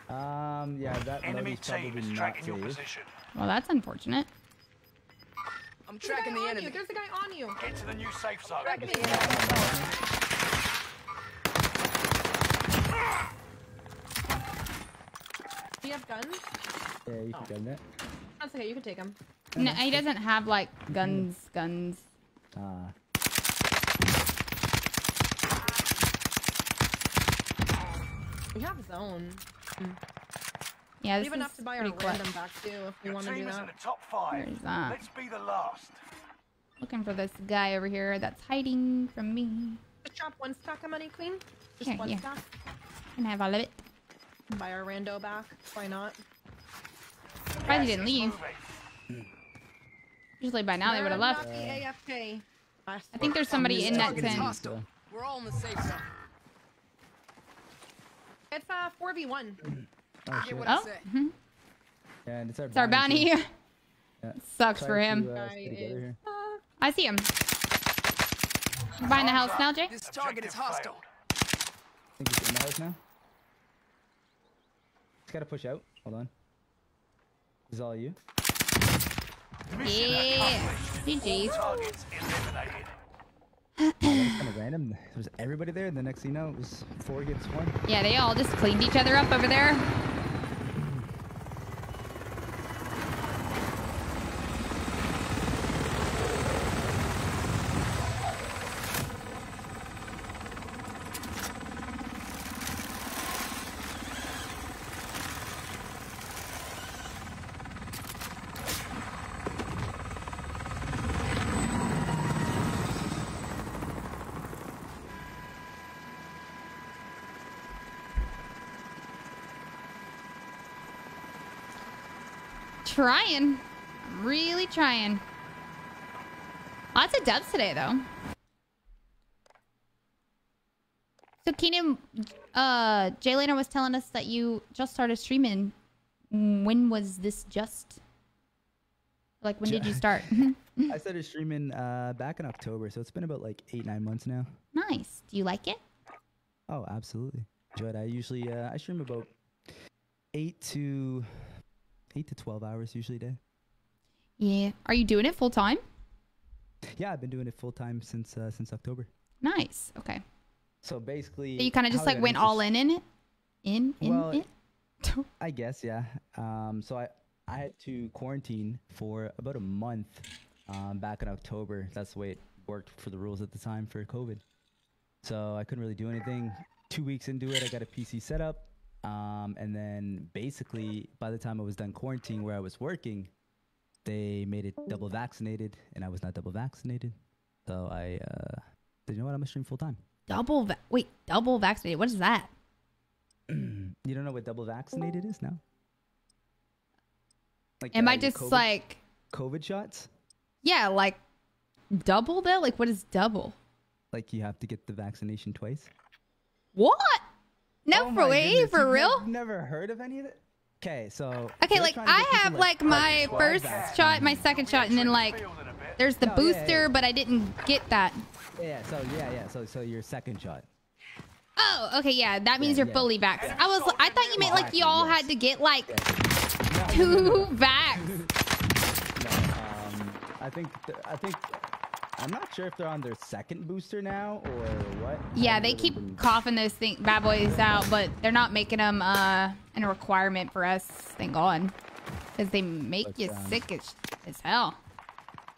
Um, yeah, that Enemy team probably is tracking your position. Well, that's unfortunate. I'm There's a guy tracking the on enemy. you. There's a guy on you. Get to the new safe zone. Tracking the enemy. Do you have guns? Yeah, you can get it. That's okay. You can take him. No, he doesn't have like guns. Guns. Ah, We have zone. Hmm. Yeah, We this have enough to buy our pretty quick. random back too if we want to do team is in that. the top five. Where is that? Let's be the last. Looking for this guy over here that's hiding from me. Just drop one stack of money, Queen. Just Here, one here. stack. Can have all of it? Buy our rando back. Why not? Surprised he Gas didn't is leave. moving. Usually by now they would have left. not AFK. I think there's somebody in that tent. We're all in the safe zone. It's a 4v1. oh Get shit. what I Oh, say. mhm. Yeah, and it's our it's our bounty. too. Yeah. Sucks Try for to, him. uh, Guy stay together is here. fucked. I see him. You Behind the house now, Jay? This target is hostile. failed. I think he's in the house now. He's gotta push out. Hold on. This is all you. Yeah. accomplished. GG's. Targets eliminated. That was kind of random. There was everybody there, and the next thing you know, it was four against one. Yeah, they all just cleaned each other up over there. Trying. I'm really trying. Lots of dubs today, though. So, Keenan, uh, Jay Lena was telling us that you just started streaming. When was this just? Like, when did you start? I started streaming uh, back in October, so it's been about like eight, nine months now. nice. Do you like it? Oh, absolutely. It. I usually uh, I stream about eight to eight to twelve hours usually a day. Yeah. Are you doing it full time? Yeah, I've been doing it full time since uh, since October. Nice. Okay. So basically, So you kind of just like went all in in it? In? In? Well, in? I guess yeah. Um, so I I had to quarantine for about a month um, back in October. That's the way it worked for the rules at the time for COVID. So I couldn't really do anything. Two weeks into it, I got a PC set up, um, and then basically by the time I was done quarantine where I was working, they made it double vaccinated, and I was not double vaccinated. So I uh, you know what, I'm gonna stream full time. Double. Va- wait, double vaccinated. What is that? You don't know what double vaccinated is now? Like Am uh, I just COVID like, COVID shots? yeah, like double though? Like, what is double? Like you have to get the vaccination twice? What? No, Oh for my way goodness, for real? Never, never heard of any of it? Okay, so Okay, like I have like my first vaccinated. shot, my second shot, and then like there's the No, booster, yeah. but I didn't get that. Yeah, so yeah, yeah, so so your second shot. Oh, okay, yeah, that means Yeah, you're yeah. fully vaxxed. I was, I thought you meant like you all Exactly, had to get like two vax. no, um, I think th- I think I'm not sure if they're on their second booster now or what. Yeah, they keep been- coughing those thing bad boys out, but they're not making them uh an a requirement for us. Thank God, because they make But, you um, sick as, as hell.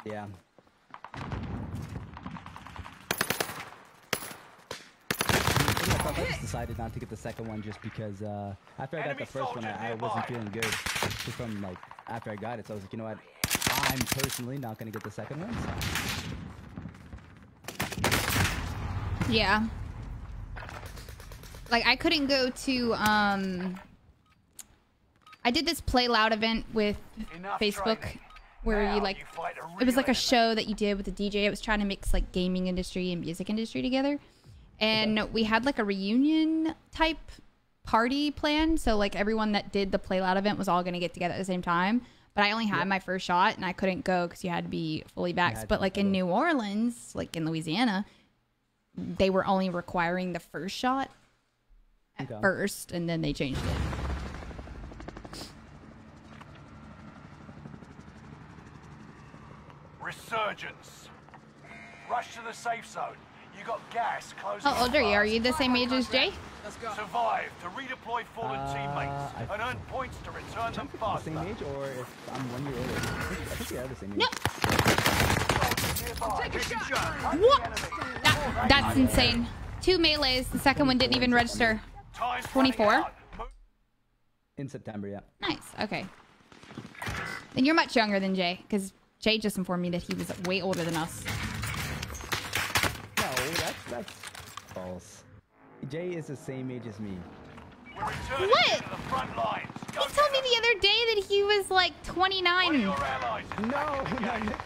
Yeah. I just decided not to get the second one just because uh, after I got the first one, I, I wasn't feeling good. Just from like after I got it, so I was like, you know what, I'm personally not gonna get the second one. So. Yeah. Like I couldn't go to um I did this play loud event with Enough Facebook training. where Now you like you it was like a show that you did with the DJ. It was trying to mix like gaming industry and music industry together. And we had like a reunion type party plan. So like everyone that did the play loud event was all going to get together at the same time. But I only had my first shot and I couldn't go because you had to be fully vaxxed. had But like in. New Orleans, like in Louisiana, they were only requiring the first shot at Okay. first and then they changed it. Resurgence. Rush to the safe zone. You got gas close. How old are you? Are you the same age as Jay? Let's go. Survive to redeploy fallen Uh, teammates I and earn points to return them the faster. same age, or if I'm one year older. I think, we are the same age. No. Take a shot. What? That, that's insane. Two melees. The second one didn't even register. 24? running out. Move In September, yeah. Nice. Okay. Then you're much younger than Jay, because Jay just informed me that he was way older than us. No, that's that's false. Jay is the same age as me. We're returning What? the front lines. He told me the other day that he was like 29. your allies is No, back in the no, no.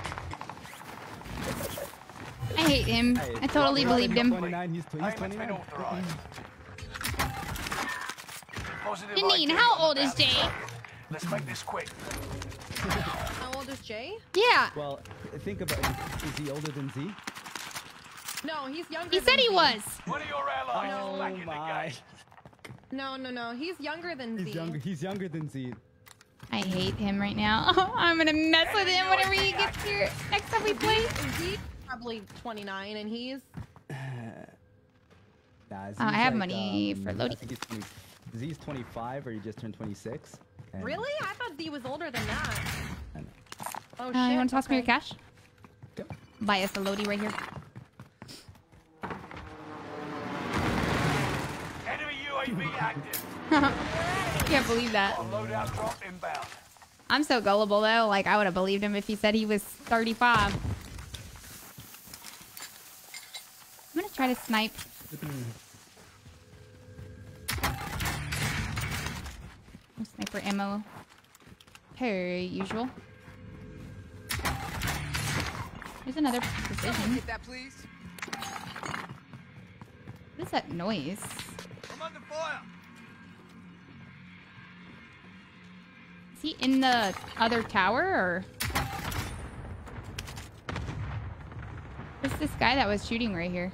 I hate him. I totally Robin, believed him. 29, he's, tw- he's Payment's been 29. authorized. Positive Janine, how old is Jay? Let's make this quick. How old is Jay? Yeah. Well, think about it. Is he older than Z? No, he's younger. He than said he Z. was. One of your allies Oh is back oh, my. No, no, no. He's younger than He's Z. younger. He's younger than Z. I hate him right now. I'm gonna mess with him whenever he gets here. Next time we play. Z's probably 29, and he's Nah, Z's Uh, I have like, money um, for I loadie. think he's 20, Z's 25, or he just turned 26. and- really. I thought Z was older than that. I know. Oh Uh, shit. you want to toss me your okay. cash? Buy us a loadie right here. Enemy UAV active. Can't believe that. Loadout drop inbound. I'm so gullible though. Like I would have believed him if he said he was 35. I'm gonna try to snipe. Sniper ammo. Per usual. There's another precision. get that, please. What is that noise? He in the other tower or? Where's this guy that was shooting right here?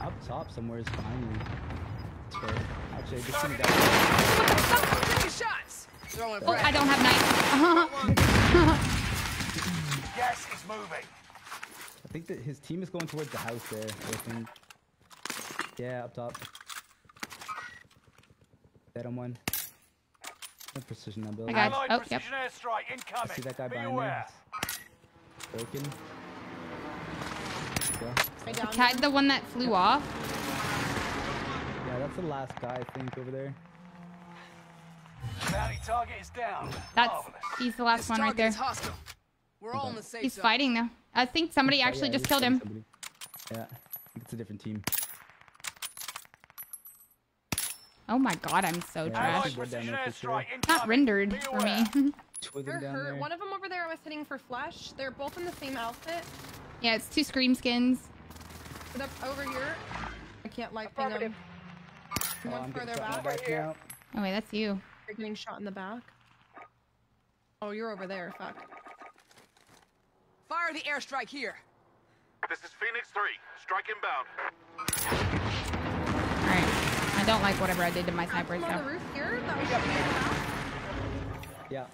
Up top somewhere is behind me. Actually, I just seen a guy. Taking shots. Throwing Oh, I don't have knife. Gas is moving. I think that his team is going towards the house there. I think. Yeah, up top. Dead on one. No precision on build. I got- Allied oh, yep. airstrike incoming. I see that guy Be behind aware. there. Broken. Go. I Tagged the one that flew off. Yeah, that's the last guy I think over there. Bounty target is down. That's Marvelous. he's the last This one right there. hostile. We're all in the safe He's zone. fighting though. I think somebody Oh, actually yeah, just killed him. somebody. Yeah, it's a different team. Oh my god, I'm so Yeah, trash. Allied down there for sure. Not rendered for me. They're them down hurt. there. One of them over there I was hitting for flesh. They're both in the same outfit. yeah, it's two scream skins. But up over here, I can't light ping them. Oh, One I'm further shot in the back. back now. Oh wait, that's you. You're getting shot in the back. Oh, you're over there. Fuck. Fire the airstrike here. This is Phoenix 3. Strike inbound. Alright. I don't like whatever I did to my sniper, Someone so. roof here. That was shooting at. Yeah.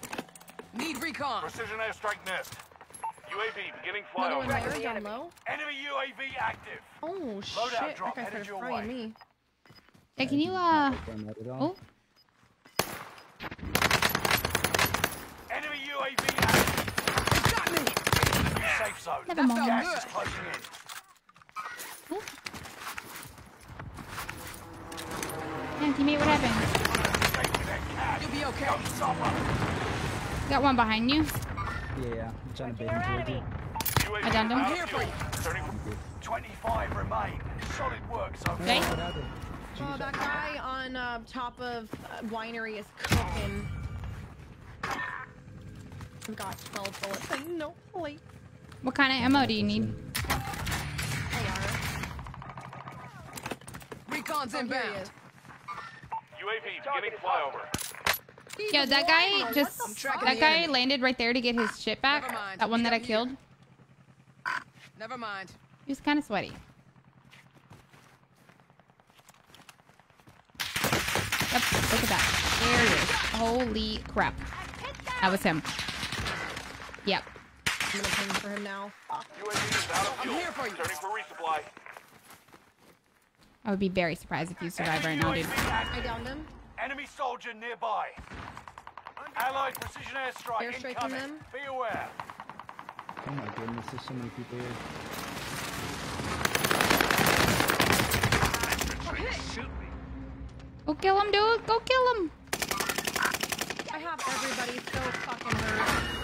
Need recon. Precision airstrike missed. UAV beginning Another one flyover. there down low. Enemy UAV active. Oh Loadout shit! That drop guy headed started your frying way. me. Hey, can you uh Confirm that at all. oh Enemy UAV active. Got me. Safe zone. Never mind. Gas is closing in. Yeah, teammate, what happened? Taking that cash. You'll be okay. Got someone. Got one behind you. Yeah, yeah. I'm trying to bait him towards you. UAV I downed him. out of Here for fuel. you. Turning from 25 remain. Solid work so Okay. far. What happened? Oh, that guy on uh, top of uh, winery is cooking. I've got 12 bullets and no plate. What kind of ammo do you need? AR. Recon's Oh, here he inbound. Is. UAV beginning flyover. Yo, that guy just that guy enemy. landed right there to get his shit back. Never mind. That one that I Meet up here. killed. Never mind. He was kind of sweaty. Yep, look at that. There he is. Holy crap. That was him. Yep. I'm gonna ping for him now. Fuck. UAV is out of I'm here for you. Turning for resupply. I would be very surprised if you survive right now, dude. I downed him. Enemy soldier nearby. Allied precision airstrike Airstriking incoming. them. Be aware. Oh my goodness, there's so many people here. Go kill him, dude. Go kill him. I have everybody so fucking hurt.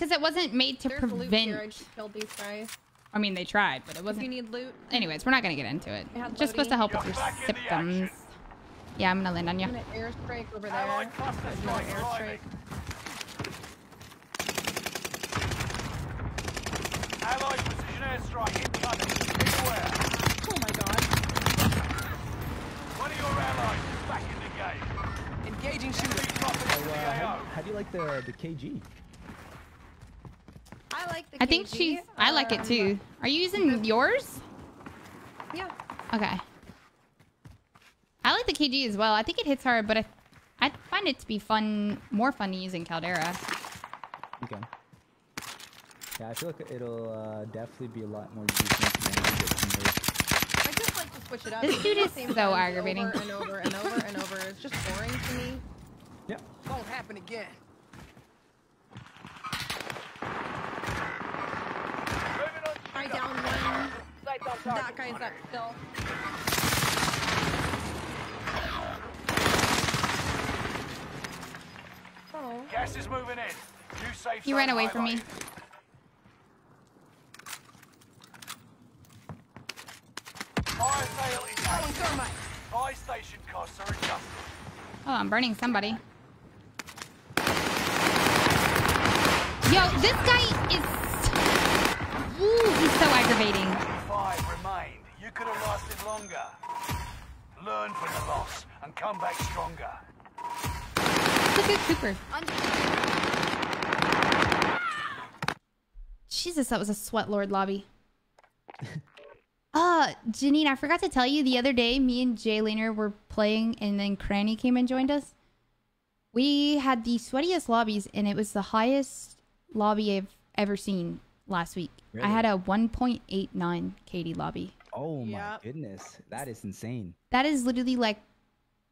Because it wasn't made to There's loot prevent. here. I just killed these guys. I mean, they tried, but it If you wasn't. need loot, Anyways, we're not gonna get into it. I had It's just supposed to help You're with your back in the symptoms. Yeah, I'm gonna land on you. I'm gonna airstrike over there. Allied cluster There's another strike airstrike. Allied precision airstrike incoming. Be aware. Oh my god. One of your allies is back in the game. Engaging shooter. Enemy dropping So, into uh, how, how do you like the the KG? I like the I think KG. she's. I like it Um, too. Are you using yours? Yeah. Okay. I like the KG as well. I think it hits hard, but I, I find it to be fun, more fun using Caldera. Okay. Yeah, I feel like it'll uh, definitely be a lot more useful than it gets from. I just like to switch it up. This dude is so aggravating. Over and over and over and over. It's just boring to me. Yeah. Won't happen again. guy down one. That guy's up still. Oh. Gas is moving in. Safe he ran away from me. Oh, oh, I'm burning somebody. Yo, this guy is Ooh, he's so aggravating. Five remained. You could have lasted longer. Learn from the loss and come back stronger. Look at Cooper. Jesus, that was a sweat lord lobby. Uh, Janine, I forgot to tell you the other day, me and Jay Laner were playing and then Cranny came and joined us. We had the sweatiest lobbies and it was the highest lobby I've ever seen last week. I had a 1.89 KD lobby. Oh my Yep. goodness, that is insane. That is literally like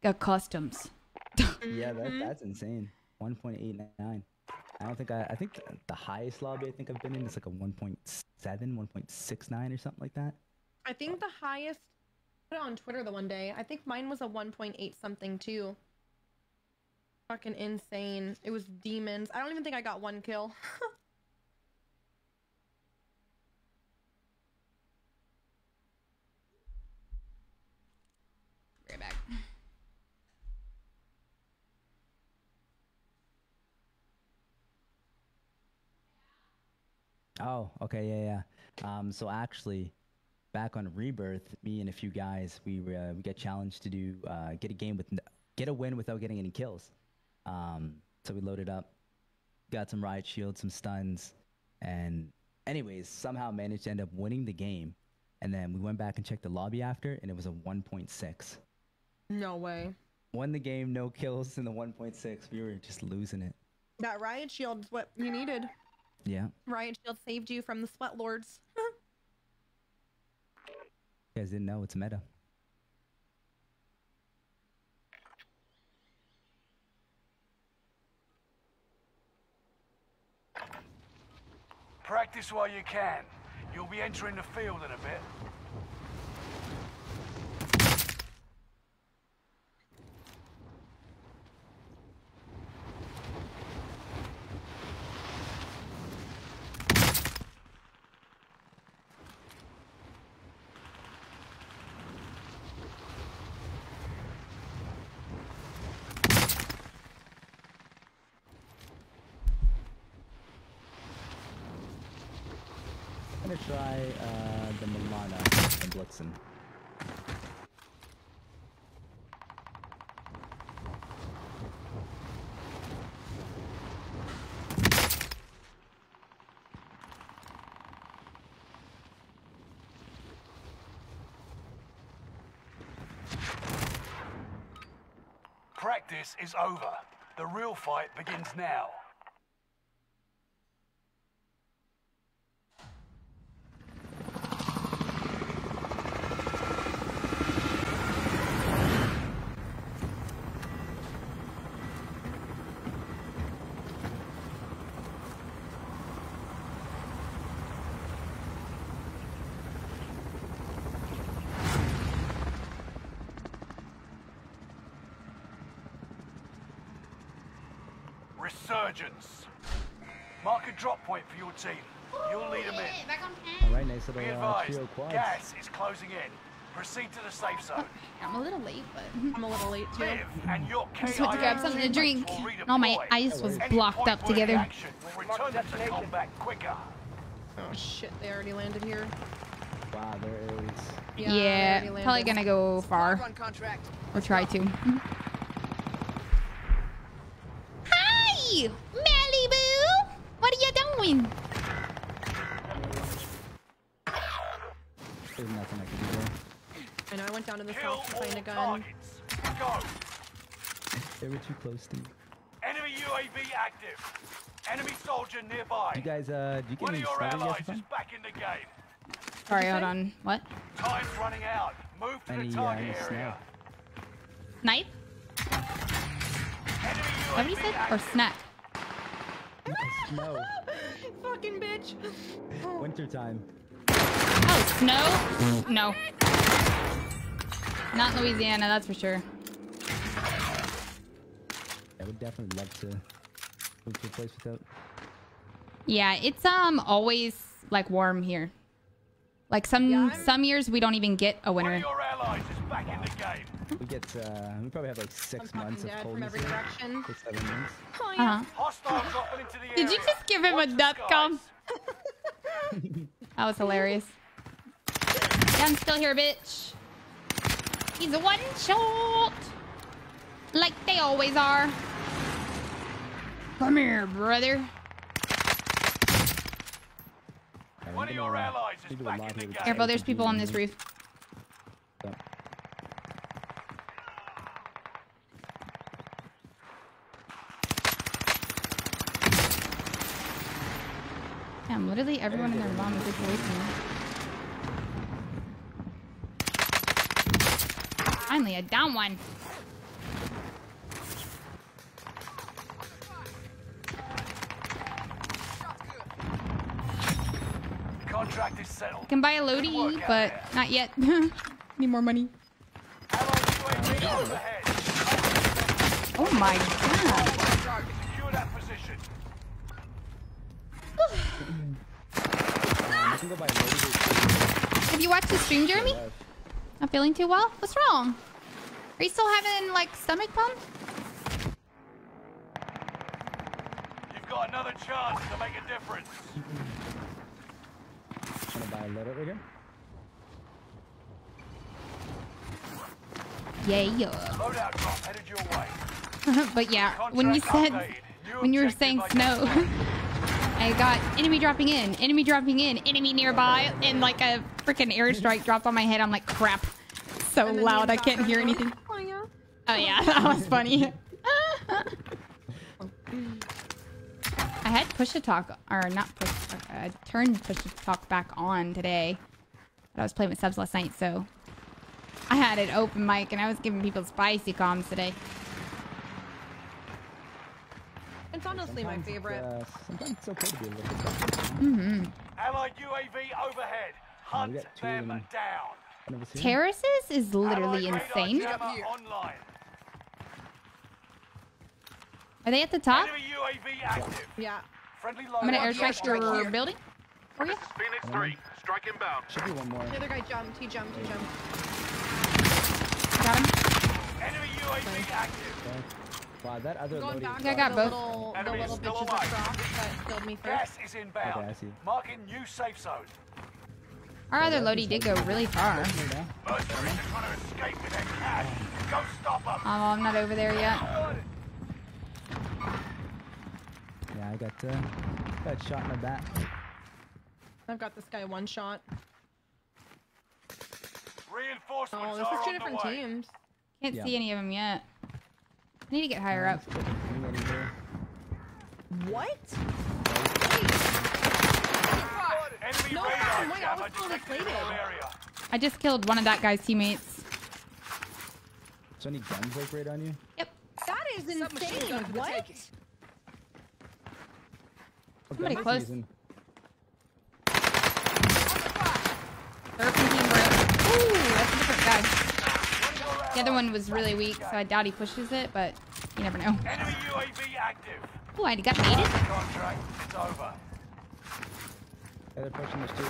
a customs. Yeah, that, mm-hmm. that's insane. 1.89. I don't think I. I think the highest lobby I think I've been in is like a 1.7, 1.69 or something like that. I think the highest put it on Twitter the one day. I think mine was a 1.8 something too. Fucking insane. It was demons. I don't even think I got one kill. Oh, okay, yeah, yeah. Um, so actually, back on Rebirth, me and a few guys, we uh, we get challenged to do uh, get a game with get a win without getting any kills. Um, so we loaded up, got some riot shields, some stuns, and anyways, somehow managed to end up winning the game. And then we went back and checked the lobby after, and it was a 1.6. no way. Won the game, no kills in the 1.6. We were just losing it. That riot shield is what you needed. Yeah, Riot shield saved you from the sweat lords. you guys didn't know it's meta. Practice while you can. You'll be entering the field in a bit. I'm gonna try uh, the Milano and Practice is over. The real fight begins now. Resurgence. Mark a drop point for your team. You'll lead them in. All right, nice little Be uh, advised, trio quads. gas is closing in. Proceed to the safe zone. I'm a little late, but I'm a little late too. Live, and your I just went to grab something to drink. will And all my ice was blocked up together. action return them to combat quicker. Oh shit, they already landed here. Wow, there is. Yeah, Yeah, probably gonna go far or try to. Hi, gun. targets. Go. They were too close to me. Enemy UAV active. Enemy soldier nearby. Do you guys, uh, do you get One of any your allies is fun? back in the game. Sorry, hold on. What? Time's running out. Move to Any, the uh, target any area. Knife? Enemy Is that he UAV said? Or active. snack? Snow. Fucking bitch. Wintertime. Oh, snow? No. Not in Louisiana, that's for sure. I would definitely love to Move to a place without. Yeah, it's um always like warm here. Like some Yeah, some years we don't even get a One winter. your allies is back in the game. We get. Uh, we probably have like I'm six months of dead from every direction. Six, seven months. Oh, yeah. Uh-huh. Hostile dropping into the area. Did you just give him a Watch the death skies. com? That was hilarious. Yeah, I'm still here, bitch. He's a one shot. Like they always are. Come here, brother. One of your allies is we do a back in the game. Careful, there's people on this roof. Damn, literally everyone in their mom is from me. Finally, a down one. Contract is settled. Can buy a loadie, but not yet. Need more money. Allied UAV overhead. Oh my god. Secure that position. We can go by loaded Have you watched the stream, Jeremy? Left. Not feeling too well? What's wrong? Are you still having like stomach pump? You've got another chance to make a difference. Gonna buy a loadout right here. Yeah. Loadout drop headed your way. but yeah, when you said when you were saying snow, identified. I got enemy dropping in, enemy dropping in, enemy nearby, and like a freaking airstrike dropped on my head. I'm like, crap. So loud, I can't hear anything. Oh, yeah. That was funny. I had push to talk, or not push. I turned push to talk back on today. But I was playing with subs last night, so I had an open mic and I was giving people spicy comms today. It's honestly my Sometimes it's, favorite. Uh, sometimes it's okay to be a little bit. Mm-hmm. Allied UAV overhead. Hunt got two of them them. down. Never seen it. Terraces is literally Allied insane. online. Are they at the top? Enemy UAV active. Yeah. Friendly I'm gonna airstrike your right building for you. This is Phoenix 3. Strike inbound. Should be one more. The other guy jumped. He jumped. He jumped. Got him. Enemy UAV active. Okay. Wow, that other Going back I to got the both. little, the little bitches alive. across that killed me first. Gas is inbound. Okay, I see. Marking new safe zone. Our other loadie did go really far. Right now. Mercenaries are trying to escape with their cash. Go stop them. Oh, I'm not over there yet. Yeah, I got uh, got shot in the back. I've got this guy one shot. Reinforcements Oh, this is two different teams. Can't Yeah. see any of them yet. I need to get higher up. Let's get the thing in here. What? Enemy No, radar wait, I was fully detected in plated. your area. I just killed one of that guy's teammates. So any guns like right on you? Yep. That is insane. What? Somebody Gun close. season. Serpentine bro. Ooh, that's a different guy. The other one was really weak, so I doubt he pushes it, but you never know. Enemy UAV active. Ooh, I got baited. Contract is over. Other pushing this too.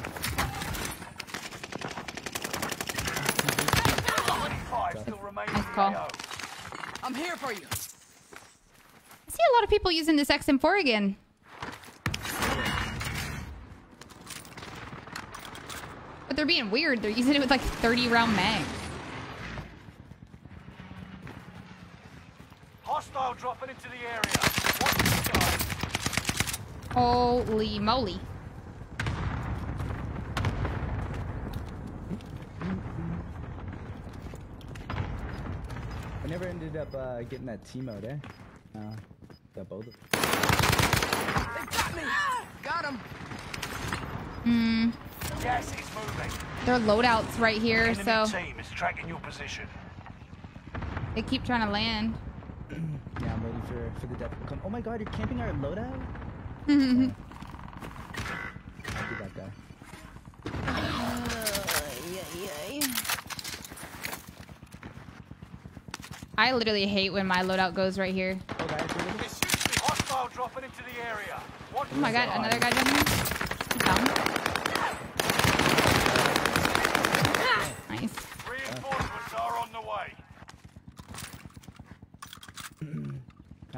Five still remain Nice call. I'm here for you. I see a lot of people using this XM4 again. But they're being weird. They're using it with like 30 round mag. Hostile dropping into the area. Watch the. Holy moly. I never ended up uh, getting that team out, eh? Uh, got both of them. They got me. Got him. Hmm. Gas is moving. There are loadouts right here, Enemy so team is tracking your position. they keep trying to land. Yeah, I'm waiting for for the death to come. Oh my god, you're camping our loadout? I I'll that guy. literally hate when my loadout goes right here. Oh, guys, you're with us? Hostile dropping into the area. Oh my god, another guy jumping. Down. Nice. Reinforcements are on the way.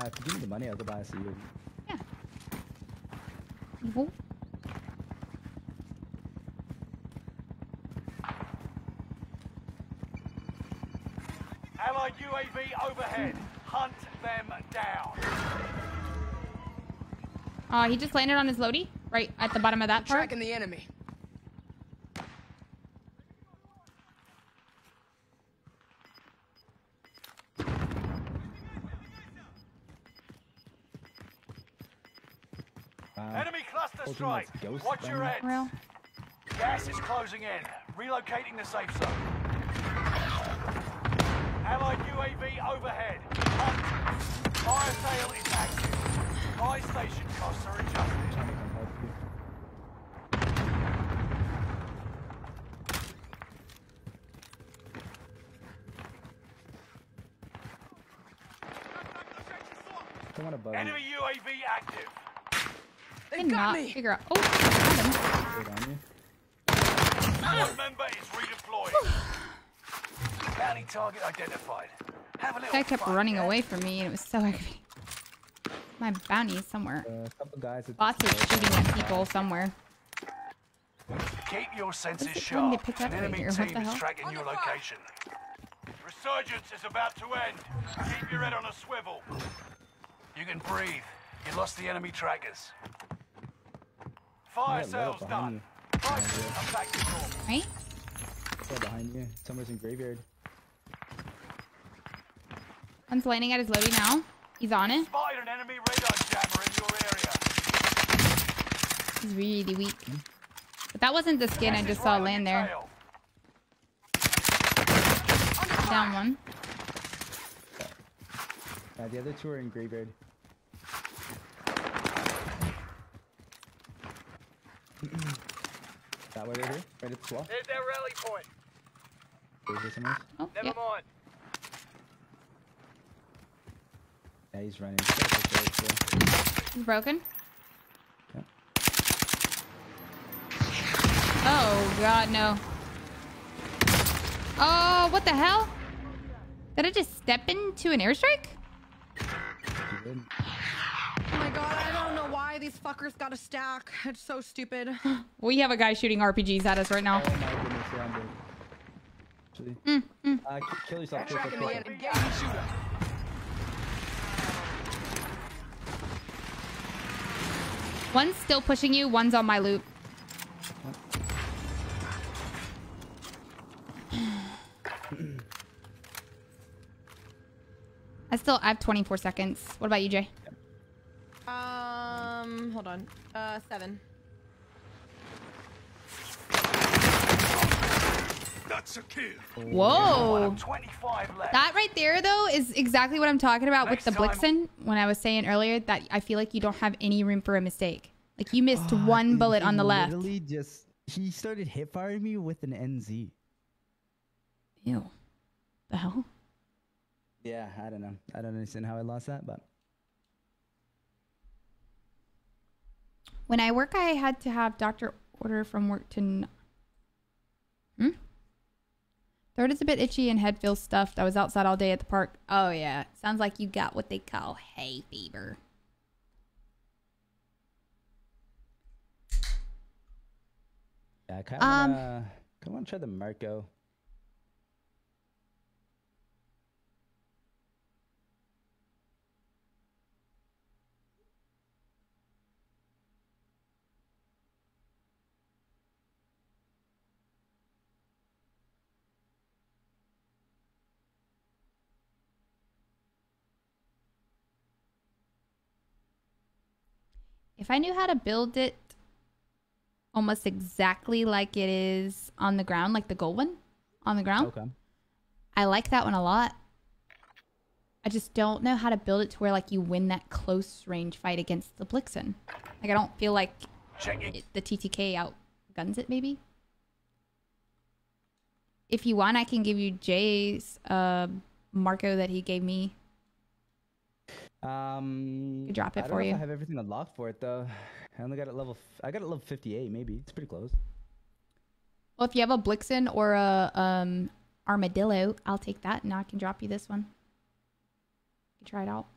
Uh, if you give me the money, I'll go buy us a UAV. Yeah. Allied UAV overhead. Hunt them down. Uh, he just landed on his loadie, right at the bottom of that part. Tracking the enemy. Wow. Enemy cluster strike. ghost Watch your thing. heads. Gas is closing in. Relocating the safe zone. Allied UAV overhead. Hunt. Fire sale is active. Buy station costs are adjusted. Trying to come help you. Someone above you. Enemy UAV active. I did figure out. Oh, found him. Right on you. One member is redeploying. Bounty target identified. Have a little Guy kept running yeah? away from me, and it was so aggravating. My bounty is somewhere. Uh, a couple guys. Bots are shooting at people somewhere. Keep your senses What's it telling me sharp. to pick An up right enemy here? What team the is hell? tracking your location. Resurgence is about to end. Keep your head on a swivel. You can breathe. You lost the enemy trackers. Fire Yeah, right up sales behind done. Right, I'm back to normal. Right? Yeah, behind you. Someone's in graveyard. One's landing at his loadie now. He's on it. Spotted an enemy radar jammer in your area. He's really weak. But that wasn't the skin I just saw on land there. Down one. Uh, the other two are in graveyard. That way right here, right at the wall. There's that rally point. Graveyard somewhere. Oh, Never yeah. mind. Yeah, he's running. He's got a pistol, so- He's broken. Yep. Oh, God, no. Oh, what the hell? Did I just step into an airstrike? These fuckers got a stack. It's so stupid. We have a guy shooting RPGs at us right now. Oh my goodness, yeah, I'm dead. Actually. Mm, Uh, kill yourself. quick, Tracking quick, the quick. enemy. Engage shooter. One's still pushing you, one's on my loop. I still I have 24 seconds. What about you, Jay? Um, hold on. Uh, seven. That's a kill. Whoa. 25 left. That right there, though, is exactly what I'm talking about Next with the time- Blixen. When I was saying earlier that I feel like you don't have any room for a mistake. Like you missed Ah, one he- bullet on the left. Literally just he started hip firing me with an NZ. Ew. The hell? Yeah, I don't know. I don't understand how I lost that, but When I work, I had to have doctor order from work to. N- hmm? Throat is a bit itchy and head feels stuffed. I was outside all day at the park. Oh, yeah. Sounds like you got what they call hay fever. yeah, I kind of Um, wanna, kind of want to try the Marco. I knew how to build it almost exactly like it is on the ground, like the gold one on the ground, Okay. I like that one a lot. I just don't know how to build it to where like you win that close range fight against the Blixen. Like I don't feel like Check it. it, the TTK outguns it. Maybe. If you want, I can give you Jay's uh, Marco that he gave me. Um, drop it I don't for you. I have everything unlocked for it though. I only got it level. F- I got it level 58. Maybe it's pretty close. Well, if you have a Blixen or a um armadillo, I'll take that and I can drop you this one. You try it out.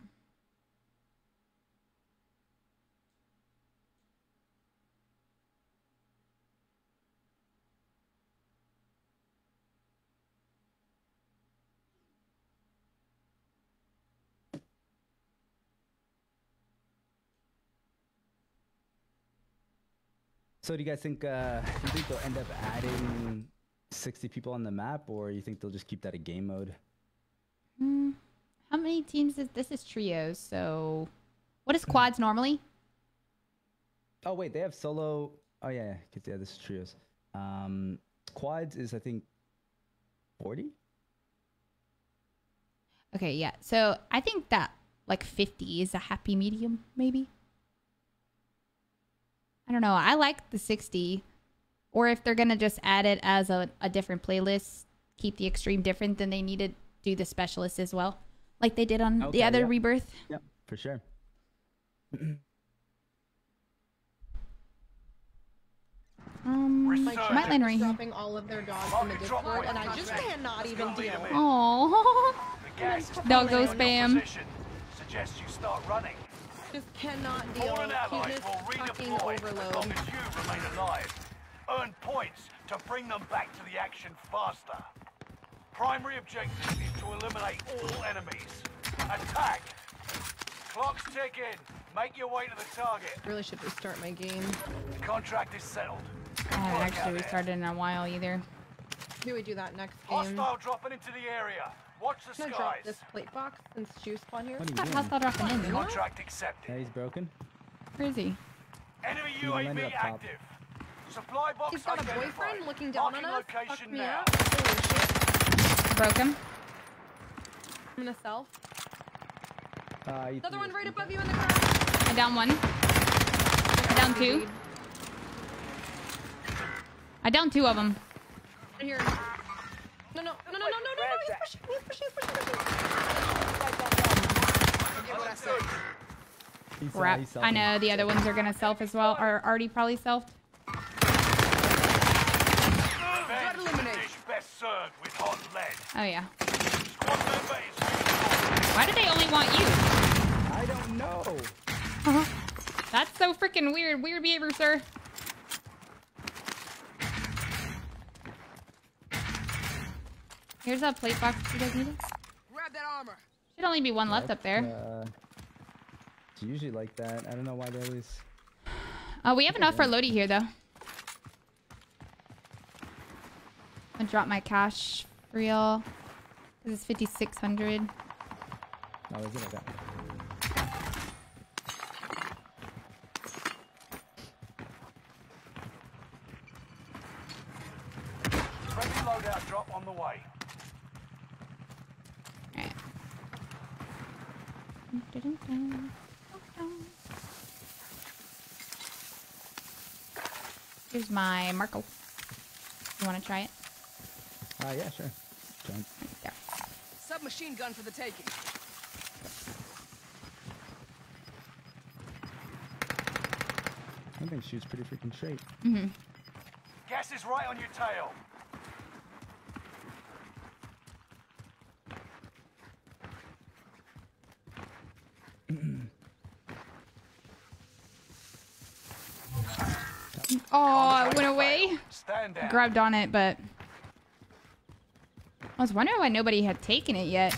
So do you guys think? Uh, you think they'll end up adding 60 people on the map, or you think they'll just keep that a game mode? Hmm. How many teams is this? Is trios? So, what is quads normally? Oh wait, they have solo. Oh yeah, yeah, yeah, this is trios. Um, quads is I think 40. Okay, yeah. So I think that like 50 is a happy medium, maybe. I don't know. I like the 60. Or if they're gonna just add it as a, a different playlist, keep the extreme different, then they need to do the specialist as well, like they did on Okay, the other yeah. rebirth. Yep, for sure. Um, My Resurgence. my line right here. dropping all of their dogs in the Discord, and I just cannot even deal. Oh, The gas is Doggo closing on your spam. Suggest you start running. Just cannot deal. Foreign He allies just will fucking redeploy as long overload. as you remain alive. Earn points to bring them back to the action faster. Primary objective is to eliminate all enemies. Attack! Clock's ticking. Make your way to the target. Really should restart my game. The contract is settled. I haven't actually out there. restarted in a while either. Maybe we do that next game. Hostile dropping into the area. Watch the I'm gonna drop this plate box since Juice spawned here. What are you That doing? hostile dropping in. Contract accepted. Yeah, he's broken. Where is he? Enemy UAV up top. active. Supply box He's got a boyfriend looking down Marking on us. Fuck me now. up. Holy shit. Broke him. I'm gonna self. Uh, you Another one right above you in the car. I down one. I down two. I down two of them. Here. No, no, no, no, no, no, no, no. He's pushing. He's pushing. He's pushing. He's pushing. He's, uh, Crap. he's I selfing. know the other ones are gonna self as well, or already probably selfed. Revenge dish best served with hot lead. Oh yeah. Squad member is Why do they only want you? I don't know. That's so freaking weird. Weird behavior, sir. Here's a plate box. You guys need it? Grab that armor. Should only be one left up there. Uh, it's usually like that. I don't know why they always. Uh, we have enough for loadie here, though. I drop my cash for y'all. Because it's 5600 Oh, is it like that? ready loadout drop on the way. Alright. Here's my Marco. You want to try it? Ah, yeah, sure. Giant. There. Submachine gun for the taking. That thing shoots pretty freaking straight. Mm-hmm. Gas is right on your tail. Oh, it went away. Stand down. Grabbed on it, but I was wondering why nobody had taken it yet.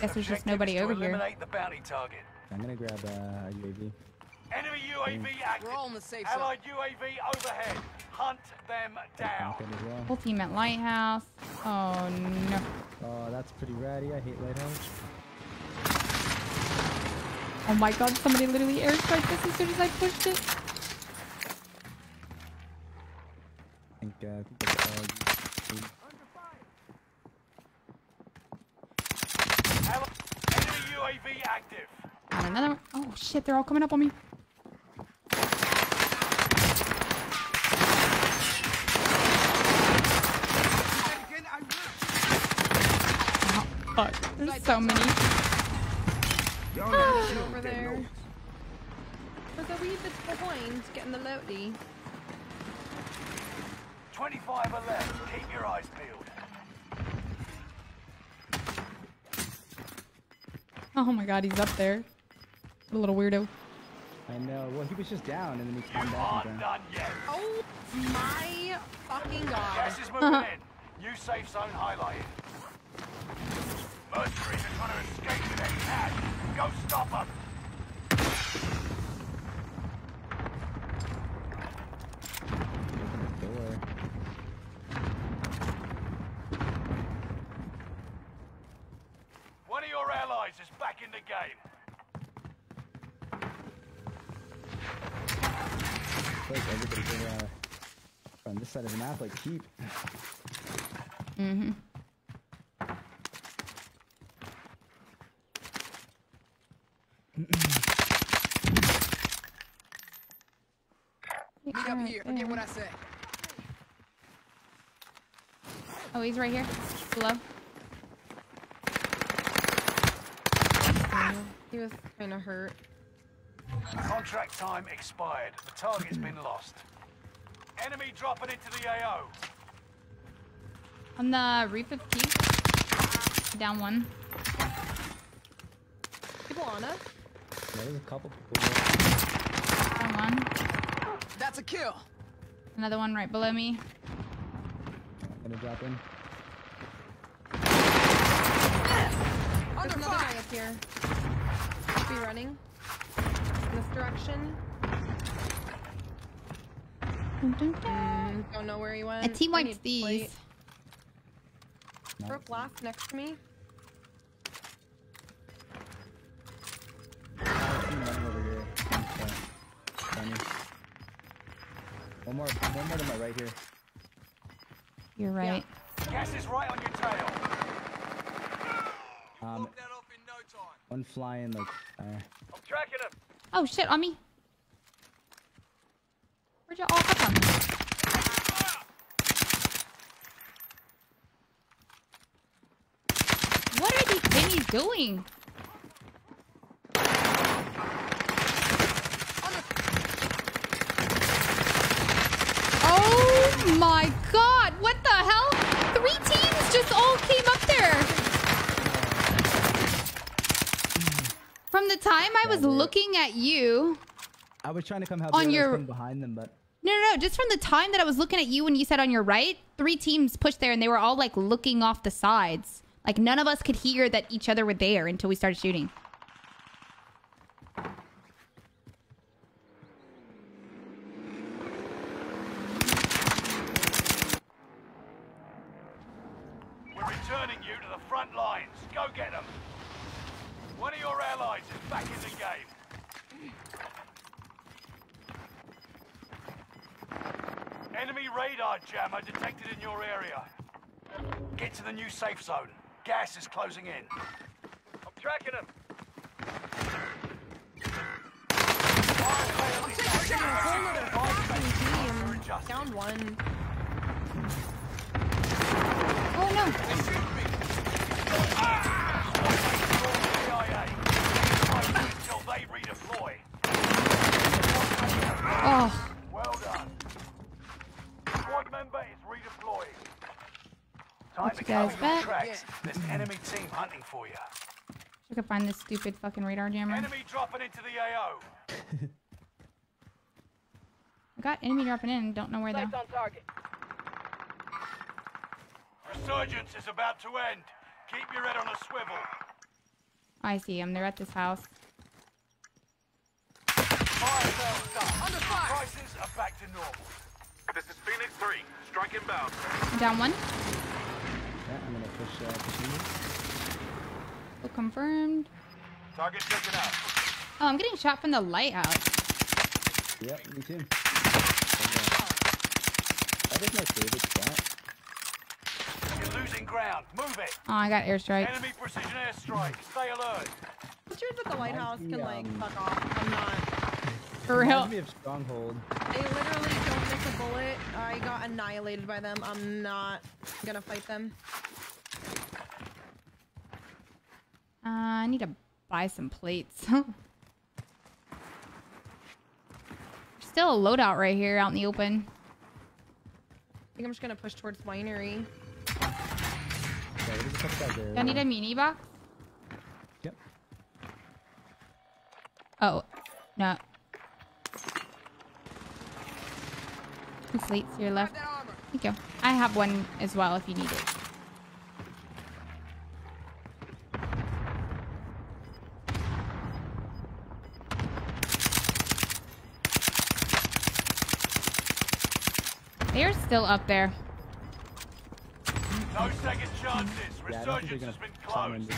Guess there's just nobody over here. the bounty target. I'm gonna grab uh, a UAV. Enemy UAV active. We're all in the safe zone. Allied UAV overhead. Hunt them down. Content well. Whole team at Lighthouse. Oh no. Oh, that's pretty ratty. I hate lighthouse. Oh my god, somebody literally airstriked this as soon as I pushed it. I think, uh, I think that's all. Allied enemy UAV active. Got another one. Oh shit, they're all coming up on me. Again, I will. Oh, fuck. There's so many. over there. There's a wee bit behind getting the loadie. 25 are left. Keep your eyes peeled. Oh my god, he's up there. The little weirdo. I know. Well, he was just down and then he came back aren't again. done yet. Oh my fucking god. Gas is moving in. New safe zone highlighted. Mercenaries are trying to escape with their cash. Go stop them. Open the door. One of your allies is back in the game. Like everybody over uh, on this side of the map, like keep. Mm-hmm. Meet up here. Forget what I said. Oh, he's right here. Below. He was kind of hurt. Contract time expired. The target's been lost. Enemy dropping into the AO. On the roof of keep. Down one. People on us? Yeah, there's a couple people. there. Down one. That's a kill. Another one right below me. I'm Gonna drop in. There's another guy up here. Should be running. In this direction. Dun, dun, dun. Mm, don't know where he went. A team I wipes these. plate. No. Broke glass next to me. One over here. Okay. Funny. One more, one more to my right here. You're right. Gas is right on your tail. Um, That off in no time. one flying like. Uh, I'm tracking him. Oh shit, on me. Where'd y'all all come from? What are these thingies doing? Oh my god, what the hell? Three teams just all came up there. From the time I was Yeah, looking at you, I was trying to come help On the others your- come behind them, but no, no, no, just from the time that I was looking at you when you said on your right, three teams pushed there and they were all like looking off the sides. Like none of us could hear that each other were there until we started shooting. We're returning you to the front lines. Go get them. One of your allies is back in the game. Enemy radar jammer detected in your area. Get to the new safe zone. Gas is closing in. I'm tracking him. Team. Down one. Oh no. Until they redeploy. Oh, Well done. Squad member is redeploying. Time Got to you guys cover back. tracks. There's enemy team hunting for you. I could find this stupid fucking radar jammer. Enemy dropping into the AO. I got enemy dropping in, don't know where though. Sights on target. Resurgence is about to end. Keep your head on a swivel. I see them. They're at this house. Fire sales done. Under fire. Prices are back to normal. This is Phoenix 3. Strike inbound. Down one. yeah, I'm gonna push. Uh, push in here. Full confirmed. Target taken out. Oh, I'm getting shot from the lighthouse. Yep, me too. That is my favorite spot. You're losing ground. Move it. Oh, I got airstrike. Enemy precision airstrike. Stay alert. Pictures at the lighthouse can like fuck off. I'm not. For real. Reminds me of Stronghold. They literally don't miss a bullet. I got annihilated by them. I'm not gonna fight them. Uh, I need to buy some plates. Still a loadout right here out in the open. I think I'm just gonna push towards winery. Yeah, there's a couple guys there. Do I need a mini box? Yep. Oh, no. Two plates here left. Grab that armor. Thank you. I have one as well if you need it. They're still up there. No second chances. Yeah, I don't think they're Resurgence gonna has been closed.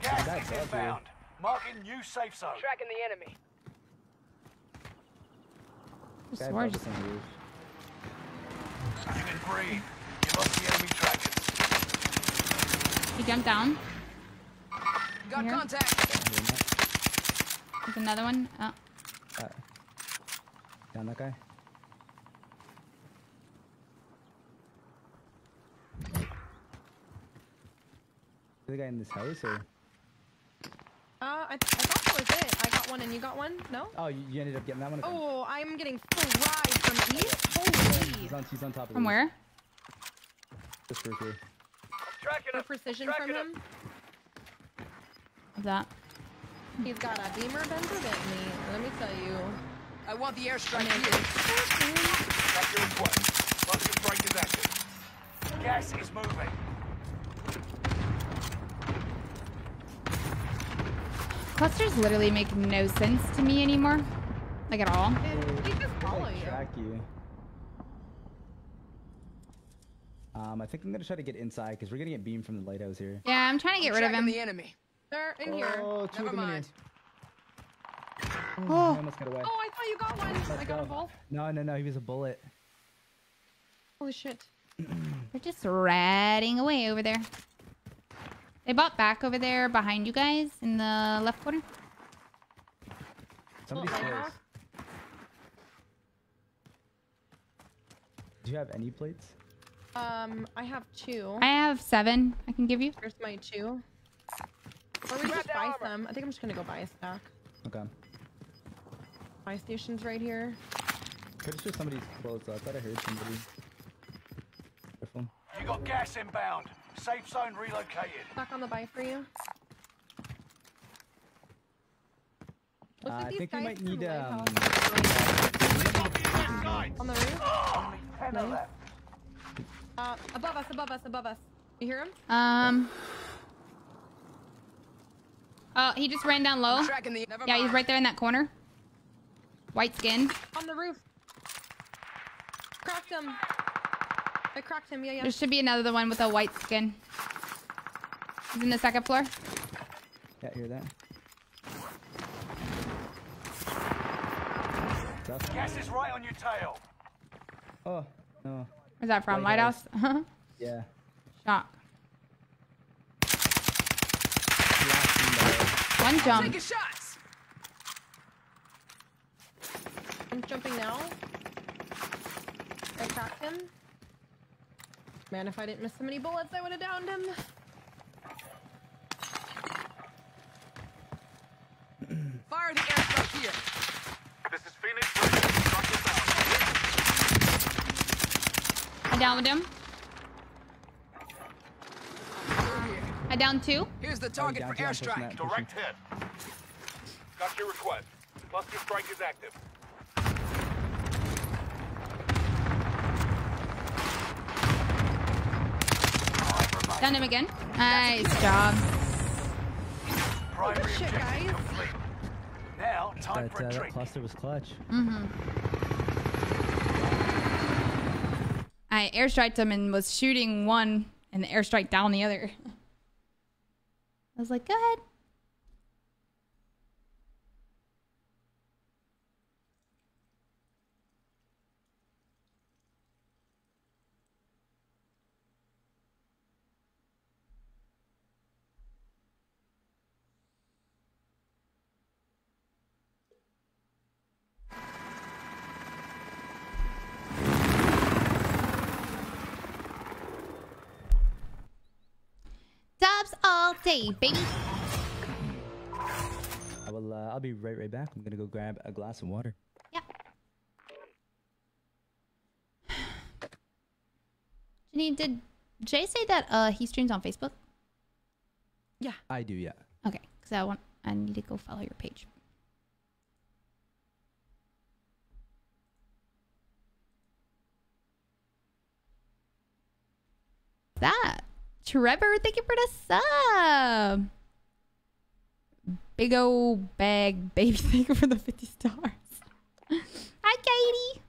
Gas is up inbound. Marking new safe zone. Tracking the enemy. Guy above Swords. us on. You can breathe. Give up the enemy trackers. He jumped down. Got Here. contact. There's another one. Oh, Uh, down that guy. The guy in this house, or Uh, I, I thought that was it. I got one and you got one? No? oh, you, you ended up getting that one. Okay. Oh, I'm getting fried from east? Holy. He's on, he's on top of from where? This roof here. Tracking The him. precision from him. Of that. He's got a beamer bender Bentley. Let me tell you. I want the airstrike here. Got request. Cluster strike is active. Gas is moving. Clusters literally make no sense to me anymore. Like at all. And he just follow like, you. track you. Um, I think I'm gonna try to get inside because we're gonna get beamed from the lighthouse here. Yeah, I'm trying to get rid of Tracking him. the enemy. They're in here. Oh, two Never of them mind. in here. Oh, I almost got away. Oh, I thought you got one. Let's I got them go. both. No, no, no. He was a bullet. Holy shit. They're just riding away over there. They bought back over there behind you guys in the left corner. Somebody's Little close. Do you have any plates? Um, I have two. I have seven I can give you. Here's my two. Or we Grab just buy armor. some. I think I'm just gonna go buy a stack. Okay. Buy stations right here. Pretty sure somebody's close. I thought I heard somebody. Careful. You got gas inbound. Safe zone relocated. Back on the buy for you. Look Uh, at I these think we guys might need um. Lighthouse. On the roof. Only ten. Uh, above us, above us, above us. You hear him? Um. Oh, he just ran down low. The. Yeah, he's right there in that corner. White skin. On the roof. Cracked him. I cracked him. Yeah, yeah. There should be another one with a white skin. He's in the second floor. Yeah, hear that? Gas is right on your tail. Oh no. Where's that from? Lighthouse. Lighthouse? Uh-huh. Yeah. Shock. One jump. Taking shots. I'm jumping now. I cracked him. Man, if I didn't miss so many bullets, I would have downed him. Fire the airstrike here. This is Phoenix. Strike is out. I downed him. I downed two. Here's the target down for to that person airstrike. Direct hit. Got your request. Cluster strike is active. Downed him again. Nice job. Primary shit, guys. complete. Now, time That, for uh, a that cluster was clutch. I airstriked him and was shooting one and the airstrike down the other. I was like, go ahead. Dubs all day, baby. I will. Uh, I'll be right right back. I'm gonna go grab a glass of water. Yeah. Janine, did Jay say that uh he streams on Facebook? Yeah. I do, yeah. Okay, because I want I need to go follow your page. That Trevor, thank you for the sub. Big old bag baby, thank you for the 50 stars. Hi, Katie.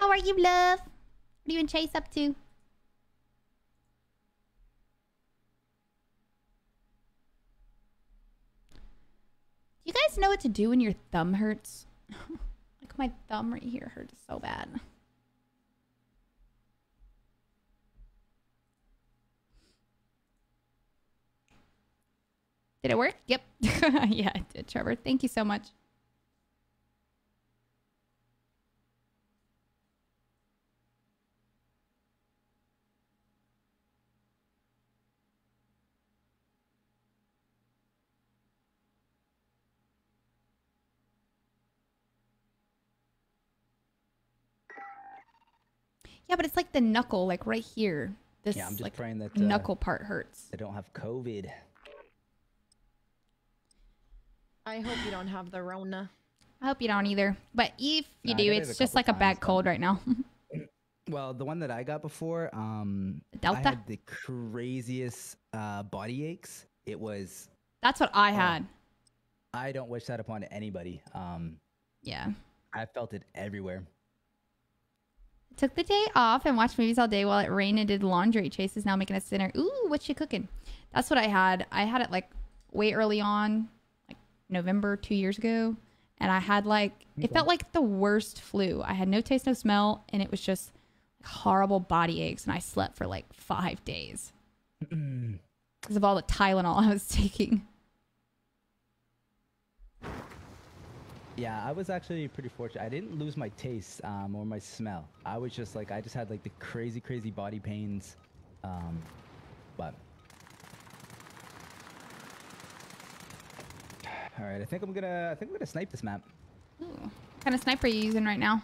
How are you, love? What are you and Chase up to? You guys know what to do when your thumb hurts? like my thumb right here hurts so bad. Did it work? Yep. yeah, it did, Trevor. Thank you so much. Yeah, but it's like the knuckle, like right here. This Yeah, I'm just like praying that uh, knuckle part hurts. I don't have COVID. I hope you don't have the Rona. I hope you don't either. But if you Nah, do, it's just like a bad times, but- cold right now. Well, the one that I got before, um, Delta? I had the craziest uh, body aches. It was. That's what I had. I don't wish that upon anybody. Um, Yeah. I felt it everywhere. Took the day off and watched movies all day while it rained and did laundry. Chase is now making us dinner. Ooh, what's she cooking? That's what I had. I had it like way early on, like November two years ago. And I had like, it felt like the worst flu. I had no taste, no smell, and it was just horrible body aches. And I slept for like five days because of all the Tylenol I was taking. Yeah, I was actually pretty fortunate. I didn't lose my taste um, or my smell. I was just like, I just had like the crazy, crazy body pains. Um, but. All right, I think I'm gonna. I think I'm gonna snipe this map. Ooh. What kind of sniper are you using right now?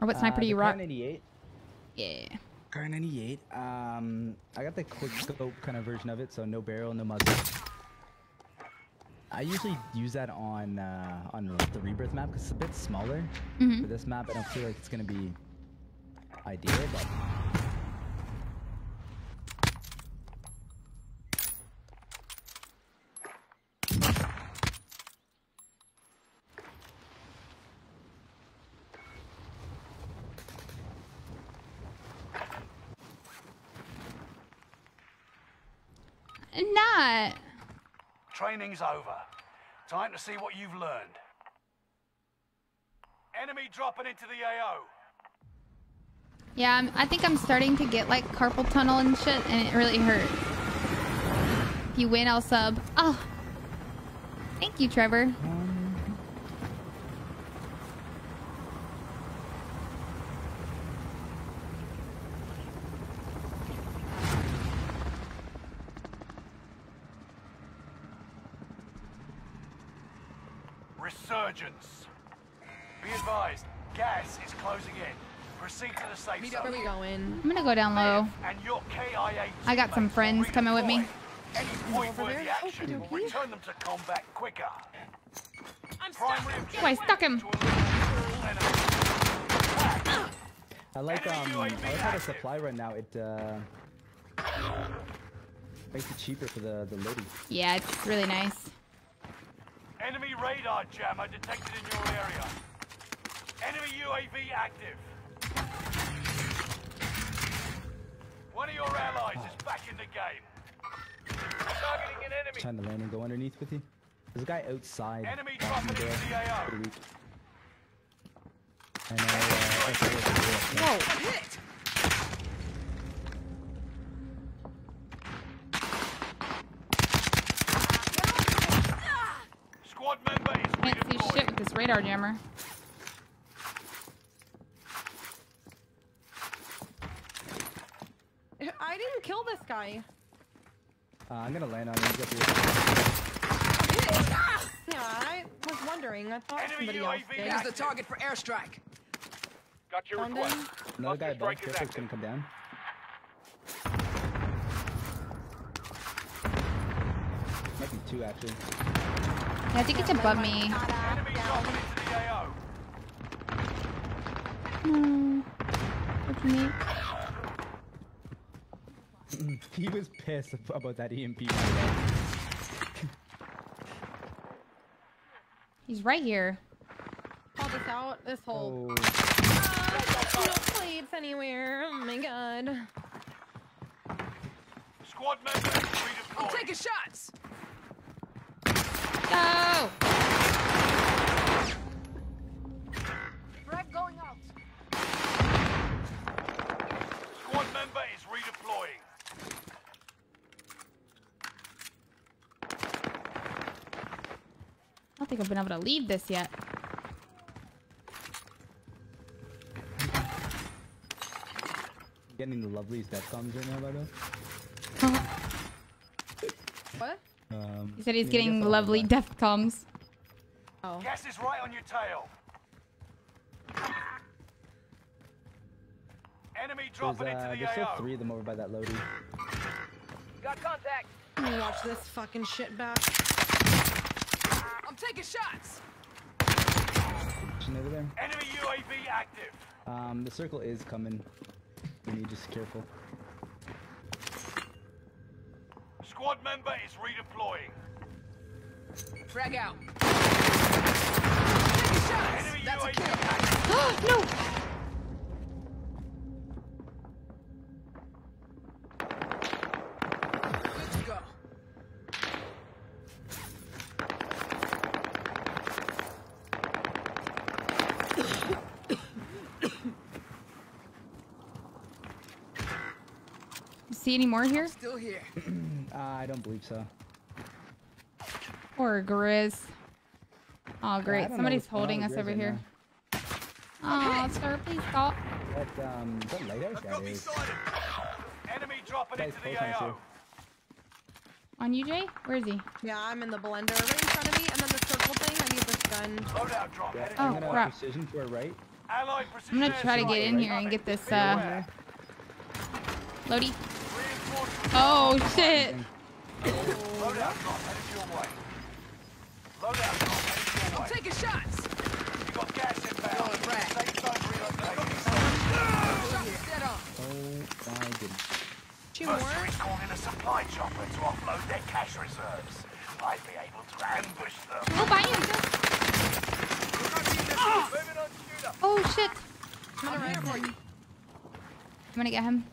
Or what sniper Uh, do you rock? 98. Yeah. Kar 98. Um, I got the quick scope kind of version of it, so no barrel, no muzzle. I usually use that on uh, on the rebirth map because it's a bit smaller. Mhm. For this map, I don't feel like it's gonna be ideal, but Not. Training's over. Time to see what you've learned. Enemy dropping into the AO. Yeah, I'm, I think I'm starting to get like carpal tunnel and shit, and it really hurts. If you win, I'll sub. Oh, thank you, Trevor. Go down low. And your KIA I got some friends coming with me. redeploy. Any point-worthy there? action will Okey-dokey. return them to combat quicker. I'm stuck. Oh, I stuck him. to eliminate all enemies. Attack. I like um, I UAV like how the supply right now. It uh, makes it cheaper for the the loading. Yeah, it's really nice. Enemy radar jammer detected in your area. Enemy UAV active. One of your allies is back in the game. Targeting an enemy. Trying to land and go underneath with you. There's a guy outside. Enemy dropping the into door. the AO. Pretty weak. And uh, uh, also the door. Whoa! Squad member is Can't see shit with this radar jammer. I didn't kill this guy. Uh, I'm gonna land on him. He's up here. Yeah, I was wondering. I thought Enemy somebody else did. Here's Here's the target for airstrike. Got your Found request. him. Another guy above. strike Careful, it's gonna come down. Might be two actually. Yeah, I think it's above me. Enemy dropping into the AO. Hmm. What's me? he was pissed about that EMP. He's right here. Call this out. This hole. Oh, Ah, no plates anywhere. Oh my god. Squad member is redeployed. I'm taking shots. Go! Frag going out. Squad member is redeploying. I don't think I've been able to leave this yet. getting the loveliest death comes right now, by the way. What? Um, He said he's I getting lovely have death comms. Oh. Gas is right on your tail. Enemy dropping There's, uh, into there's the still AO. three of them over by that loadie. Got contact. Let me watch this fucking shit back. I'm taking shots. Over there. Enemy UAV active. Um, the circle is coming. We need just careful. Squad member is redeploying. Frag out. Enemy That's a kill. no! See any more here? Still here. Uh, I don't believe so. Or Grizz? Oh, great. don't Somebody's what's going on holding us over here. now. Oh, sir, please stop. That, um, that lighthouse guy is. Enemy dropping into the on AO. On you, Jay? Where is he? Yeah, I'm in the blender right in front of me, and then the circle thing. I need this gun. Loadout drop. Yeah, headed Oh, I'm gonna crap. precision to our right. Allied I'm gonna try to get in here and get this, uh, aware. loadie. Oh, shit. Loadout drop headed your way. Loadout drop headed your way. Taking shots. You got gas inbound. Throwing a frag. Safe zone relocated. Shots dead on. Oh my goodness. Two more. Mercenaries called a supply chopper to offload their cash reserves. I'd be able to ambush them. Oh, by you. Moving. Oh, shit. I'm. Oh, I'm gonna get him.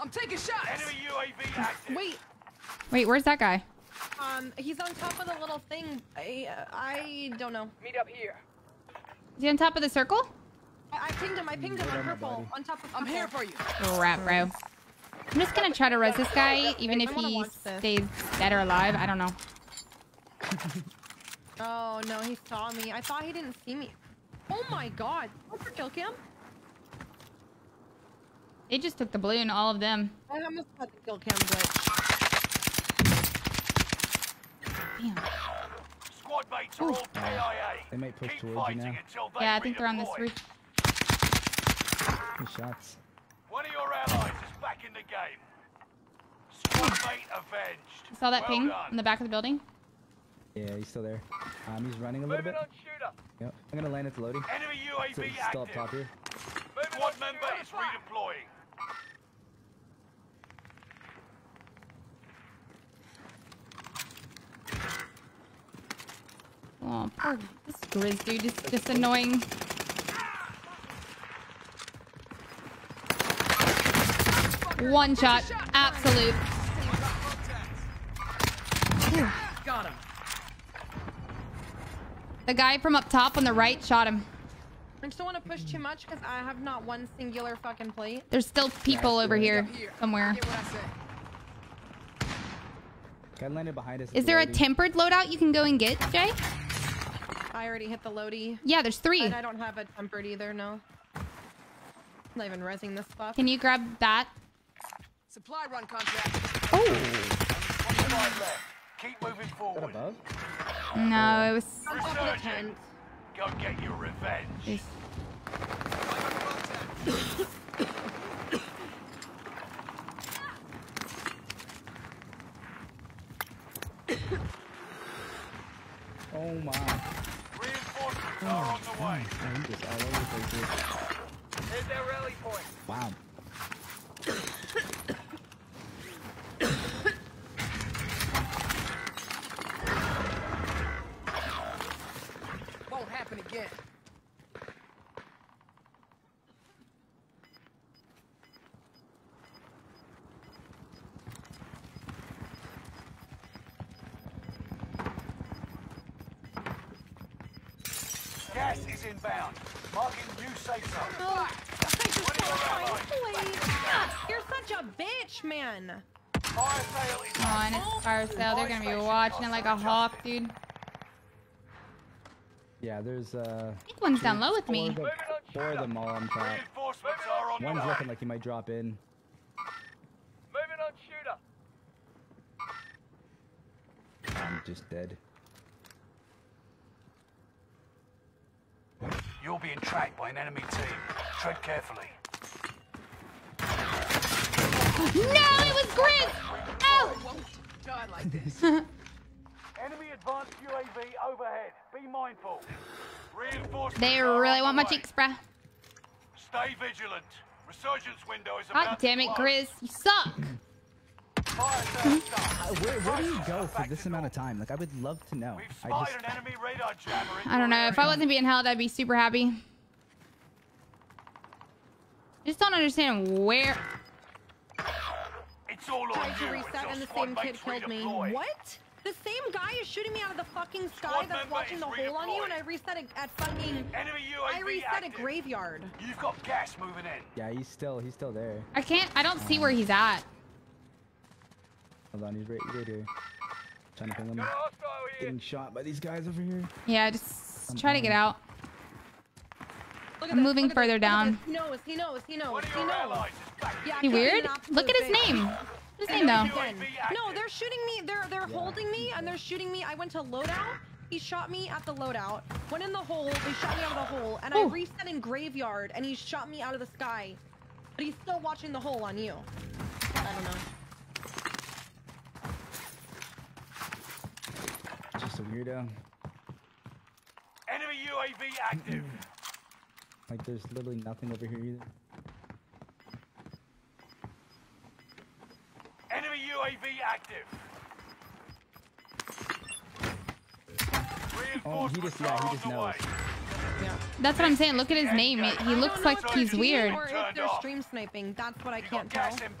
I'm taking shots. Enemy UAV active. Wait. Wait, where's that guy? Um, he's on top of the little thing. I, uh, I don't know. Meet up here. Is he on top of the circle? I, I pinged him. I pinged him on on purple. body. On top of. I'm here for you. Crap, bro. I'm just gonna try to res this guy, even if he stays dead or alive. I don't know. Oh no, he saw me. I thought he didn't see me. Oh my god. What's your kill cam? They just took the balloon, all of them. I almost had the kill cam glitch. Damn. Squad mates are all KIA. They might push Keep towards you now. Yeah, I think they're on this roof. Good shots. One of your allies is back in the game. Squad mate avenged. You saw that well ping done. in the back of the building? Yeah, he's still there. Um, he's running a little Moving bit. on shooter. Yep. I'm gonna land at the loadie. Enemy UAV So he's still up active. top here. Squad member is redeploying. Oh, poor this Grizz dude is just annoying. One shot, absolute. Got him. The guy from up top on the right shot him. I just don't want to push too much because I have not one singular fucking plate. There's still people over here somewhere. Get what I say. Guy landed behind us. Is there a tempered loadout you can go and get, Jay? I already hit the loadie. Yeah, there's three. And I don't have a tempered either, no. not even resing this stuff. Can you grab that? Supply run contract. Oh. 25 left. Keep moving Is that forward. above? No, it was. Up in the tent. Go get your revenge. it's- Oh my. Are on the way. Man, he just all over the place their rally point. Wow. Won't happen again. A man. Fire sale is Come on, it's fire sale. They're gonna be watching it like a hawk, dude. Yeah, there's uh. I think one's down low with me. of Four of them all on top. On One's looking like he might drop in. Moving on shooter. I'm just dead. You're being tracked by an enemy team. Tread carefully. No, it was Grizz! Oh! God like this. Enemy advanced UAV overhead. Be mindful. Reinforcements They really want my way. cheeks, bruh. Stay vigilant. Resurgence window is God about damn it. Grizz. You suck. Fire sale start. Uh, where, where do you go for this amount of time? Like, I would love to know. I just. an enemy radar I don't know. If I wasn't being held, I'd be super happy. I just don't understand where. It's all on Tried to you reset and the same kid killed me. redeploy. What? The same guy is shooting me out of the fucking sky Squad that's watching the hole on you, and I reset it at fucking. Enemy I UAV reset a graveyard. You've got gas moving in. Yeah, he's still he's still there. I can't. I don't see where he's at. Hold on, he's right, right here. Trying to ping him. Got a hostile here. Getting shot by these guys over here. Yeah, just try to get out. Look at I'm this, moving look this, further look down. this. He knows. He knows. He knows. He knows. allies is back. Yeah, He weird? Look at his bitch. name. What's his And name though? No, they're shooting me. They're they're Yeah. holding me and they're shooting me. I went to loadout. He shot me at the loadout. Went in the hole. They shot me out of the hole, and I Ooh. reset in graveyard, and he shot me out of the sky. But he's still watching the hole on you. I don't know. Just a weirdo. Enemy UAV active. Like, there's literally nothing over here either. Enemy UAV active. Oh, he just- yeah, he just are on the knows. Yeah. That's what I'm saying. Look at his name. It, he looks like he's weird. Or if Turned they're stream sniping. That's what I can't tell. No, no,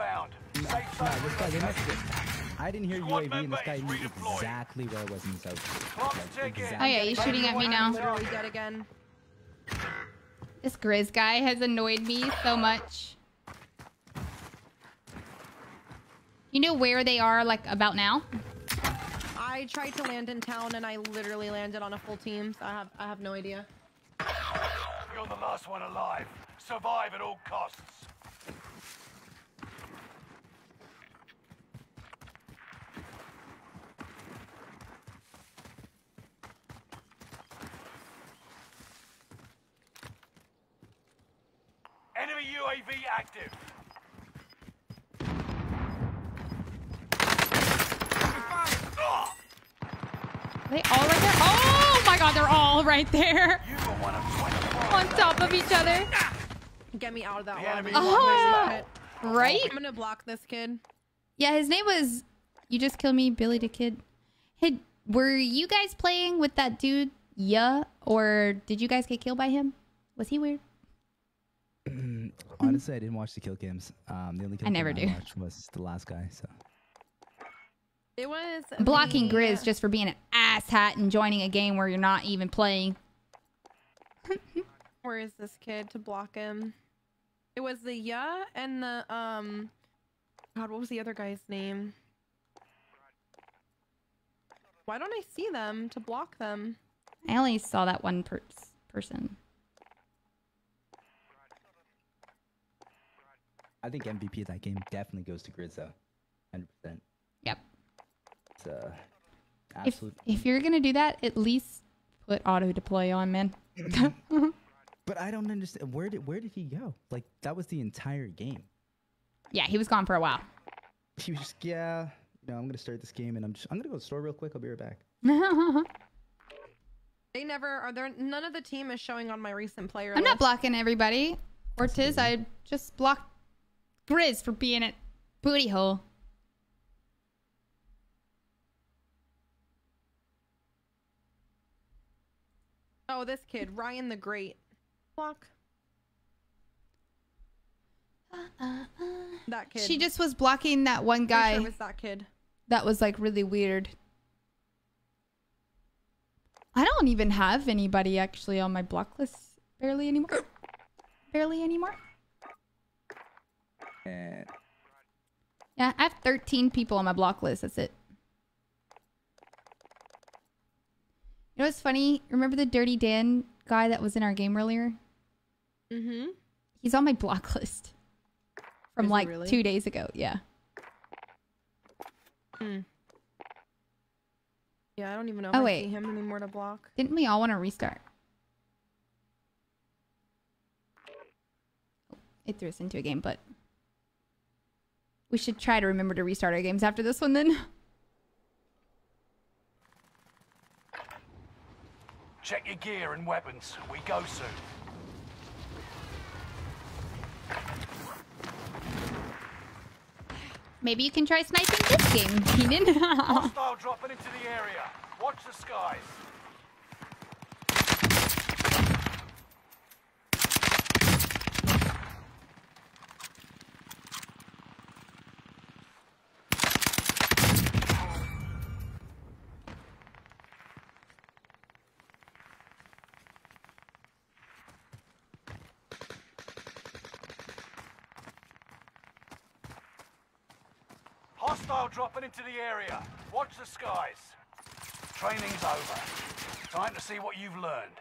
this guy, they must have. I didn't hear UAV, and this guy knew exactly where I was in the south. Like, ticking. Oh yeah, he's shooting at me now. Literally dead again. This Grizz guy has annoyed me so much. You know where they are, like about now? I tried to land in town and I literally landed on a full team. So I have I have no idea. You're the last one alive. Survive at all costs. Enemy UAV active. Are they all right there? Oh my god, they're all right there. You one of On top of each other. Get me out of that The lobby. Oh. gonna- Right? I'm gonna block this kid. Yeah, his name was. You just killed me, Billy the Kid. Hey, were you guys playing with that dude? Yeah, or did you guys get killed by him? Was he weird? Honestly, I didn't watch the kill cams. Um, the only kill I never cam do. I watched was the last guy. So It was Blocking the- Grizz just for being an asshat and joining a game where you're not even playing. Where is this kid to block him? It was the yeah and the um. God, what was the other guy's name? Why don't I see them to block them? I only saw that one per- person. I think MVP of that game definitely goes to Grizz though, hundred percent. Yep. It's uh, If absolute. if you're gonna do that, at least put auto deploy on, man. But I don't understand where did where did he go? Like that was the entire game. yeah, he was gone for a while. He was just yeah. You know, I'm gonna start this game and I'm just I'm gonna go to the store real quick. I'll be right back. They never are there. None of the team is showing on my recent player. I'm not blocking everybody. Ortiz, I just blocked Grizz for being at booty hole. Oh, this kid, Ryan the Great. Block. That kid. She just was blocking that one Pretty sure guy it was that kid. that was like really weird. I don't even have anybody actually on my block list barely anymore. barely anymore. And Yeah, I have 13 people on my block list. That's it. You know what's funny? Remember the Dirty Dan guy that was in our game earlier? Mm-hmm. He's on my block list from Is like really? two days ago. Yeah. Hmm. Yeah, I don't even know if Oh, I wait. see him anymore to block. Didn't we all want to restart? It threw us into a game, but we should try to remember to restart our games after this one then. Check your gear and weapons. We go soon. Maybe you can try sniping this game, Keenan. Hostile dropping into the area. Watch the skies. Hostile dropping into the area. Watch the skies. Training's over. Time to see what you've learned.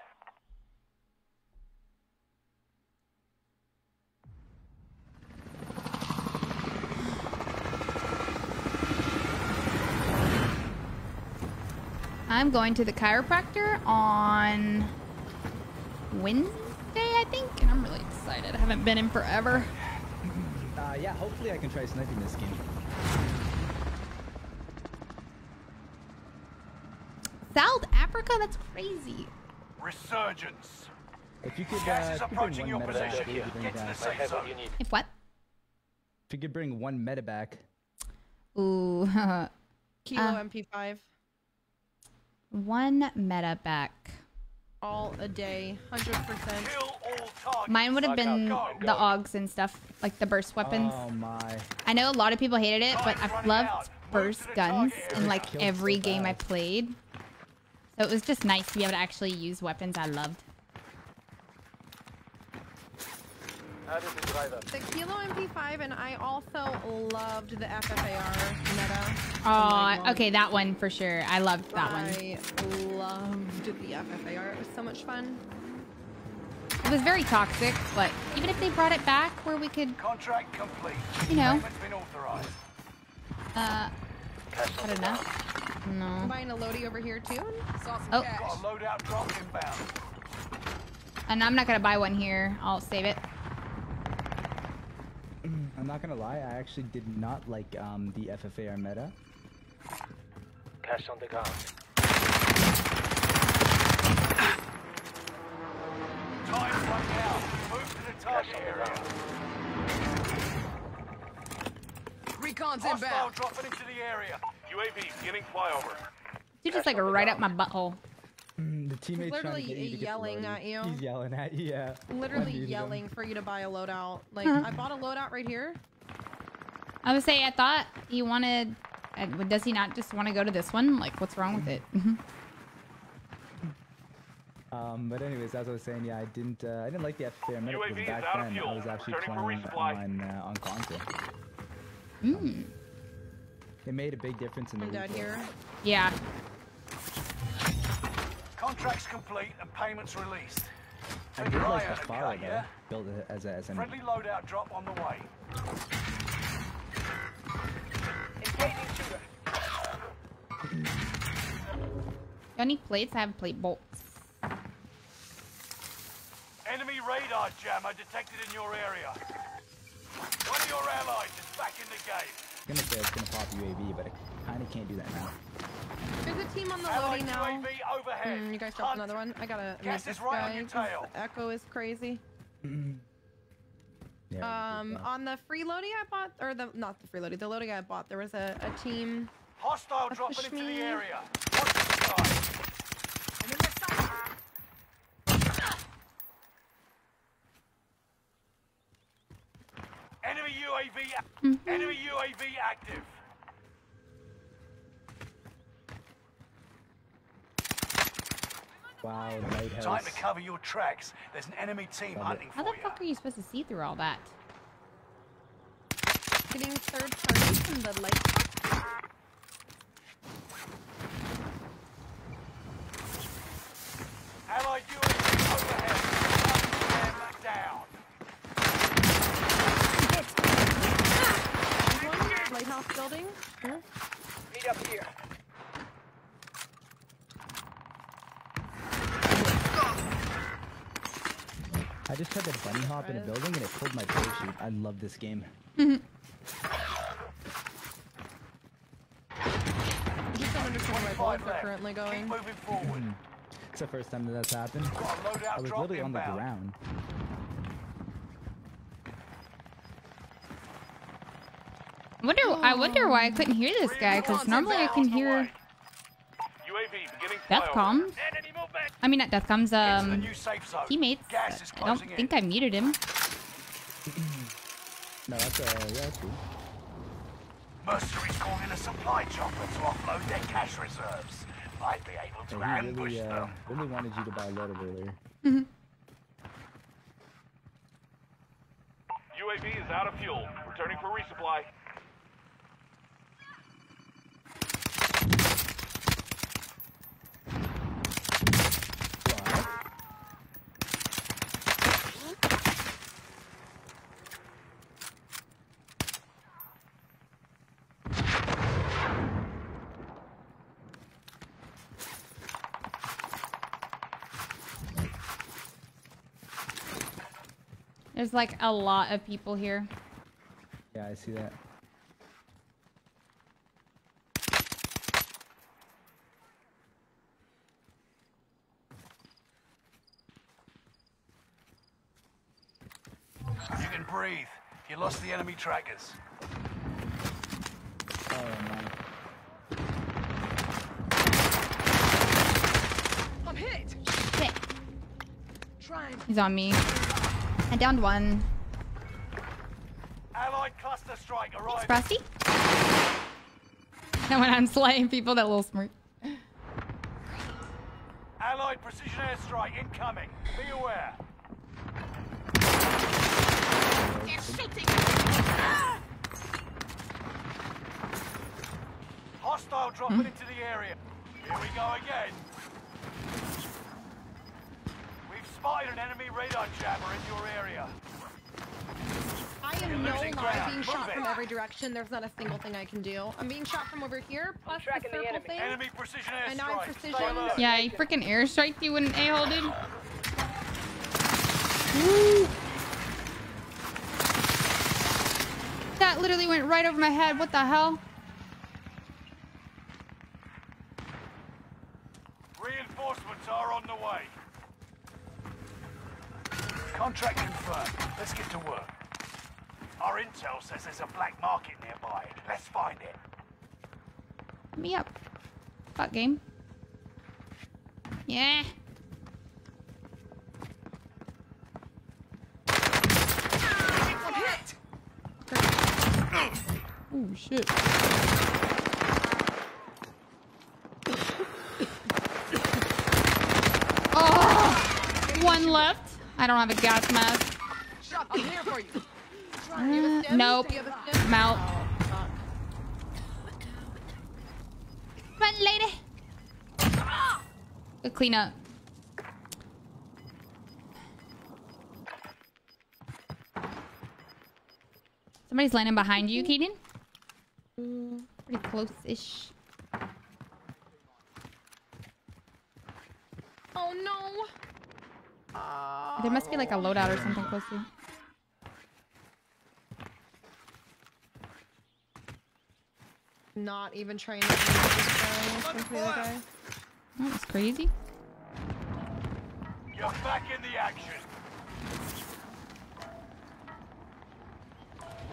I'm going to the chiropractor on Wednesday, I think, and I'm really excited. I haven't been in forever. uh, yeah, hopefully I can try sniping this game. South Africa? That's crazy. Resurgence. If you could, uh, is if you approaching bring your one meta back, position. if you bring Get to the back- safe zone. If what? If you could bring one meta back, Ooh, Kilo Uh. MP5 one meta back. all a day, hundred percent. Kill all targets. Mine would have been Go, the go. AUGs and stuff, like the burst weapons. oh my, I know a lot of people hated it, but I've running out. loved burst guns in like every game I played. So it was just nice to be able to actually use weapons I loved. The Kilo MP5, and I also loved the FFAR meta. Oh, okay, that one for sure. I loved that one. I loved the FFAR. It was so much fun. It was very toxic, but even if they brought it back where we could, Contract complete. You know. Been authorized. uh, I don't know. I'm buying a loadie over here too. Saw some Oh. cash. Got a loadout. And I'm not gonna buy one here. I'll save it. I'm not gonna lie, I actually did not like um, the FFAR meta. Cash on the ground. Time's running out. Move to the target area. Recon's Hostile inbound. dropping into the area. UAV beginning flyover. Dude, just like right up my butthole. Mm, the teammate's trying to literally get you to get yelling at you. He's yelling at you, yeah. Literally Unmuted him. yelling for you to buy a loadout. Like Huh. I bought a loadout right here. I would say I thought he wanted. uh, Does he not just want to go to this one? Like, what's wrong with it? Um, but anyways, as I was saying, yeah, I didn't, uh, I didn't like the FFAR meta because back then I was actually Returning playing resupply. on uh, on console. Mm. It made a big difference in the down here. Yeah. Contracts complete and payments released. I did like the fire though. Yeah? Build it as a as an friendly loadout drop on the way. Engaging shooter. Plates? I have plate bolts. Enemy radar jammer detected in your area. One of your allies is back in the game. I'm gonna say it's gonna pop UAV, but I kind of can't do that now. There's a team on the Allied loading now. UAV overhead. Mm, you guys dropped another one. I gotta mute Gas this is right on guy tail. echo is crazy. Yeah, Um, on the freeloading I bought, or the not the freeloading, the loading I bought, there was a, a team. Hostile dropping into the area. Watch the sky. Mm-hmm. Enemy UAV. Enemy UAV active. wow, Time to cover your tracks. There's an enemy team Love it. hunting How for the you. fuck are you supposed to see through all that? Getting third party from the light. Allied UAV overhead. Hunt them down. One lighthouse building. Here. Meet up here. I just tried to bunny hop in a building and it pulled my parachute. I love this game. I just don't understand why Five bullets are left. currently Keep going. moving forward. Hmm. It's the first time that that's happened. Got I was literally on the inbound. ground. I wonder. I wonder why I couldn't hear this guy. Because normally I can hear UAV beginning Deathcom. Enemy. I mean, not Deathcom's Into um new safe zone. teammates. I don't think. I muted him. No, that's uh, yeah, that's cool. Mercenaries calling a supply chopper to offload their cash reserves. I'd be able to Yeah, he ambush really, uh, them. really wanted you to buy a load of earlier. UAV is out of fuel. Returning for resupply. There's like a lot of people here. Yeah, I see that. You can breathe. You lost the enemy trackers. Oh man. I'm hit. Shit. Trying. He's on me. I downed one. Allied cluster strike arriving. Frosty? And when I'm slaying people, that little smirk. Allied precision airstrike incoming. Be aware. They're shooting. Hostile dropping into the area. Here we go again. We've spotted an enemy radar jammer in your area. I am no losing lie ground. being Move shot it. from every direction. There's not a single thing I can do. I'm being shot from over here, plus the tracking the circle enemy. thing. Enemy precision And now I'm airstrike. precision. Stay alert. Yeah, he freaking airstrike you an a-hole, dude. Woo. That literally went right over my head. What the hell? Reinforcements are on the way. Contract confirmed. Let's get to work. Our intel says there's a black market nearby. Let's find it. Me up. Fuck game. Yeah. I'm. Oh shit. Oh, one left. I don't have a gas mask. Shot. I'm here for you. Do you have a Uh, nope. Do you have a stim? I'm out. Oh. Run, lady. Good clean up. Somebody's landing behind you, Keaton. Pretty close-ish. Oh no. There must be like a loadout or something close to. you. Not even trying to aim at guy. This other. Oh, that's crazy. You're back in the action.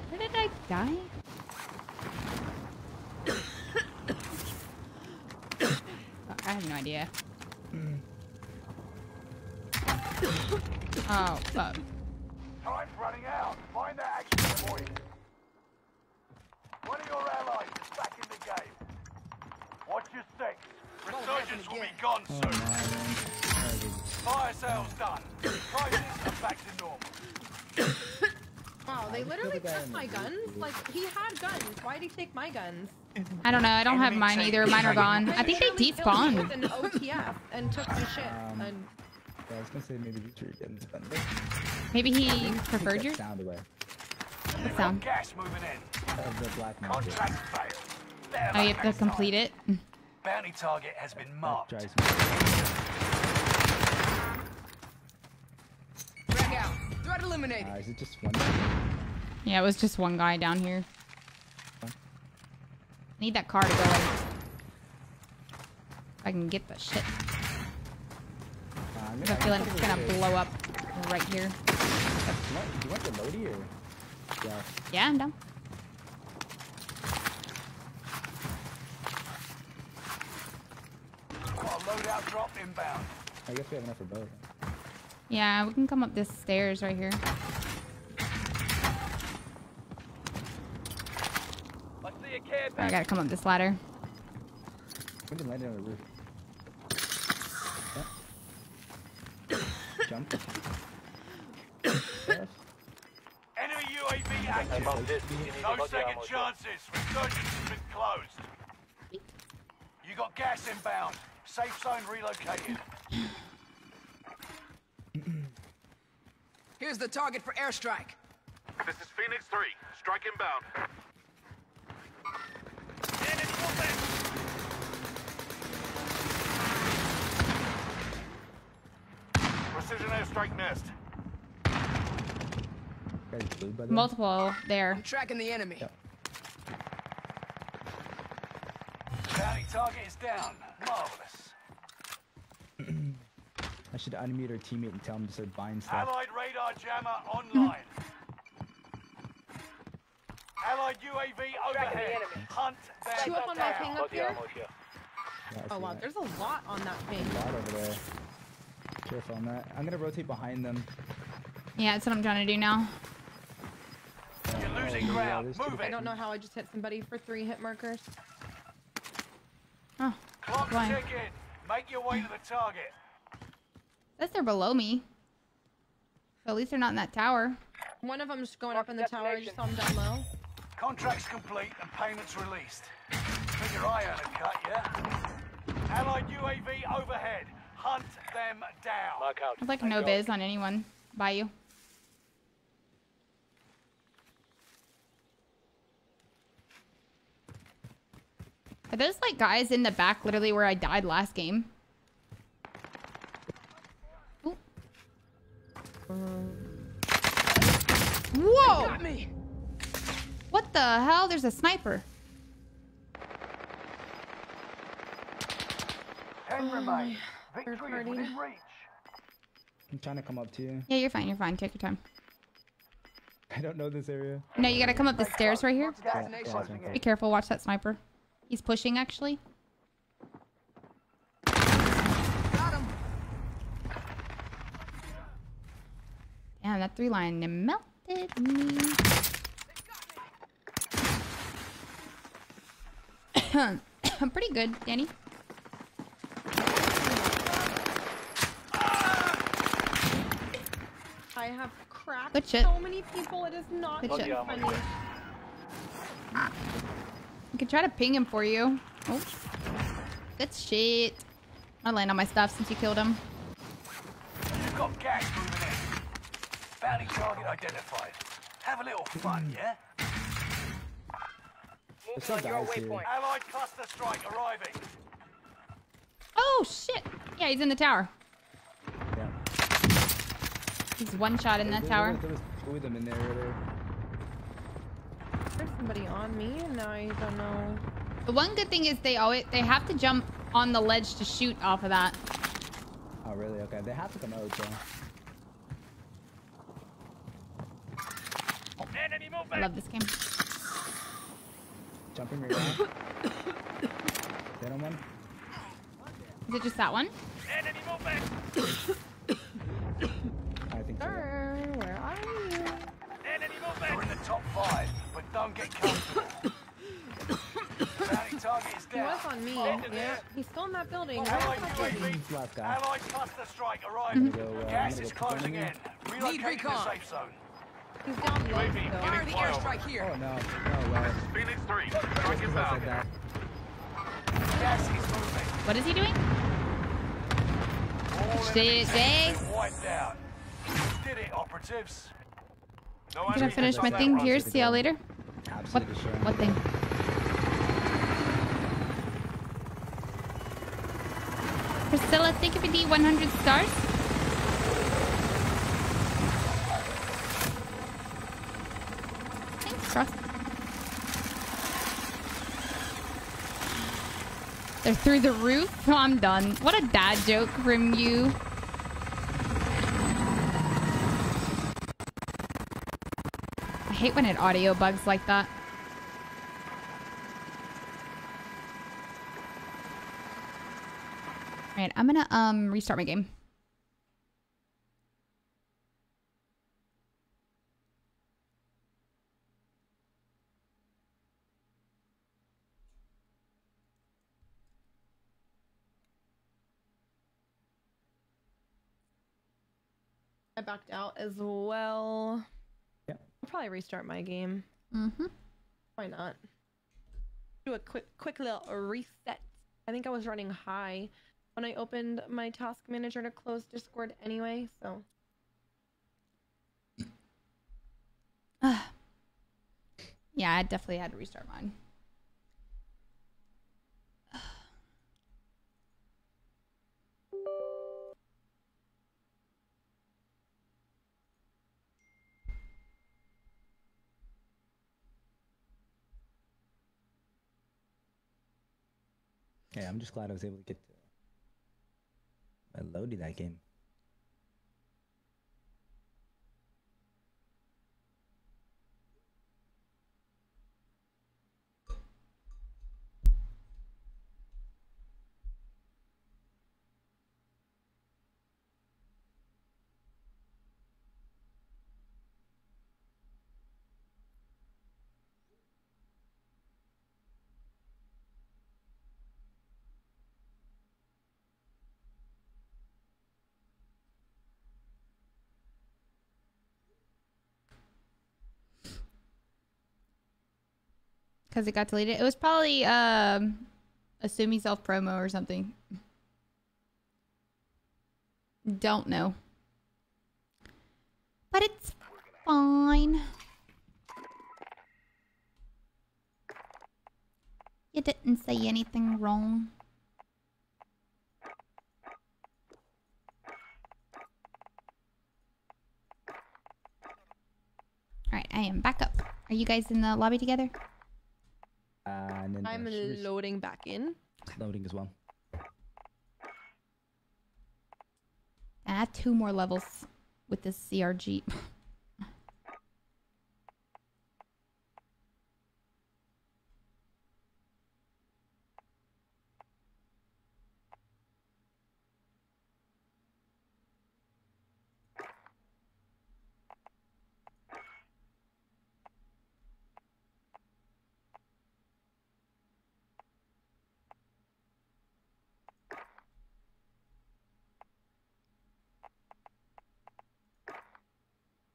Where did I die? Oh, I have no idea. Mm. Oh, fuck. Time's running out. Find that action point. One of your allies is back in the game. Watch your six. Resurgence will be gone Oh, soon. no. Fire sales done. Prices are back to normal. Wow, they literally took my guns. Like he had guns. Why did he take my guns? I don't know. I don't have mine either. Mine are gone. I think they literally killed me with despawned. an OTF and took my shit. And Yeah, I was gonna say maybe these were getting spent. Maybe he preferred that yours. sound away What sound? Gas moving in. of the black market. Contract failed. Oh, you have to complete it. Bounty target has been That marked. drives me. Frag out. Threat eliminated. Uh, is it just one? Yeah, it was just one guy down here. Need that car to go in. I can get the shit. I'm I have a feeling it's gonna blow. blow up right here. Do you want, do you want the loadie or? Yeah. Yeah, I'm down. Loadout drop inbound. I guess we have enough for both. Yeah, we can come up this stairs right here. I see a I gotta come up this ladder. We can land it on the roof. Jump. Yes. Enemy UAV active. No second chances. Resurgence has been closed. You got gas inbound. Safe zone relocated. Here's the target for airstrike. This is Phoenix 3. Strike inbound. Precision airstrike missed. Blue by the way? Multiple there. I'm tracking the enemy. Yep. Bounty target is down. Marvelous. I should unmute our teammate and tell him to start buying stuff. Allied radar jammer online. Allied UAV Tracking the overhead. enemy. Hunt two up on my ping up here. Yeah, Oh wow, that. there's a lot on that ping. a lot over there. Careful on that. I'm gonna rotate behind them. Yeah, that's what I'm trying to do now. You're losing oh, ground. there's two Move I don't know how I just hit somebody for three hit markers. Oh, Clock Fine. ticking. Make your way to the target. says they're below me. So at least they're not in that tower. One of them's going Mark up in the tower. I just saw him down low. Contract's complete and payments released. Keep your eye on a cut, yeah? Allied UAV overhead. Hunt them down. I'd like no biz on anyone by you. Are those like guys in the back literally where I died last game? Ooh. Whoa! Got me. What the hell? There's a sniper. Ten remain. Victory is within reach. I'm trying to come up to you. Yeah, you're fine. You're fine. Take your time. I don't know this area. No, you gotta come up the stairs right here. Yeah, yeah. Be careful. Watch that sniper. He's pushing actually. Got. Damn, that three line melted me. I'm pretty good, Danny. I have cracked Good shit. so many people. It is not Good shit. funny. I could try to ping him for you. Oh. Good shit. I'll land on my stuff since you killed him. You've got gas moving in. Bounty target identified. Have a little fun, hmm. yeah? There's still Moving your guys here. waypoint. Allied cluster strike arriving. Oh shit. Yeah, he's in the tower. He's one shot in that There- tower. There was two of them in there earlier. There's somebody on me, and now I don't know. The one good thing is they always they have to jump on the ledge to shoot off of that. Oh, really? Okay. They have to come out, though. Enemy I love this game. Jumping right down. Hit on one. Is it just that one? Enemy movement. I think so. where are you? Enemy You're in the top five, but don't get comfortable. Bounty target is He was on me. Target Yeah, he's still in that building. Allied Where the fuck is he? UAV. This last. Allied cluster strike arriving. go, uh, Gas is closing one in. in. Relocating the recon. safe zone. He's down low. UAV, though. Fire the airstrike here. Oh, no. No way. Phoenix 3. Just Strike 'cause I inbound. Gas is moving. What is he doing? All Shit, enemies Jace. been wiped out. Did it, operatives. No I'm gonna finish my thing here. See y'all later. What? Absolutely sure. What thing? Priscilla, thank you for the 100 stars. Thanks, Frost. They're through the roof? Oh, I'm done. What a dad joke from you. Hate when it audio bugs like that. Alright, I'm gonna um restart my game. I backed out as well. I'll probably restart my game. Mm-hmm. Why not? Do a quick, quick little reset. I think I was running high when I opened my task manager to close Discord anyway. So Yeah, I definitely had to restart mine. Yeah, I'm just glad I was able to get to. I loaded that game. Because it got deleted. It was probably um assume self promo or something. Don't know. But it's fine. You didn't say anything wrong. Alright, I am back up. Are you guys in the lobby together? And then I'm loading back in. loading as well. Add two more levels with this ZRG.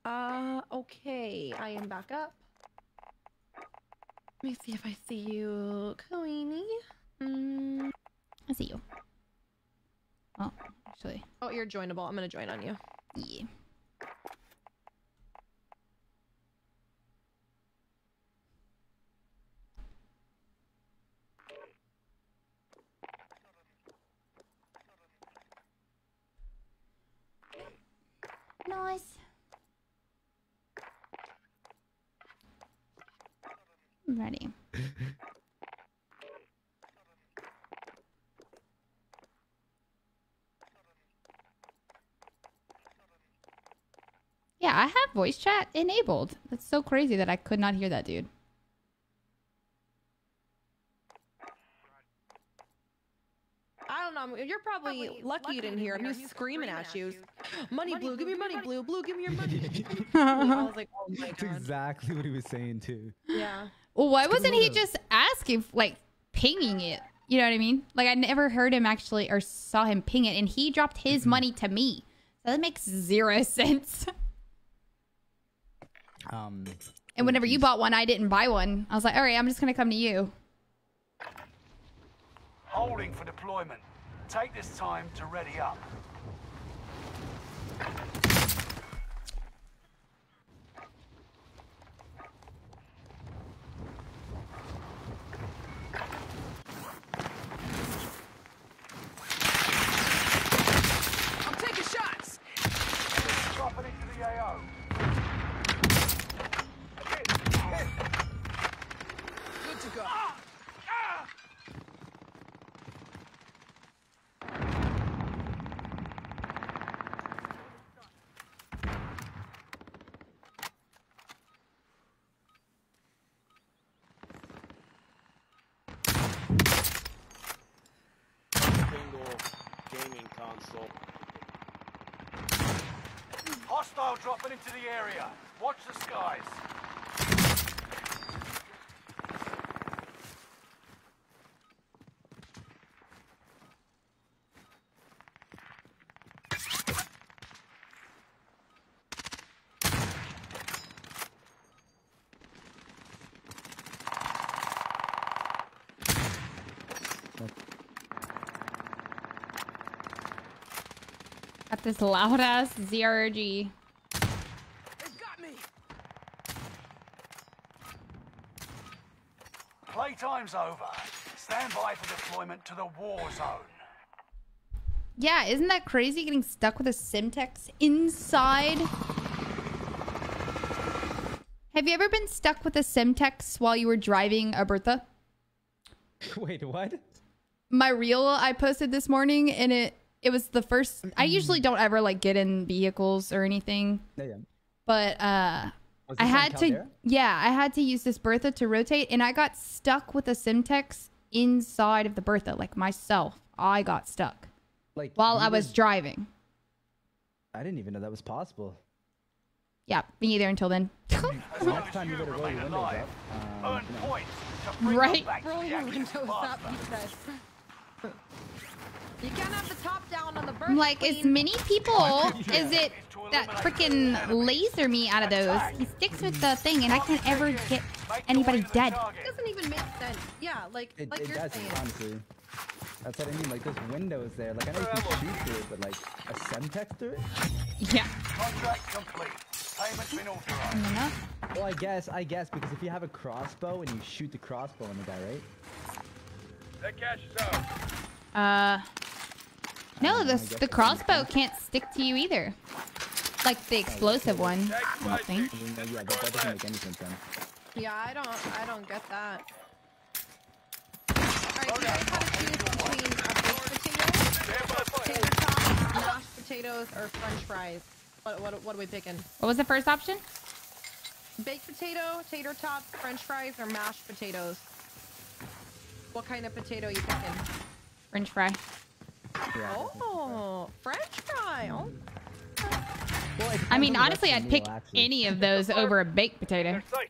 Uh, okay. I am back up. Let me see if I see you, Queenie. Mm. I see you. Oh, actually, Oh, you're joinable. I'm gonna join on you. yeah. Nice. Ready. Yeah, I have voice chat enabled. That's so crazy that I could not hear that dude. I don't know. You're probably, lucky you didn't hear him. He was screaming at you. Money, blue, give me your money, blue, blue, give me your money. I was like, oh my That's exactly what he was saying too. Yeah. Well, why wasn't he Cool. just asking, like, pinging it? You know what I mean? Like, I never heard him actually or saw him ping it, and he dropped his mm-hmm. money to me. So that makes zero sense. Um, And whenever you bought one, I didn't buy one. I was like, all right, I'm just going to come to you. Holding for deployment. Take this time to ready up. I'm taking shots. Dropping into the AO. Good to go. Single gaming console. Dropping into the area. Watch the skies. Got this loud ass ZRG. They've got me. Playtime's over. Stand by for deployment to the war zone. Yeah, isn't that crazy getting stuck with a Semtex inside? Have you ever been stuck with a Semtex while you were driving a Bertha? wait, what? My reel I posted this morning and it it was the first I usually don't ever like get in vehicles or anything, Yeah, yeah. but uh Was I had to yeah, I had to use this Bertha to rotate and I got stuck with a Semtex inside of the Bertha like myself. I got stuck Like while I was were- driving. I didn't even know that was possible. Yeah, me neither until then. Next time you you better roll your windows up. Um, you know. points to bring Right. them back to Roll your windows up, faster. he says. You can't have the top down on the bird. I'm like, as many people as it that freaking laser me out of those. He sticks with the thing, and I can't ever get anybody dead. It doesn't even make sense. Yeah, like It, like it you're doesn't, saying. honestly. That's what I mean. Like, there's windows there. Like, I know you can shoot through it, but like a semtex through it? Yeah. Contract complete. Payment's been authorized. You know? Well, I guess, I guess, because if you have a crossbow and you shoot the crossbow on the guy, right? That cash is out. Uh, no, the the crossbow can't stick to you either. Like the explosive one. I don't think. I mean, uh, yeah, that, that doesn't make any sense then. Yeah, I don't I don't get that. Alright, you guys gotta choose between a baked potato, tater tots, mashed potatoes, or french fries. What, what, what are we picking? What was the first option? Baked potato, tater tots, french fries, or mashed potatoes? What kind of potato are you picking? French fry. Yeah, Oh, french fry. Oh, Well, I mean, depends on the honestly, I'd pick meal, any of those over a baked potato. They're safe.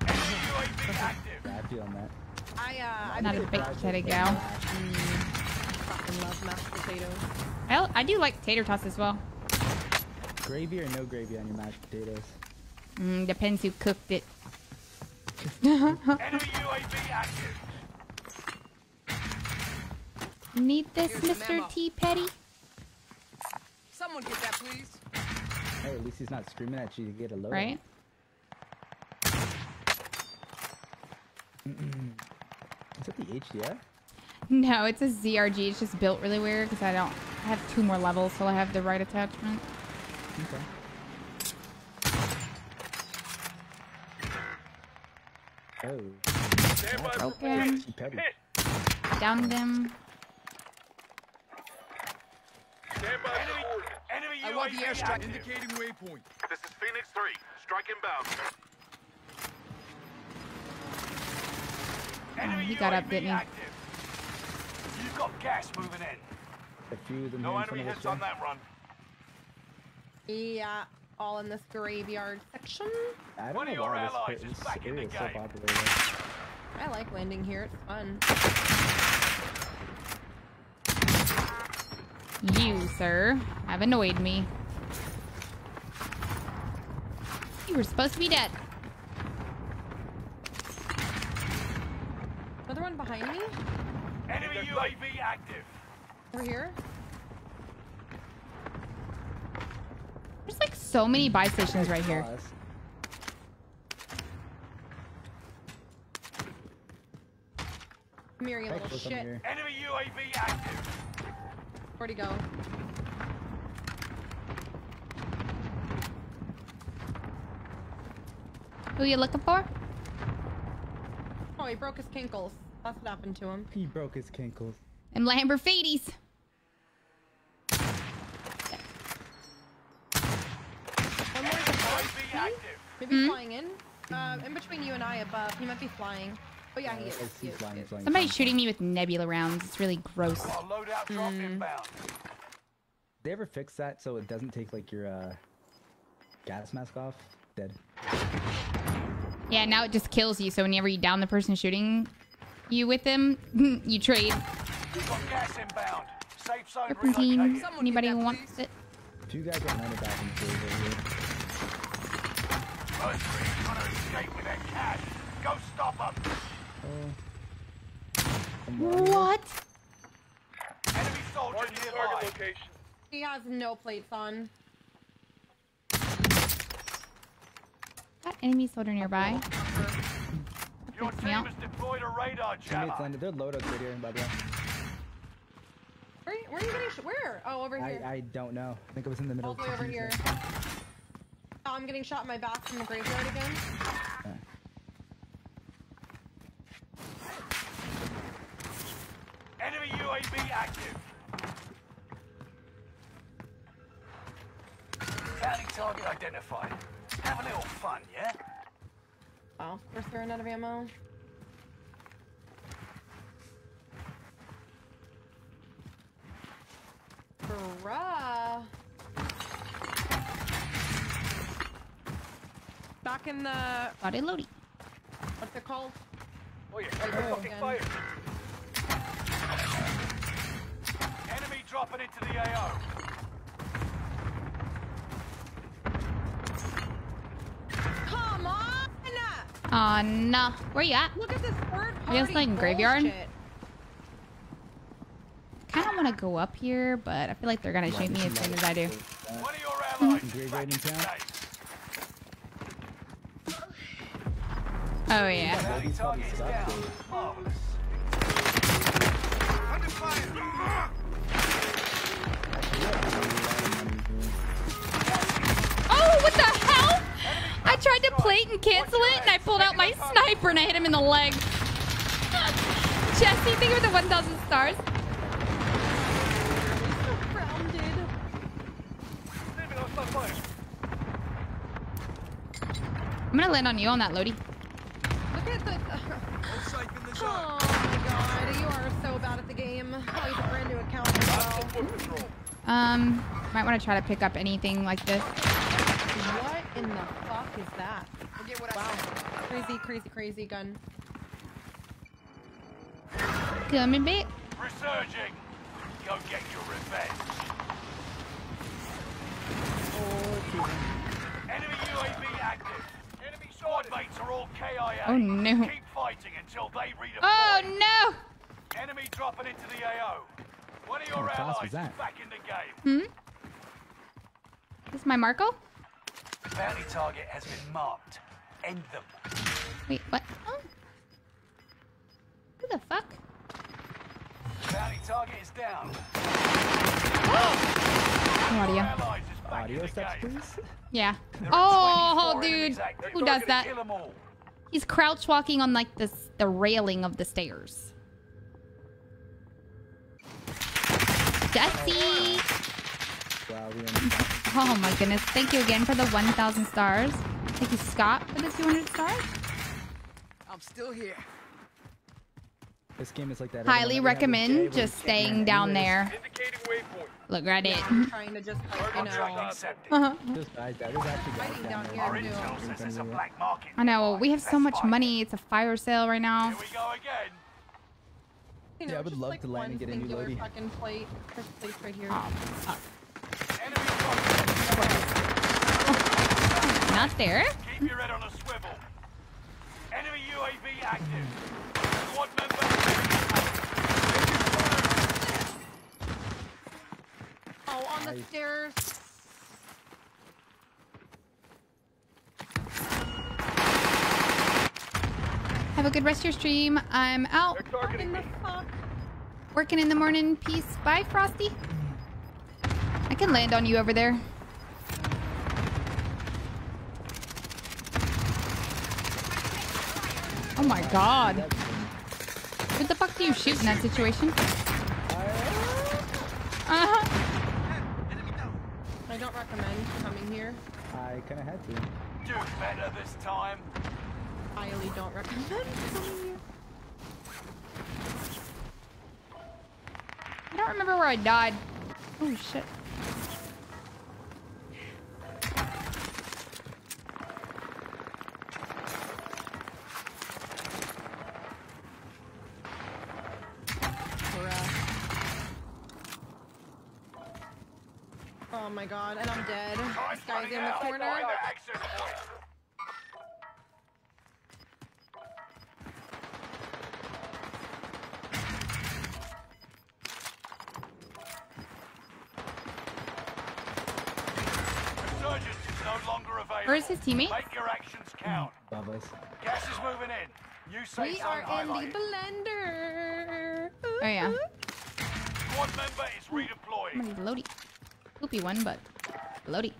UAV active. Yeah, I feel on that. I uh, I Not a picked baked potato gal. fucking love mashed potatoes. I, I do like tater tots as well. Gravy or no gravy on your mashed potatoes? Mm, depends who cooked it. Enemy UAV active. Need this, Here's Mr. T. Petty? Someone get that, please. Hey, at least he's not screaming at you to get a load. Right? Is that the HDR? No, it's a ZRG. It's just built really weird because I don't I have two more levels till I have the right attachment. Okay. Oh. Stand by for Broke him. She petty. Hit. Downed him. Stand by for orders. Enemy I want the airstrike. Indicating waypoint. This is Phoenix 3. Strike inbound. Enemy ah, he got up, didn't he? active. You've got gas moving in. A few of them No here enemy front of us hits on there. that run. Yeah, uh, all in this graveyard section. I don't know why this, allies is back in the is so popular. I like landing here. It's fun. You, sir, have annoyed me. You were supposed to be dead. Another one behind me. Enemy UAV active. Over here. There's like so many buy stations right here. Us. Come here, you little shit. Enemy UAV active. Where'd he go? Who you looking for? Oh, he broke his kinkles. That's what happened to him. He broke his kinkles. And Lamborghinis. One more is above. UAV active. Maybe flying in. Um, in between you and I above. He might be flying. Oh yeah, he Uh, is. I He see is, flying, he is. Somebody's flying. shooting me with nebula rounds. It's really gross. Got a loadout drop inbound. They ever fix that so it doesn't take like your uh, gas mask off? Dead. Yeah, now it just kills you. So whenever you down the person shooting you with them, you trade. You've got gas inbound. Safe zone Serpentine. Anybody who wants it? Two guys got landed back in the cave over trying to escape with their cash. Go stop them. I'm wrong. What? Enemy soldier Marking target nearby. location. He has no plates on. Got enemy soldier nearby. Your team has deployed a radar jammer. landed. They're loadouts right here, by the way. Where, where are you getting? Sh- where? Oh, over here. I, I don't know. I think it was in the middle. All the of way over here. Oh, I'm getting shot in my back from the graveyard again. Enemy UAV active. Bounty target identified. Have a little fun, yeah? Oh, of course they're out of ammo. Bruh. Back in the Got it what's it called? Oh, yeah. Right Under fucking fire. Enemy dropping into the AO. Come on! Aw, nah. Where you at? Look at this third Are you guys party playing graveyard? Kind of want to go up here, but I feel like they're gonna shoot me as soon as I do. One of your hmm, allies Graveyard in in town? Oh yeah. Oh, what the hell? I tried to plate and cancel it, and I pulled out my sniper and I hit him in the leg. Jesse, thank you for the 1,000 stars. Surrounded. Leaving us on fire. I'm gonna land on you on that, loadie. Look at the. Uh, well. Foot patrol. Um, might want to try to pick up anything like this. What in the fuck is that? Forget what I Wow. said. Crazy, crazy, crazy gun. Coming back. Resurging. Go get your revenge. Enemy UAV active. Enemy squad mates are all KIA. Oh, no. Keep fighting until they redeploy. Oh no! Enemy dropping into the AO. One of your What class allies was that? back in the game. Hmm? This is my Marco? The Bounty target has been marked. End them. Wait, what? Oh. Who the fuck? Bounty target is down. No audio. Allies Audio in steps, please. Yeah. Oh, dude. Who does that? Kill 'em all. He's crouch walking on like this the railing of the stairs. Jesse! Oh my goodness. Thank you again for the 1,000 stars. Thank you, Scott, for the 200 stars. I'm still here. This game is like that. Highly Everyone ever have a day recommend just staying down there. Look right Yeah, it. I'm trying to just like, you know. Uh-huh. Just guys, that is actually guys Fighting down down there. Our here. intel says there's a black market. I know. We have so much money. It's a fire sale right now. Here we go again. You know, Yeah, I would love like, to land and get a new singular loadie. fucking plate. There's plates right here. Oh, fuck. Enemy contact. Not there. Keep your head on a swivel. Enemy UAV active. Squad member. Oh, on the stairs. Have a good rest of your stream. I'm out. What in the fuck? Working in the morning. Peace. Bye, Frosty. I can land on you over there. Oh my god. What the fuck do you shoot in that situation? Uh-huh. I don't recommend coming here. I kind of had to. Do better this time. Highly don't recommend coming here. I don't remember where I died. Oh shit. Oh my god, and I'm dead. This guy's in the corner. Teammate? Make your actions count. Bubba's. Gas is moving in. New safe We are in the highlighted. blender. Oh yeah. Squad member is redeploying. Somebody's loadie. Poopy one, but loadie.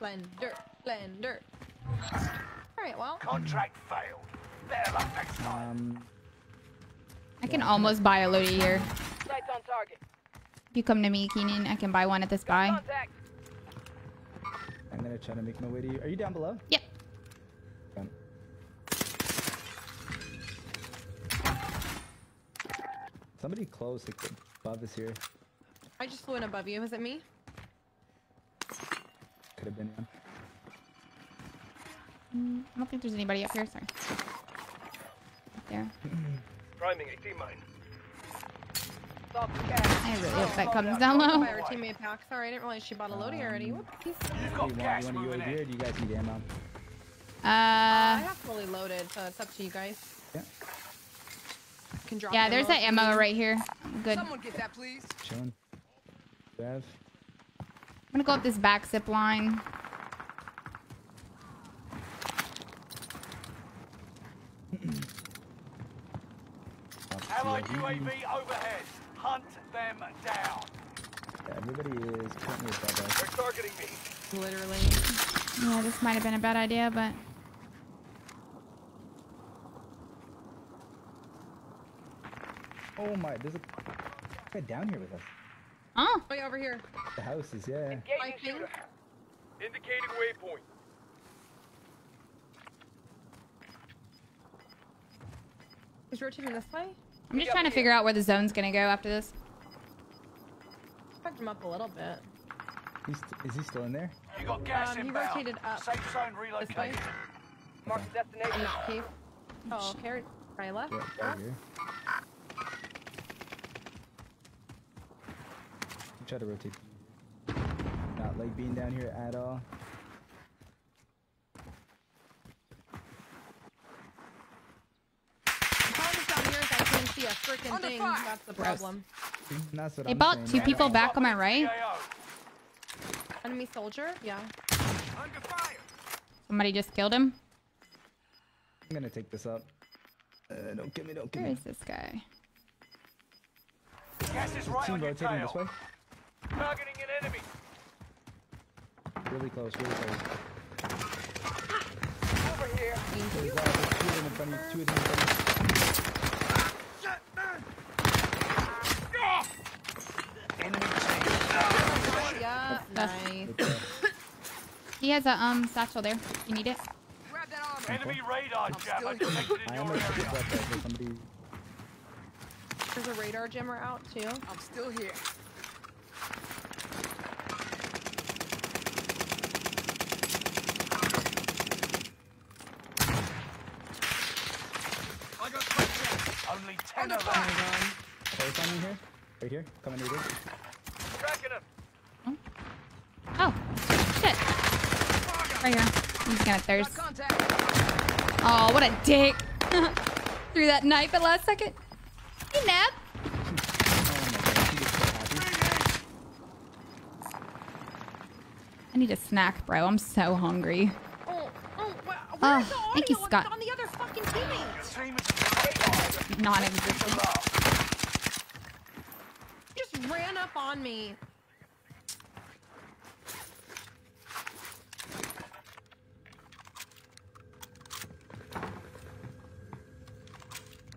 Blender, blender. Alright, well. Contract failed. Better luck next time. Um, I can almost buy a loadie here. Sights on target. If you come to me, Keenan, I can buy one at this buy. Contact. I'm gonna try to make my way to you. Are you down below? Yep. Um, Somebody close, like above us here. I just flew in above you. Was it me? Could have been one. Mm, I don't think there's anybody up here. Sorry. Up there. Priming a T mine. Stop. I really hope that comes down low. By our teammate pack. Sorry, I didn't realize she bought a loadie already. Whoopsies. You've Do you gas you want moving a UAV in. or do you guys need ammo? Uh, I have fully loaded, so it's up to you guys. Yeah, Can drop yeah, there's that ammo right here. I'm good. Someone get that, please. chilling. Bev. gonna go up this back zip line. Allied UAV overhead. Hunt them down. Yeah, everybody is currently above us. They're targeting me. Literally. Yeah, this might have been a bad idea, but Oh my, there's a guy down here with us. oh, yeah, over here. The houses, yeah. I Engaging think. shooter. Indicating waypoint. He's rotating this way. I'm just trying to figure out where the zone's gonna go after this. Fucked him up a little bit. He's, is he still in there? You got gas Um, he rotated up. Safe zone way. relocated. Mark the destination. Not cave. Oh, okay. right- Right left. Yeah, right here. Try to rotate. Not like being down here at all. The problem is down here is I can't see a freaking thing. fire. That's the problem. That's what They I'm bought saying, two yeah. people back on my right. Enemy soldier. Yeah. Under fire. Somebody just killed him. I'm gonna take this up. Uh, don't kill me, don't kill Where me. is this guy? Gas is right Team on your rotating this way. Targeting an enemy. Really close, really close. Over here. There's, uh, there's two of them in front of you. Two of them in front of you. Enemy team. Yeah, nice. He has a um satchel there. You need it? Grab that armor. Enemy radar jammer still detected in I your almost hit area. that guy for somebody. There's a radar jammer out too. I'm still here. I got contact. Only 10 Under of fire. them. Oh, coming here. Right here. Coming right here. Tracking him. Oh, oh shit. Right here. He's gonna thirst. Oh, what a dick. Threw that knife at last second. Hey, Nab. Oh my god, she gets so happy. I need a snack, bro. I'm so hungry. Oh, oh, where, Oh, where's the audio? thank you, It's Scott. on the other fucking teammate. Your team is in Non-existent. love. Just ran up on me.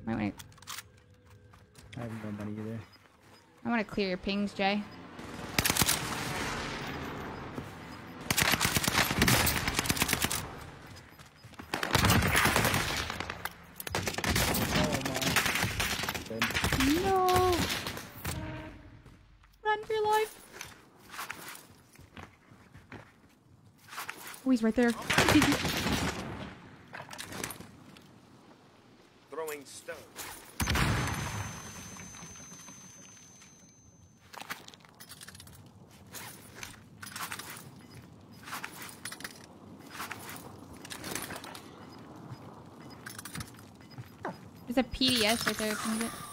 Might want I have no money either. I want to clear your pings, Jay. Oh my. Good. No. Run for your life. Right there. Throwing stone. There's a PDS right there.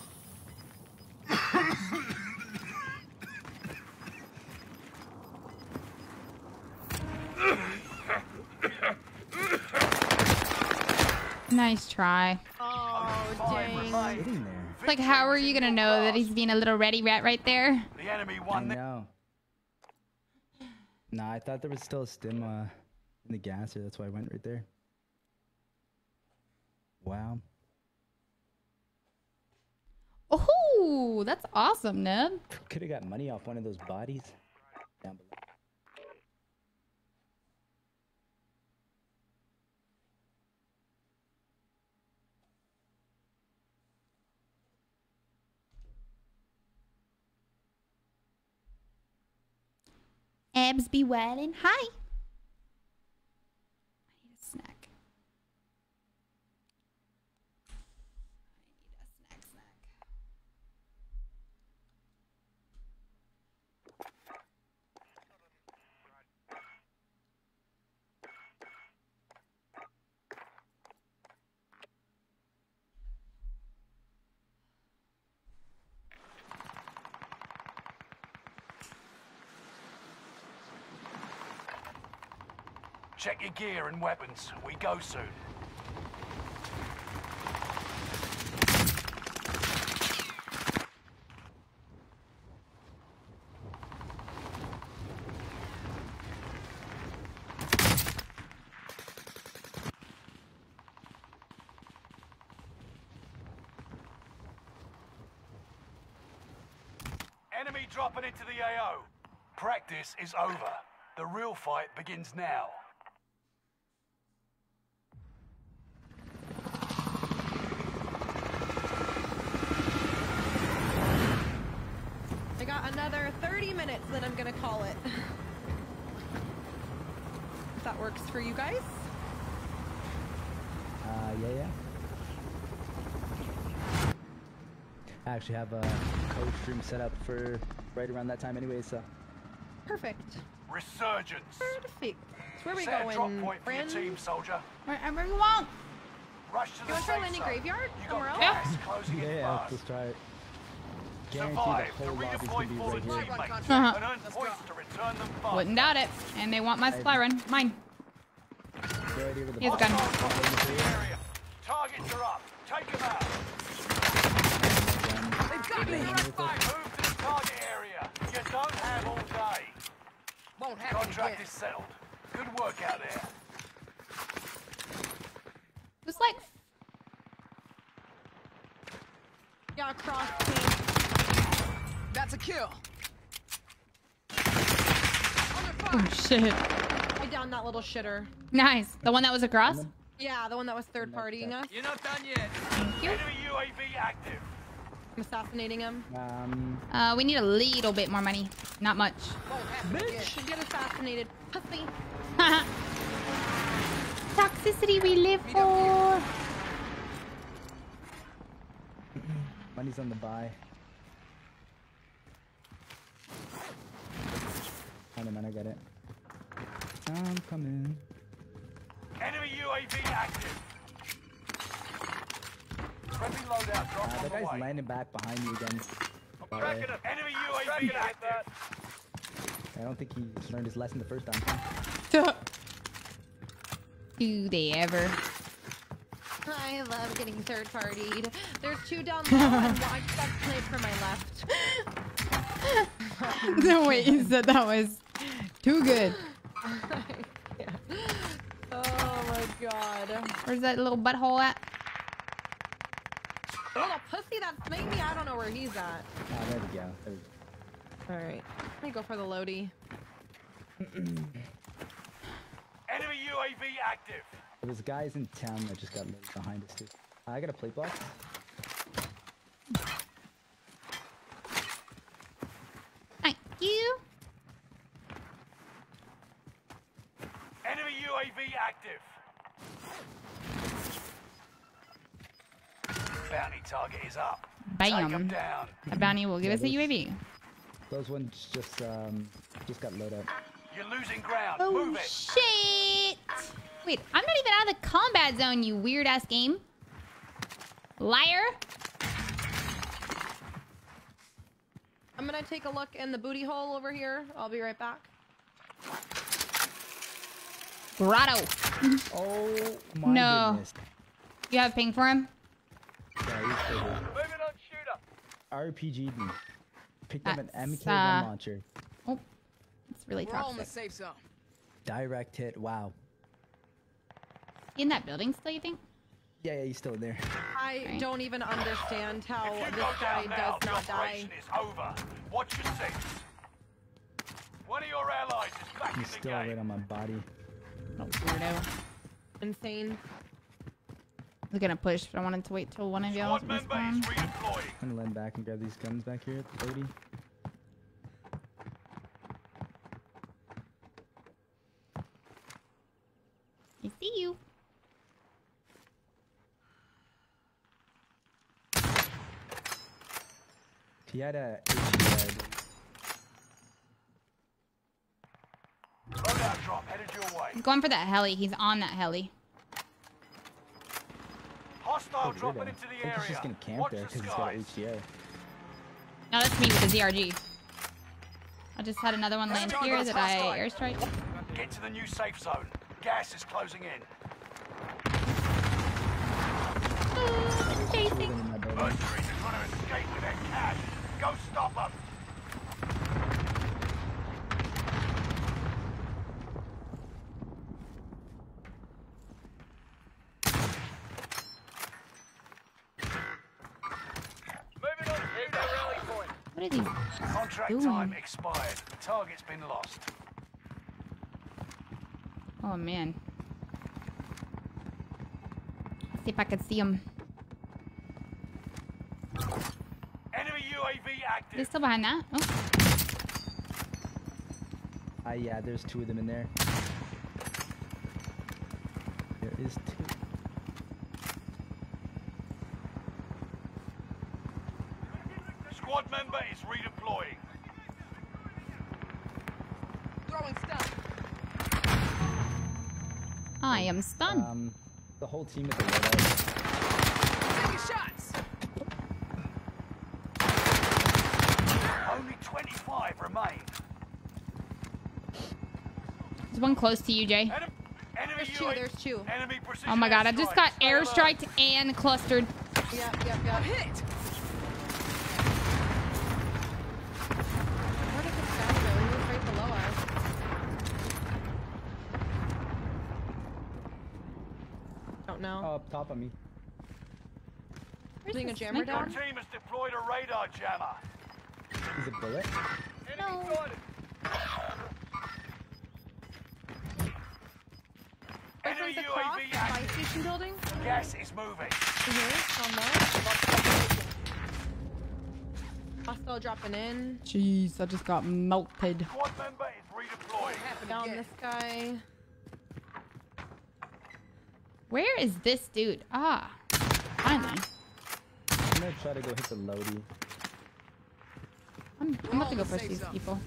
Nice try. Oh, Five dang. remain. Sitting there. It's like, how are you gonna know that he's being a little ready rat right there? The enemy I won the know. Nah, I thought there was still a stim uh, in the gasser. That's why I went right there. Wow. Oh, that's awesome, Ned. Could have got money off one of those bodies. Be wildin'. Hi. Check your gear and weapons. We go soon. Enemy dropping into the AO. Practice is over. The real fight begins now. I got another 30 minutes that I'm gonna call it. If that works for you guys. Uh, yeah, yeah. I actually have a code stream set up for right around that time anyway, so. Perfect. Resurgence. Perfect. So where are we Set a drop going? point for your team, soldier. Wherever you want. Rush to the You want to try safe landing graveyard? You Somewhere got else? Yeah, yeah, let's try it. Guarantee the whole lobby's redeploy gonna be right here. Uh-huh. and earn points to return them fast. Wouldn't doubt it. And they want my supply run. Mine. Go right here with the He has a gun. Hostiles dropping into the area. Targets are up. Take them out. They've got me. Move to the target area. You don't have all day. Won't happen Contract again. is settled. Good work out there. like Yeah, cross team. That's a kill. oh shit. I downed that little shitter. Nice. The one that was across. Yeah, the one that was third partying us. You're not done yet. Thank you. Enemy UAV active. I'm assassinating him. Um, Uh, we need a little bit more money. Not much. Should get assassinated. Pussy. Toxicity we live for. money's on the buy. I don't know, I got it. I'm coming. Enemy UAV active. Friendly loadout drop Uh, that the guy's way. landing back behind you again. That way. Tracking him. Enemy UAV active. I don't think he learned his lesson the first time. Do they ever? I love getting third partied. There's two down low and I just got sniped from my left. no way, you said that was too good. Oh my god. Where's that little butthole at? The little pussy that sniped me, I don't know where he's at. Ah, there we go. There we go. Alright. Let me go for the loadie. Enemy UAV active. There was guys in town that just got loaded behind us too. I got a plate box. Thank you. Enemy UAV active. Bounty target is up. Take 'em Bam. down. A bounty will give us a UAV. Those ones just um just got loaded up. You're losing ground. Oh Move it. shit! Wait, I'm not even out of the combat zone, you weird ass game. Liar. I'm gonna take a look in the booty hole over here. I'll be right back. Grotto. Oh my No. goodness. You have ping for him? Yeah, he's still here. Moving on shooter. RPG'd me. Picked up an That's, MK1 uh, launcher. Oh, it's really We're all in the safe zone. Direct hit. Wow. In that building still, you think? Yeah, yeah, he's still in there. I Right. don't even understand how this guy now, does not die. operation is over. Watch your six. One of your allies is back in He's the still right on my body. Weirdo. Insane. I was gonna push, but I wanted to wait till one of y'all Squad member respawn. is redeploying. I'm gonna land back and grab these guns back here at the 30. I see you. He had a HUD. Loadout drop headed your way. He's going for that heli. He's on that heli. Hostile Oh, dropping weirdo. into I the think area. he's just gonna camp Watch there the because he's got skies. HDR. No, that's me with the ZRG. I just had another one land here that I airstrike. Get to the new safe zone. Gas is closing in. Oh, chasing. Children in my building. Mercenaries are trying to escape with their cash. Go stop them. Moving on shooter. rally point. What are these? Contract Ooh. time expired. The Target's been lost. Oh man. Let's see if I can see them. Enemy UAV They active. still behind that? Oh, Ah, yeah, there's two of them in there. There is two. Squad member is redeploying. Throwing stuff. I am stunned. Um, the whole team is a loadout. Taking shots. Only 25 remain. There's one close to you, Jay. Enemy, enemy There's two, there's two. Enemy Oh my god, I just got airstrike. Airstriked and clustered. Yep, yep, yep. Hit. Where did this guy go? He was right below us. Don't know. now. Oh, up top of me. Where's Putting the jammer sniper? Your team has deployed a radar jammer. He's a bullet. No. Right Enemy towards the cross, UAV the buy station building. Gas is moving. Mhm, on that. Hostile dropping in. Jeez, I just got melted. Squad member is redeploying. Down this guy. Where is this dude? Ah, finally. I'm gonna try to go hit the loadie. I'm, I'm about to go push these people.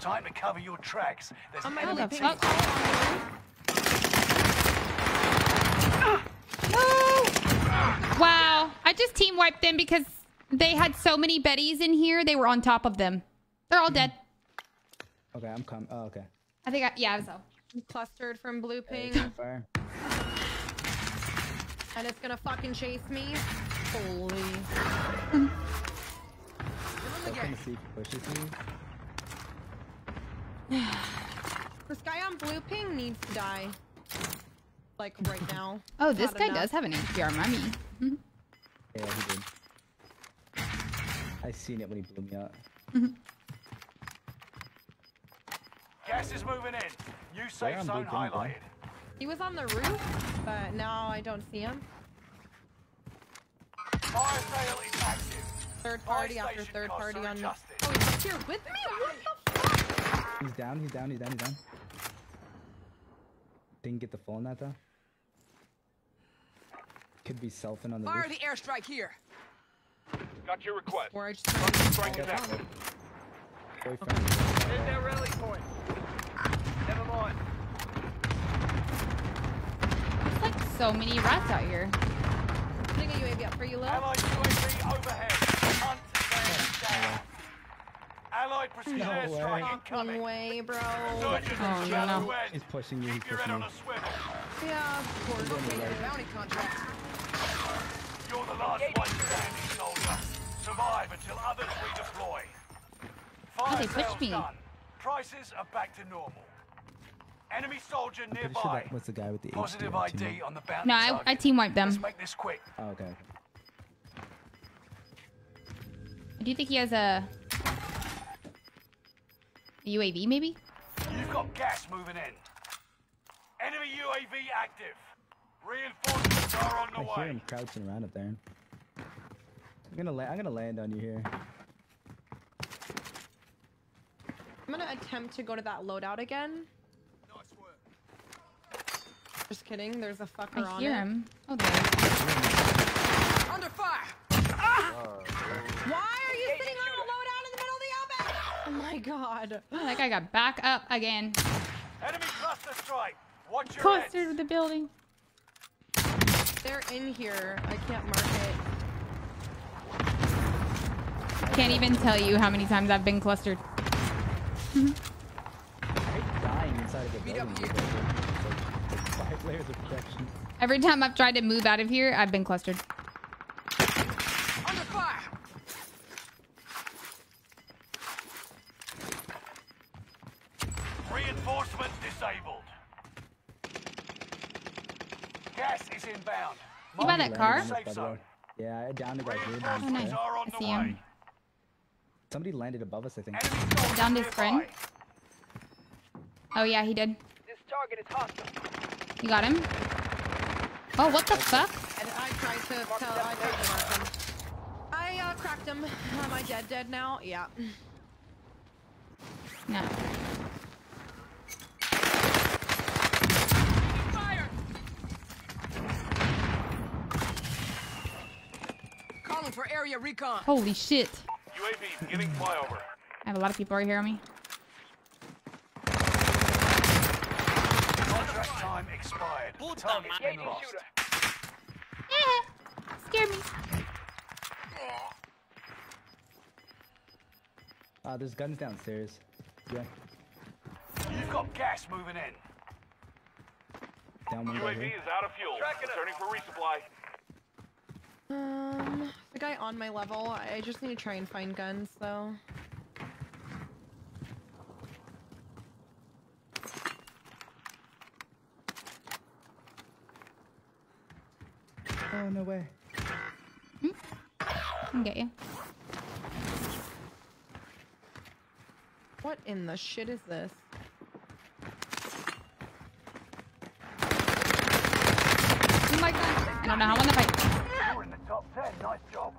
Time to cover your tracks. There's I'm an gonna enemy ping team. Ah! Wow, I just team wiped them because they had so many Bettys in here. They were on top of them. They're all dead. Okay, I'm coming. Oh, okay. I think I, yeah, I so. Clustered from blue ping. Fire. And it's gonna fucking chase me. Holy. See pushes me. This guy on blue ping needs to die. Like right now. Oh, this Not guy enough. does have an HPR mummy. Mm-hmm. Yeah, he did. I seen it when he blew me up. Mm-hmm. Gas is moving in. New Where safe on zone Blue highlighted. He was on the roof, but now I don't see him. Fire sale is active. Third Fire party after third party are on. adjusted. Oh, he's here with me. What the fuck? He's down. He's down. He's down. He's down. Didn't get the full on that though. Could be selfing on the Fire roof. the airstrike here. Got your request. Or I just Cluster strike oh, is active. Boyfriend. Hit that rally point. Never mind. There's like so many rats out here. putting a UAV up for you, Lil. Allied UAV overhead. Hunt them down. Allied precision No airstrike way. incoming. Fucking way, bro. Surgeons Oh, no, no. He's pushing you. He's Keep your pushing head on you. a swivel. Yeah, of course. Bounty contract. You're the last one standing, soldier. Survive until others redeploy. Fire Oh, they pushed me. done. Prices are back to normal. Enemy soldier nearby. sure that was the guy with the Positive HDR ID on the bounty No, I. I team wiped them. Let's make this quick. Oh, okay. okay. Do you think he has a, a UAV maybe? You've got gas moving in. Enemy UAV active. Reinforcements are on the I hear him crouching around up there. I'm gonna la- I'm gonna land on you here. I'm gonna attempt to go to that loadout again. Just kidding. There's a fucker I on hear it. him. Oh, there. he is. Under fire. Ah! Why are you sitting on a loadout in the middle of the open? Oh my god. Oh, that guy got back up again. Enemy cluster strike. Watch your Clustered heads. with the building. They're in here. I can't mark it. Can't even tell you how many times I've been clustered. I hate dying inside of a building. here. because It's like five layers of protection. Every time I've tried to move out of here, I've been clustered. Under fire. Reinforcement disabled. Gas is inbound. You buy that car? Safe By the zone. Yeah, I downed a guy here. Oh, nice. I see him. Somebody landed above us, I think. Enemy Downed his friend. Oh yeah, he did. This target is hostile. You got him? Oh, what the fuck? And I tried to tell. I tried to mark him. I uh, cracked him. Am I dead? Dead now? Yeah. No. Fire. Calling for area recon. Holy shit. UAV beginning flyover. I have a lot of people right here on me. Contract time expired. Target's been Engaging lost. shooter. Eh, scared me. Uh, there's guns downstairs. Yeah, You've got gas moving in. down one guy UAV here. is out of fuel. Returning for resupply. Um, the guy on my level. I just need to try and find guns though. Oh no way. i can get you. What in the shit is this? Oh my god. I don't know how I want to fight. You're in the top 10. Nice job.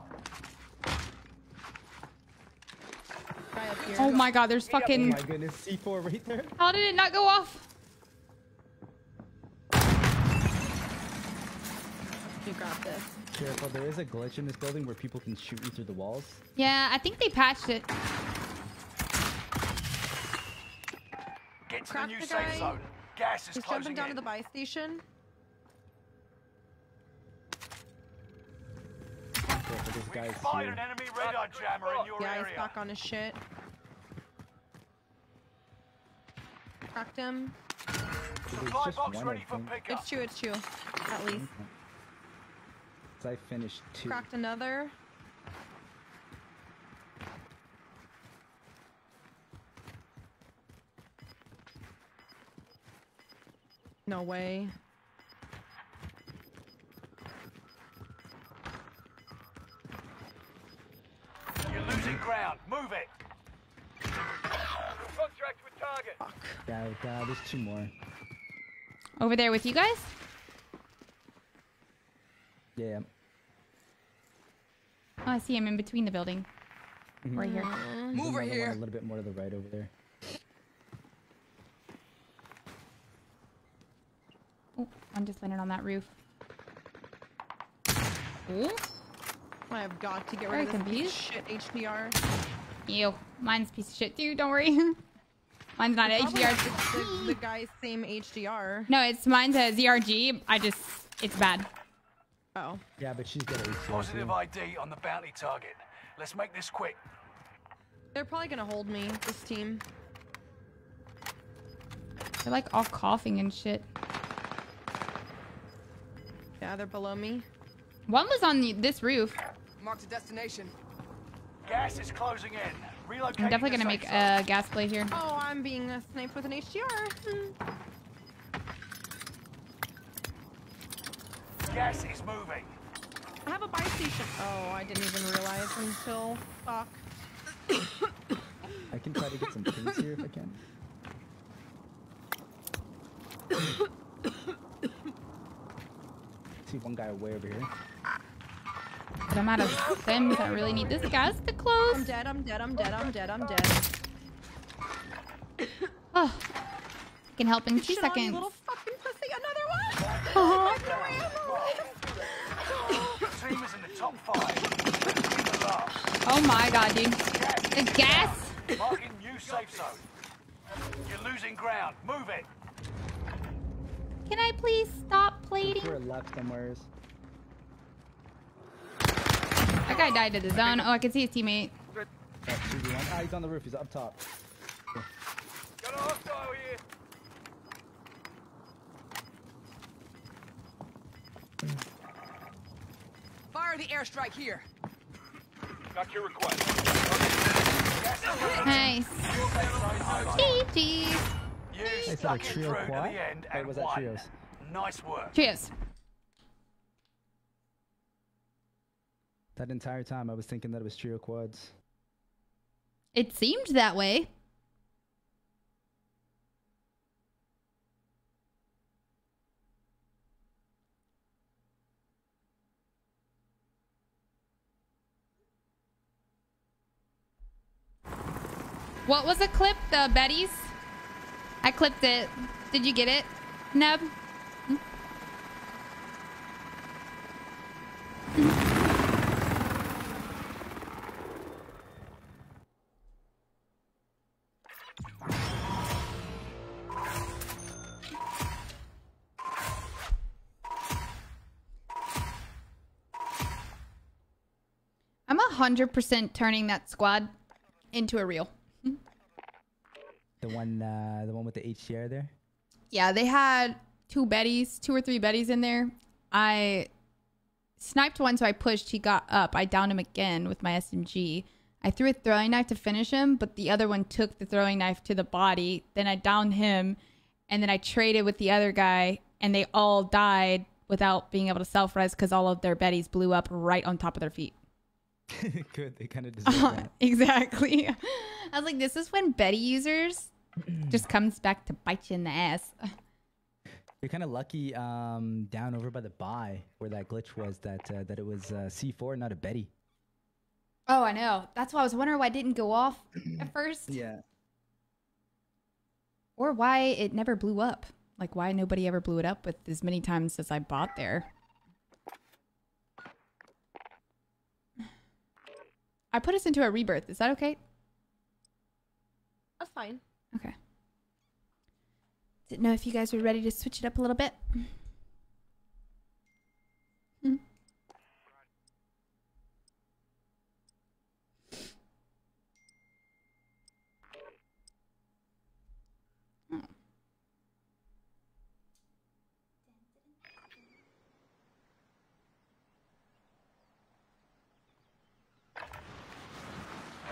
Guy up here. Oh my god, there's fucking. Oh fucking. my goodness, C4 right there. How did it not go off? You got this. Careful, there is a glitch in this building where people can shoot you through the walls. Yeah, I think they patched it. Get to Crack the new the safe zone. Gas is He's closing jumping down to the buy station. Careful, this We guy's fired here. an enemy radar jammer in your Yeah, he's back on his shit. Cracked him. Supply box ready for pickup. It's two, it's two. At least. So I finished two. Cracked another. No way. You're losing ground. Move it. Contract with target. Yeah, yeah, there's two more. Over there with you guys? Yeah. Oh, I see him in between the building. Mm-hmm. Right here. There's Move right here. One a little bit more to the right over there. Oh, I'm just landing on that roof. Ooh. I have got to get Very rid of this piece of shit HDR. Ew. Mine's a piece of shit too, don't worry. mine's not Probably HDR. it's the, the guy's same HDR. No, it's mine's a ZRG. I just, it's bad. Oh. Yeah, but she's got ACR Positive. ID on the bounty target. Let's make this quick. They're probably gonna hold me, this team. They're like all coughing and shit. Yeah, they're below me. One was on the, this roof. Marked a destination. Gas is closing in. Relocating I'm definitely gonna make safe zone. a gas play here. Oh, I'm being uh, sniped with an HDR. Gas is moving. I have a buy station. Oh, I didn't even realize until fuck. I can try to get some pings here if I can. See one guy way over here. But I'm out of sims. I really need this gas to close. I'm dead, I'm dead, I'm dead, I'm dead, I'm dead. Oh. I can help in two Shit on you, seconds. little fucking pussy, another one! Oh. Top five. Keep it. Oh my god, dude. Gas. The gas? Marking new safe zone. You're losing ground. Move it. Can I please stop plating? We're left somewheres. That guy died to the zone. Oh, I can see his teammate. Oh, 2v1. Ah, he's on the roof. He's up top. Got a hostile here. Airstrike here. Got your request. Nice. GG. You Is that a trio through to quad? the end and was that trios? Nice work. Cheers. That entire time, I was thinking that it was trio quads. It seemed that way. What was the clip? The Betty's? I clipped it. Did you get it, Neb? I'm a hundred percent turning that squad into a reel. The one, uh, the one with the HDR there. Yeah, they had two Bettys, two or three Bettys in there. I sniped one, so I pushed. He got up. I downed him again with my SMG. I threw a throwing knife to finish him, but the other one took the throwing knife to the body. Then I downed him, and then I traded with the other guy, and they all died without being able to self res because all of their Bettys blew up right on top of their feet. Good. They kind of deserve that. exactly. I was like, this is when Betty users just comes back to bite you in the ass. You're kind of lucky um, down over by the buy where that glitch was that uh, that it was uh, C4, not a Betty. Oh, I know. That's why I was wondering why it didn't go off at first. Yeah. Or why it never blew up. Like why nobody ever blew it up with as many times as I bought there. I put us into a rebirth. Is that okay? That's fine. Okay. Didn't know if you guys were ready to switch it up a little bit.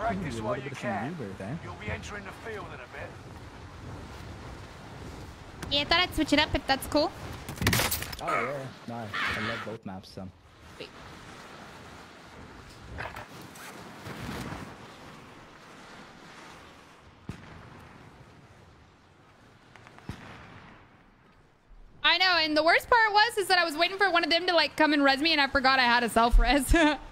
Practice Ooh, while you bit of some can. rebirth, eh? You'll be entering the field in a bit. Yeah, I thought I'd switch it up if that's cool. Oh yeah. No, I I love both maps. So. I know, and the worst part was is that I was waiting for one of them to like come and res me, and I forgot I had a self res.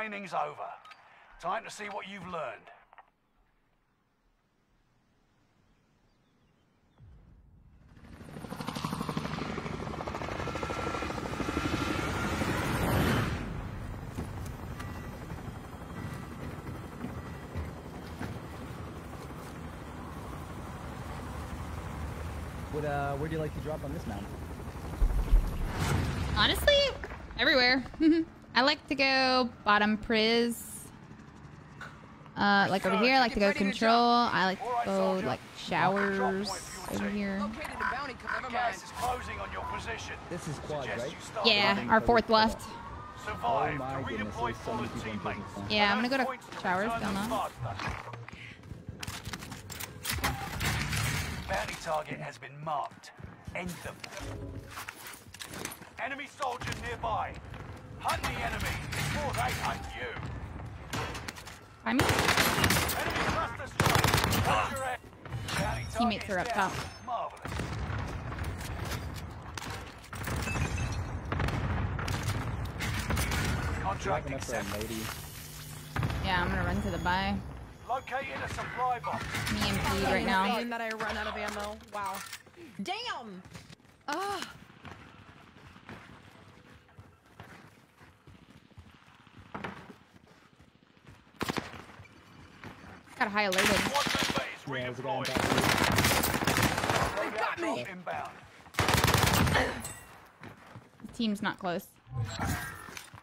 Training's over. Time to see what you've learned. What uh, where do you like to drop on this map? Honestly, everywhere. I like to go bottom priz. Uh, like over here, I like to go control. I like to go like showers over here. Located a bounty. co- Never mind. Gas is closing on your position. This is quad, right? Yeah, our fourth left. Oh my goodness, so many fallen people in teammates. prison. Yeah, I'm gonna go to showers Don't them there. Bounty target has been marked. End them. Enemy soldier nearby. Hunt the enemy before they hunt you. I mean, Enemy cluster strike. Watch your head. Bounty Teammates are up top. Marvelous. Contract Dropping up for a accepted. lady. yeah, I'm gonna run to the buy. Located a supply box. Me and Pete right now. Insane that I run out of ammo. Wow. Damn. Ah. Got high alerted. Squad member is Yeah, there's a guy on top of you. They got me. The team's not close.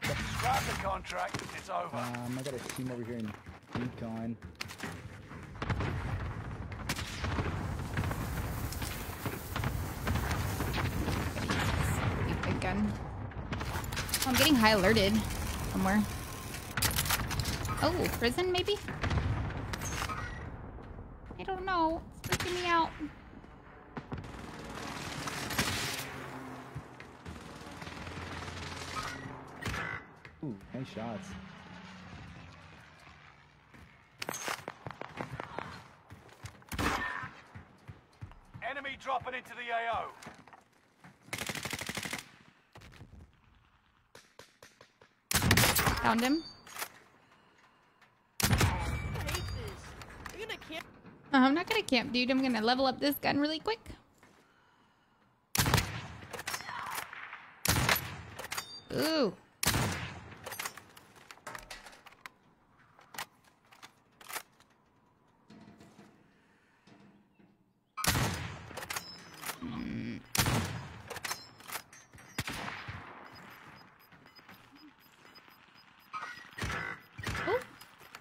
Scrap the contract. It's over. Um, I got a team over here in Beacon. Big, big gun. Oh, I'm getting high alerted somewhere. Oh, prison maybe? I don't know. It's freaking me out. Ooh, nice shots. Enemy dropping into the AO. Found him. Uh, I'm not gonna camp, dude. I'm gonna level up this gun really quick. Ooh.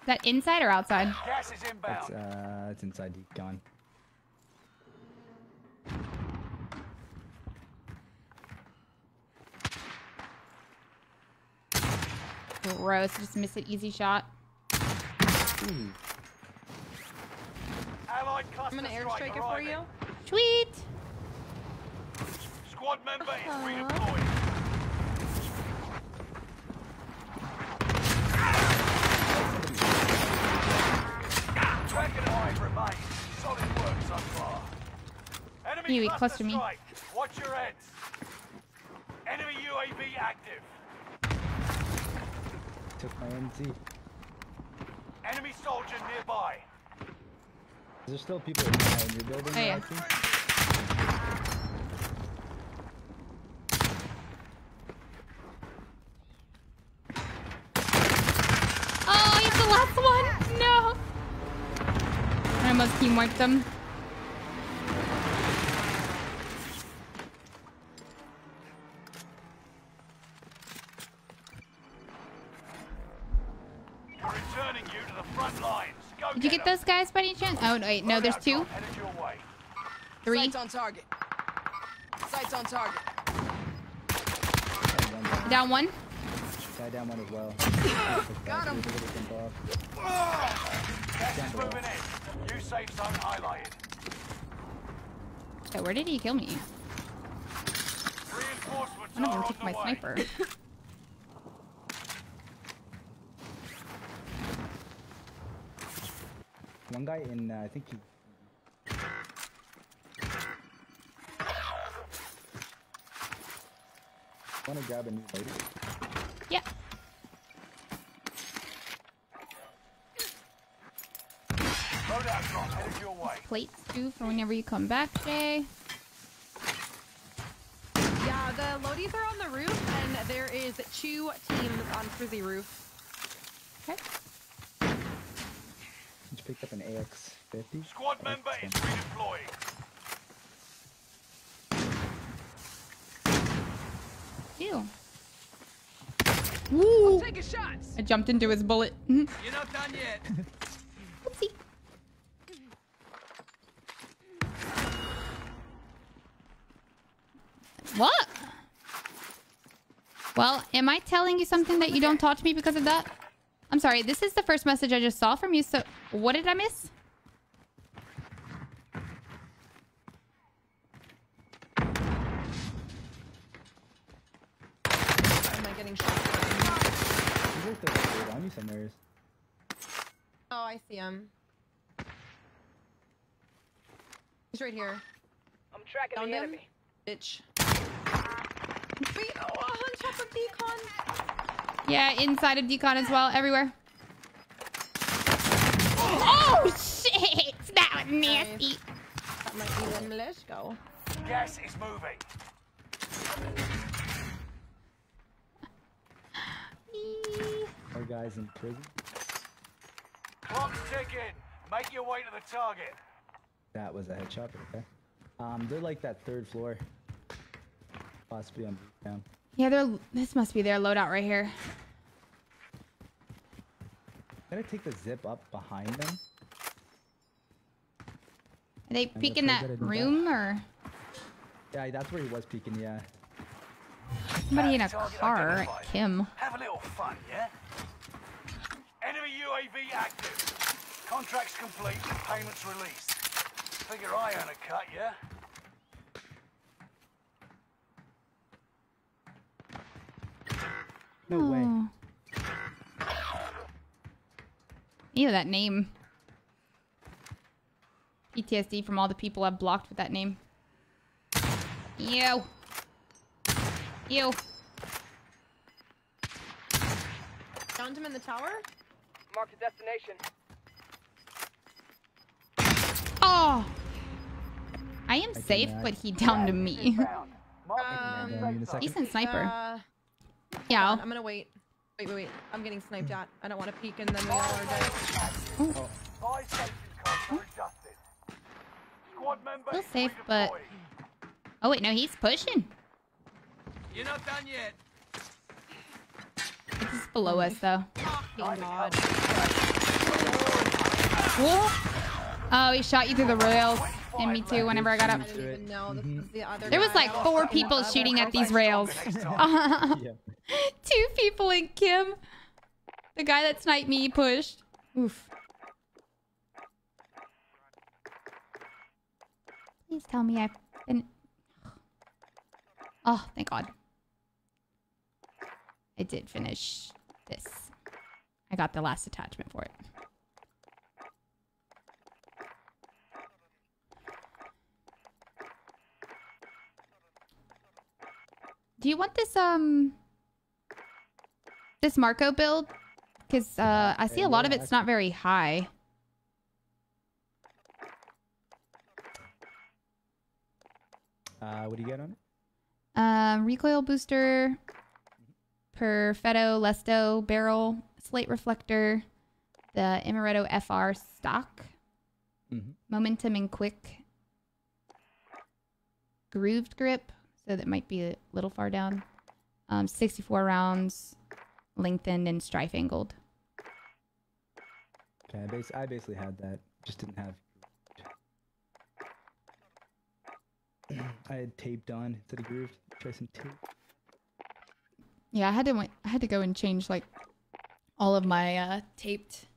That inside or outside? Gas is It's inbound. uh, it's inside decon. Gross. Just miss an easy shot. Allied I'm gonna airstrike it for you. Sweet. Squad member is Uh-huh. redeployed. Dragon Eye remains. Solid work so far. Enemy You, he cluster me. strike. Watch your heads. Enemy UAV active. Took my MZ. Enemy soldier nearby. There's still people in your building? Oh, yeah. The front lines. Go Did you get them. those guys by any chance? Oh, wait. No, there's two. drop Headed your way. Three. Sights on target. Sights on target. Down, down. Down one. Guy down one as well. Got him. Gas is moving in. New safe zone highlighted. So where did he kill me? Reinforcements One of are them on took the my way. sniper. One guy in, uh, I think he. Want to grab a new loadie? Yeah. Loadout drop headed your way. Plates too for whenever you come back, Jay. Yeah, the loadies are on the roof, and there is two teams on Frizzy roof. Okay. Just picked up an AX-50. Squad member is redeployed. Ew. Woo! Taking shots. I jumped into his bullet. You're not done yet. What? Well, am I telling you something that you don't talk to me because of that? I'm sorry, this is the first message I just saw from you, so what did I miss? Am I getting shot? He's right there, right on you somewhere. Oh, I see him. He's right here. I'm tracking Found the him. enemy. Bitch. Wait, oh, on top of decon. Yeah, inside of decon as well, everywhere. Oh shit! That was nasty. That might be one. Let's go. Gas is moving. Our guys in prison. Clock's ticking. Make your way to the target. That was a headshot, but okay. Um, they're like that third floor. Possibly on down. Yeah, they're. This must be their loadout right here. Gonna take the zip up behind them. Are they the peeking that place that I did that. room or Yeah, that's where he was peeking. Yeah. somebody in a car Kim? Have a little fun, yeah? Enemy UAV active. Contracts complete. Payments released. Figure I earn a cut, yeah? No way. Oh. Ew, that name. PTSD from all the people I've blocked with that name. Ew. Ew. Found him in the tower. Mark the destination. Oh. I am can safe, but he downed me. Inbound. Marking Um, the Yeah, safe in a Decent sniper. Uh, Yeah. hold on, I'm gonna wait. Wait, wait, wait. I'm getting sniped at. I don't want to peek and then we all are dead. Buy station codes are adjusted. Squad member Still safe, but- Oh wait, no, he's pushing. You're not done yet. He's below us though. Thank God. Whoa. Oh, he shot you through the rails. And me too, whenever I got up. I didn't even know this was the other There was like four people shooting at these rails. Yeah. Two people and Kim. The guy that sniped me, pushed. Oof. Please tell me I've been. Oh, thank God. I did finish this. I got the last attachment for it. Do you want this um this Marco build? Because uh, I see a lot of it's not very high. Uh, what do you get on it? Um, recoil booster, Perfetto, Lesto, barrel, slate reflector, the Amaretto FR stock, Mhm. momentum and quick, grooved grip, so that might be a little far down. Um, 64 rounds, lengthened and strife angled. Okay, I, bas- I basically had that. Just didn't have. I had taped on instead of grooved. Try some tape. Yeah, I had to went, I had to go and change like all of my uh, taped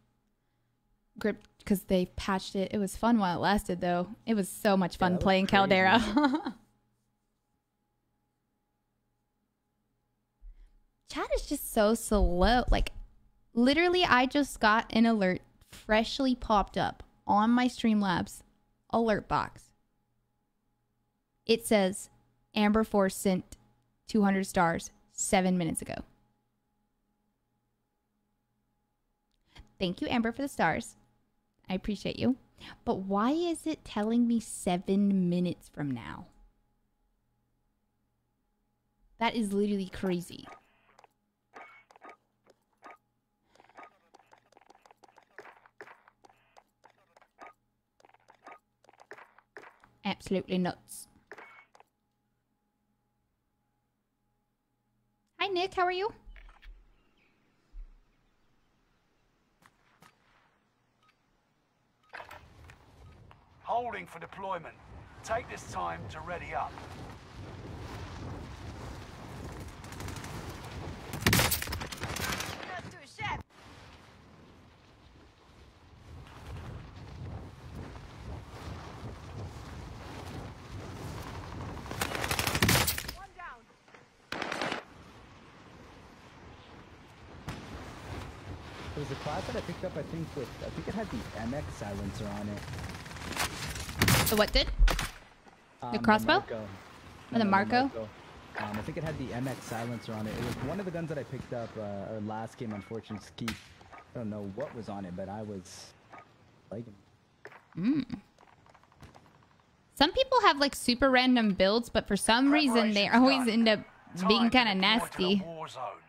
grip because they patched it. It was fun while it lasted, though. It was so much fun that was playing. Caldera. Chat is just so slow. Like, literally, I just got an alert freshly popped up on my Streamlabs alert box. It says Amber Force sent 200 stars seven minutes ago. Thank you, Amber, for the stars. I appreciate you. But why is it telling me seven minutes from now? That is literally crazy. Absolutely nuts. Hi, Nick. How are you? Holding for deployment. Take this time to ready up. There was a class that I picked up, I think, with, I think it had the MX silencer on it. The what did? Um, crossbow? Marco. Oh, the Marco? Um, I think it had the MX silencer on it. It was one of the guns that I picked up uh, our last game on Fortune's Keep. I don't know what was on it, but I was liking it. Mm. Some people have like super random builds, but for some reason they always end up being kind of nasty.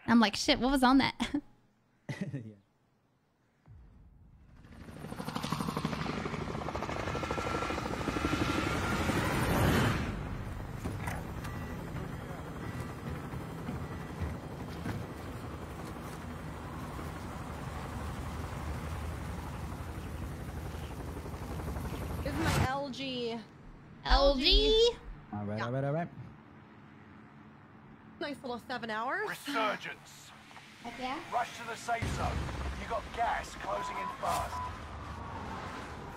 I'm like, shit, what was on that? yeah. This is my LG. LG. All right, Yeah. all right, all right. Nice little seven hours. Resurgence. Heck yeah. Rush to the safe zone. You got gas closing in fast.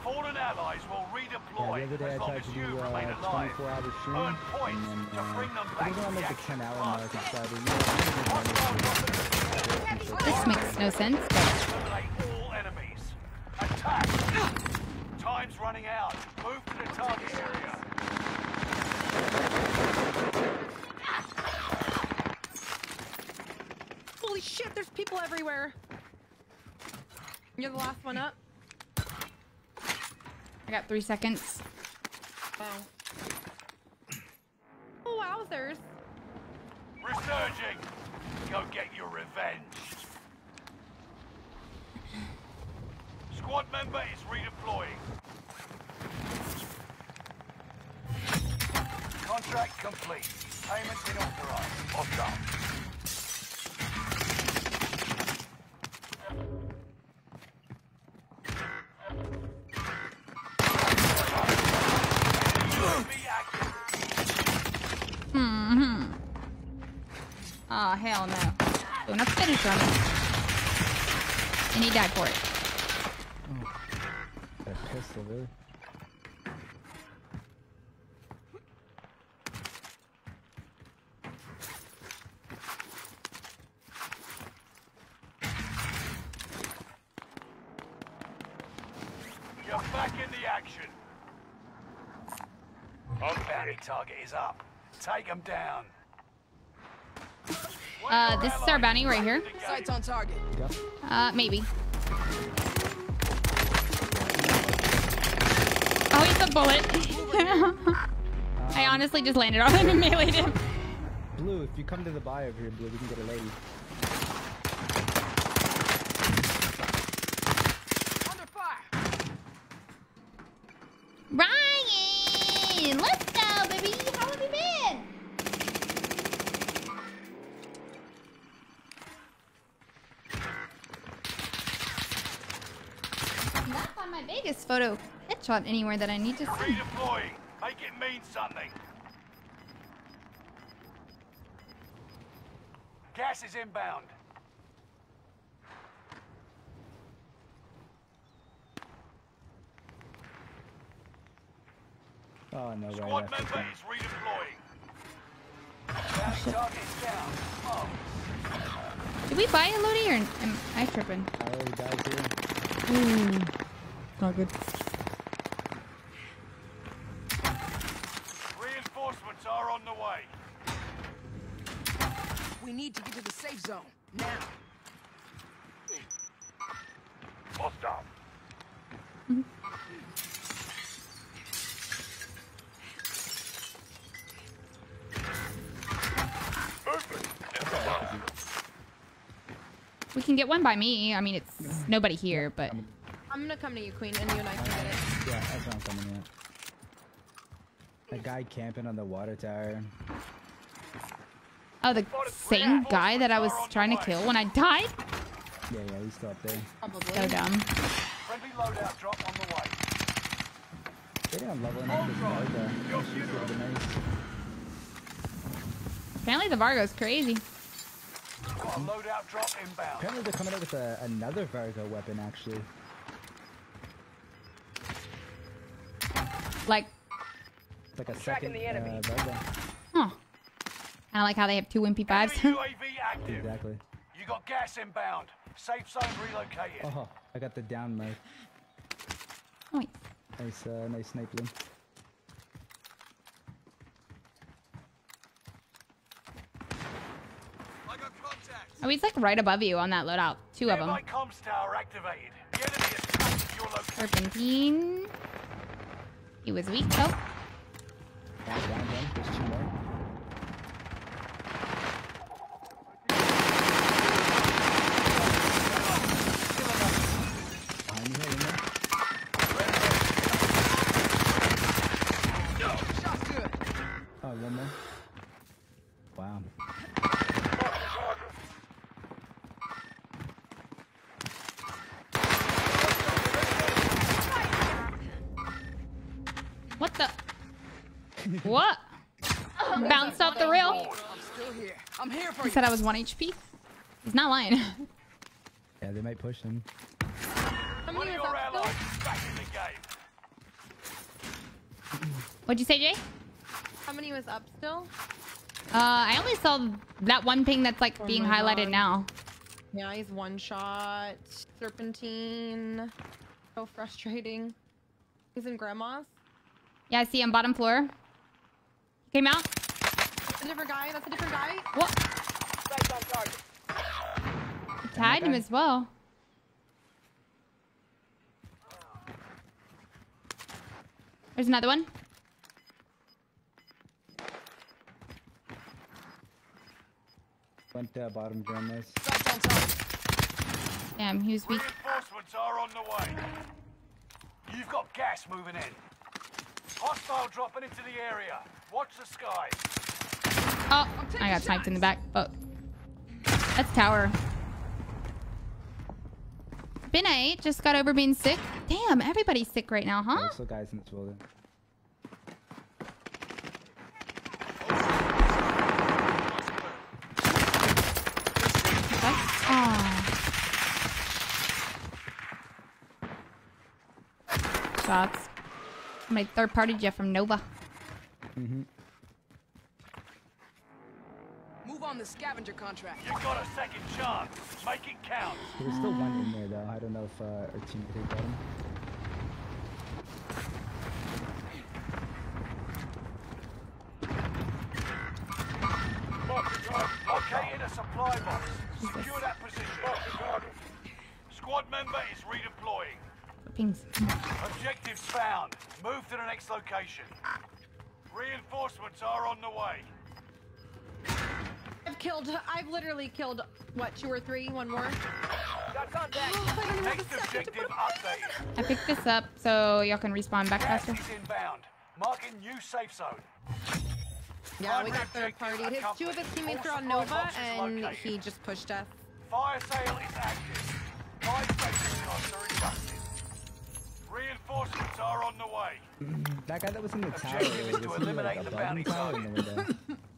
Fallen allies will Yeah, redeploy the other day I as long tried as to you do uh, 24 alive. hour stream, Earn points and then to uh, bring them back was to around the like the action 10 hour mark. I faster. decided, you know, what, I'm gonna do one This makes no sense, but Eliminate all enemies. Attack! Time's running out. Move to the target area. Holy shit, there's people everywhere. You're the last one up. I got three seconds. Wow. Oh, wowzers. Resurging. Go get your revenge. Squad member is redeploying. Contract complete. Payment been authorized. Oscar. Oh hell no. Doing a finish on him. And he died for it. Oh. Got a pistol, really. You're back in the action. Bounty target is up. Take them down. One of Uh, this is our bounty right here. in. Sights on target. Uh, maybe. Oh, he's a bullet. I honestly just landed on him and meleeed him. Blue, if you come to the buy over here, Blue, we can get a loadie. Under fire. Ryan, let's go, baby. How have you been? Not on my Vegas photo headshot anywhere that I need to see. Redeploying. Make it mean something. Gas is inbound. Oh, no way. Squad that's member is redeploying. Oh, Bounty target is down. Oh, Did we buy a loadie or am I tripping? I already died here. Ooh, hmm. Not good. reinforcements are on the way. We need to get to the safe zone now. Hostile. We can get one by me. I mean, it's nobody here, but I'm gonna come to you, Queen, and you and I can get it. Yeah, that's not coming yet. A guy camping on the water tower. oh, the same guy that I was trying to kill when I died. Yeah, yeah, he's still up there. Probably. So dumb. Friendly loadout drop on the way. Maybe I'm leveling up this guy though. That's just sort of nice. Apparently the Vargo's crazy. Got a loadout drop inbound. Apparently they're coming out with a, another Vargo weapon actually. It's like a tracking second the enemy. uh, Vargo. huh. Kind of like how they have two Wimpy Enemy fives. UAV active. Exactly. You got gas inbound. Safe zone relocated. Oh, I got the down mark. oh, wait. Nice, uh, nice snipe limb. Oh, he's like right above you on that loadout. Two of them. Nearby comms tower activated. The enemy has captured your location. Serpentine. He was weak though. Down, down, down. There's two more. Behind you, in there. Shot's good. Oh, one more. Wow. What the? what? Bounced off the rail. I'm still here. I'm here for He you. said I was 1 HP. He's not lying. Yeah, they might push him. One of your allies is back in the game. What'd you say, Jay? How many was up still? Uh, I only saw that one thing that's like Oh being highlighted God. now. Yeah, he's one shot. Serpentine. So frustrating. He's in grandma's. Yeah, I see him bottom floor. Came out. That's A different guy. That's a different guy. What? Sights on target. Tagged him as well. There's another one. Went uh, bottom grandma's. Sights on target. Damn, he was weak. Reinforcements are on the way. You've got gas moving in. Hostile dropping into the area. Watch the skies. Oh, I got sniped in the back. Oh, that's tower. Been eight. Just got over being sick. Damn, everybody's sick right now, huh? Also guys in this building. Shots. How third party Jeff from Nova? Mm -hmm. On the scavenger contract. You've got a second chance. Make it count. There's still one in there though. I don't know if uh, our teammate got him. in a supply box. Secure that position. Squad member is redeploying. Pings. Objectives found. Move to the next location. Reinforcements are on the way. I've killed. I've literally killed what two or three. One more. Got. I don't even have Next a second to objective put a place. updated. I picked this up so y'all can respawn back Gas faster. inbound. Marking new safe zone. Yeah, we got third party. His two of his teammates are on Nova, and he just pushed us. Fire sale is active. Five station costs are inducted. Reinforcements are on the way. That guy that was in the tower. Objective is to eliminate the above bounty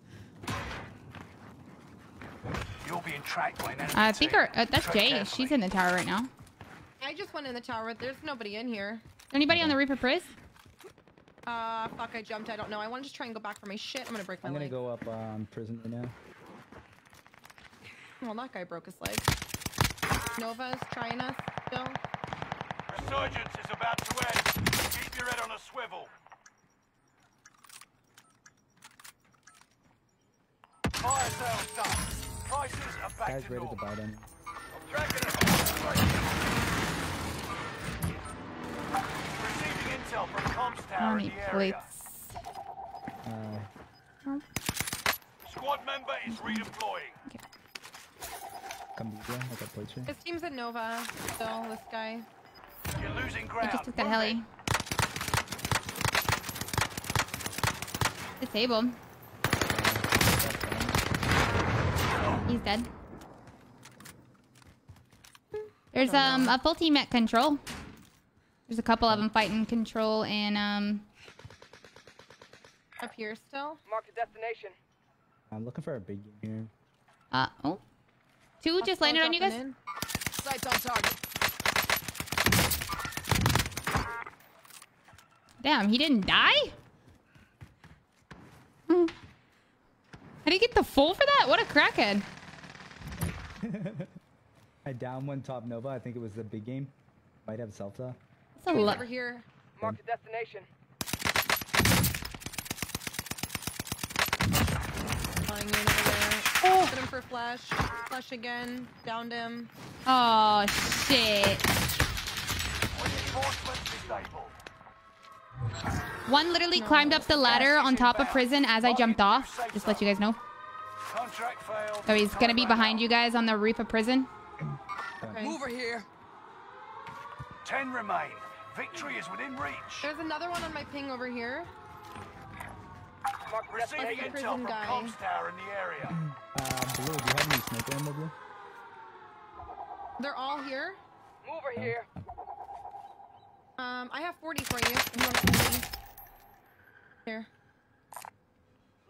tower or in the window? You're being tracked by an enemy I think team. our, uh, that's Jay. carefully. She's in the tower right now. I just went in the tower. There's nobody in here. anybody on the Reaper Priz? Uh, fuck, I jumped. I don't know. I want to just try and go back for my shit. I'm gonna break my I'm gonna leg. go up um, prison right now. Well, that guy broke his leg. Nova's trying us still. Resurgence is about to end. Keep your head on a swivel. Fire sales done. Prices are back Guy's to ready to normal. buy them. Receiving intel from comms tower in the area. plates? Uh, Squad member is redeploying. come here. I got plates here. His team's at Nova. Still, this guy. You're losing I ground. just took that Move heli. it. Disabled. He's dead. There's um a full team at control. There's a couple of them fighting control and um Up here still. Mark the destination. I'm looking for a big game here. uh oh. Two just landed on you guys. In. Sights on target. Damn, he didn't die? Hmm. How do you get the full for that? What a crackhead. I down one top Nova. I think it was the big game. Might have self though. That's a He's lot. over here. Mark the destination. Flying in over there. Oh. Put him for flash. Flash again. Downed him. Oh shit. One literally climbed up the ladder on top of prison as I jumped off. Just to let you guys know. Contract failed. So he's gonna be behind you guys on the roof of prison. Okay. Mover here. Ten remain. Victory is within reach. There's another one on my ping over here. Mark Receiving destination. intel prison from guy. comms tower in the area. Uh, blue. Do you have any sniper ammo, blue? They're all here. Mover here. Um, I have 40 for you. You want to. Here.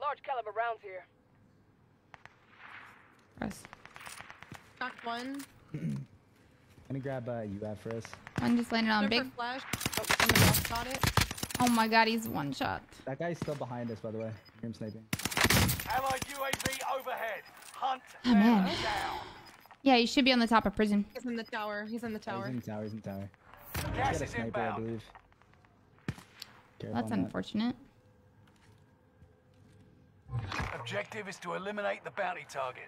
Large caliber rounds here. Gross. Knocked one. gonna grab uh, UF for us. One just landed on Put big. flash. Oh, somebody else got it. Oh my god, he's one shot. That guy's still behind us, by the way. Hear him sniping. Allied UAV overhead. Hunt Oh, man. down. Yeah, he should be on the top of prison. He's in the tower. He's in the Oh, tower. he's in the tower. He's in the tower. Gas He's got a is sniper, I believe. Careful That's on that. unfortunate. Objective is to eliminate the bounty target.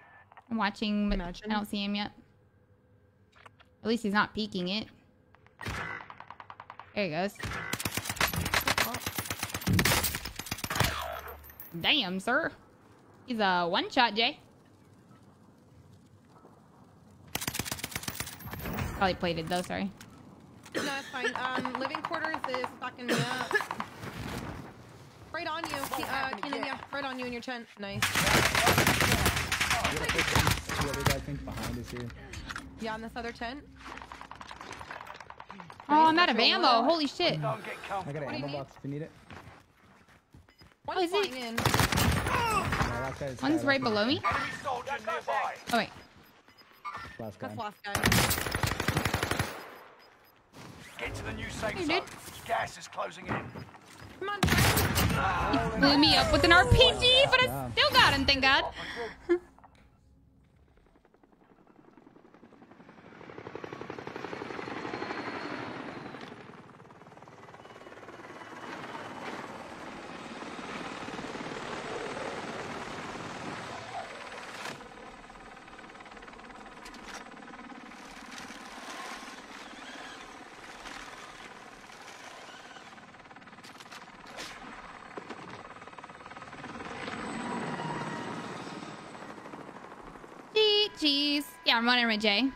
I'm watching, but Imagine. I don't see him yet. At least he's not peeking it. There he goes. Damn, sir. He's a one shot, Jay. Probably plated though, sorry. No, it's fine. Um, living quarters is fucking me up. Right on you, Ke- uh, Keenan. Yeah, right on you in your tent. Nice. Two other guys, I think, behind us here. Yeah, in this other tent. Oh, I'm out of ammo. Holy shit. I got an do you ammo need? box if you need it. One's Oh, is it- in. No, that guy's One's right below me. Enemy soldier nearby. Oh, wait. Last guy. That's last guy. Get Get to the new safe Hey, zone. dude. Gas is closing in. Come on, Frank. Blew me up with an RPG, but I still got him, thank God. Gee, Jeez. Yeah, I'm running with Jay.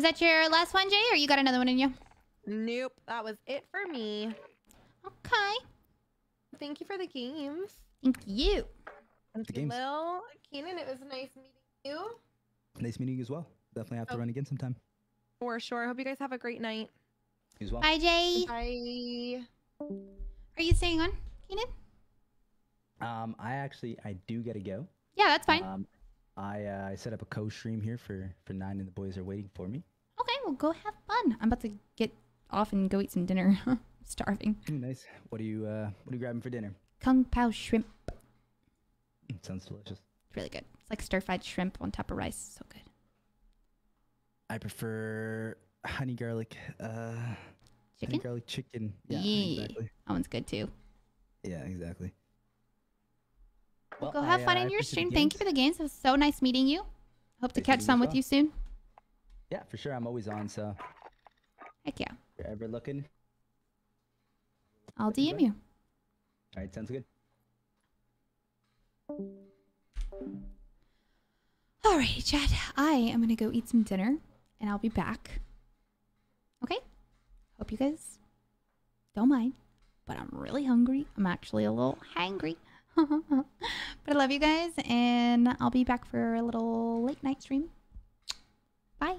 Was that your last one, Jay, or you got another one in you? Nope, that was it for me. Okay. Thank you for the games. Thank you. And The games. Lil, Keenan, it was nice meeting you. Nice meeting you as well. Definitely have to Oh. run again sometime. For sure. I hope you guys have a great night. You as well. Bye, Jay. Bye. Are you staying on, Keenan? Um, I actually I do gotta go. Yeah, that's fine. Um, I uh, I set up a co-stream here for for nine, and the boys are waiting for me. Okay, well, go have fun. I'm about to get off and go eat some dinner. Starving. Nice. What are you uh What are you grabbing for dinner? Kung Pao shrimp. Mm, Sounds delicious. It's really good. It's like stir fried shrimp on top of rice. So good. I prefer honey garlic. Uh, honey garlic chicken. Yeah, Yeah. exactly. That one's good too. Yeah, exactly. Well, Well, go have I, fun uh, in your stream. Thank you for the games. It was so nice meeting you. Hope to catch some with you soon. Yeah, for sure. I'm always on. So Heck yeah. if you're ever looking, I'll DM you. all right, sounds good. Alrighty, Chad. I am gonna go eat some dinner and I'll be back. Okay? Hope you guys don't mind, but I'm really hungry. I'm actually a little hangry but I love you guys, and I'll be back for a little late night stream. Bye.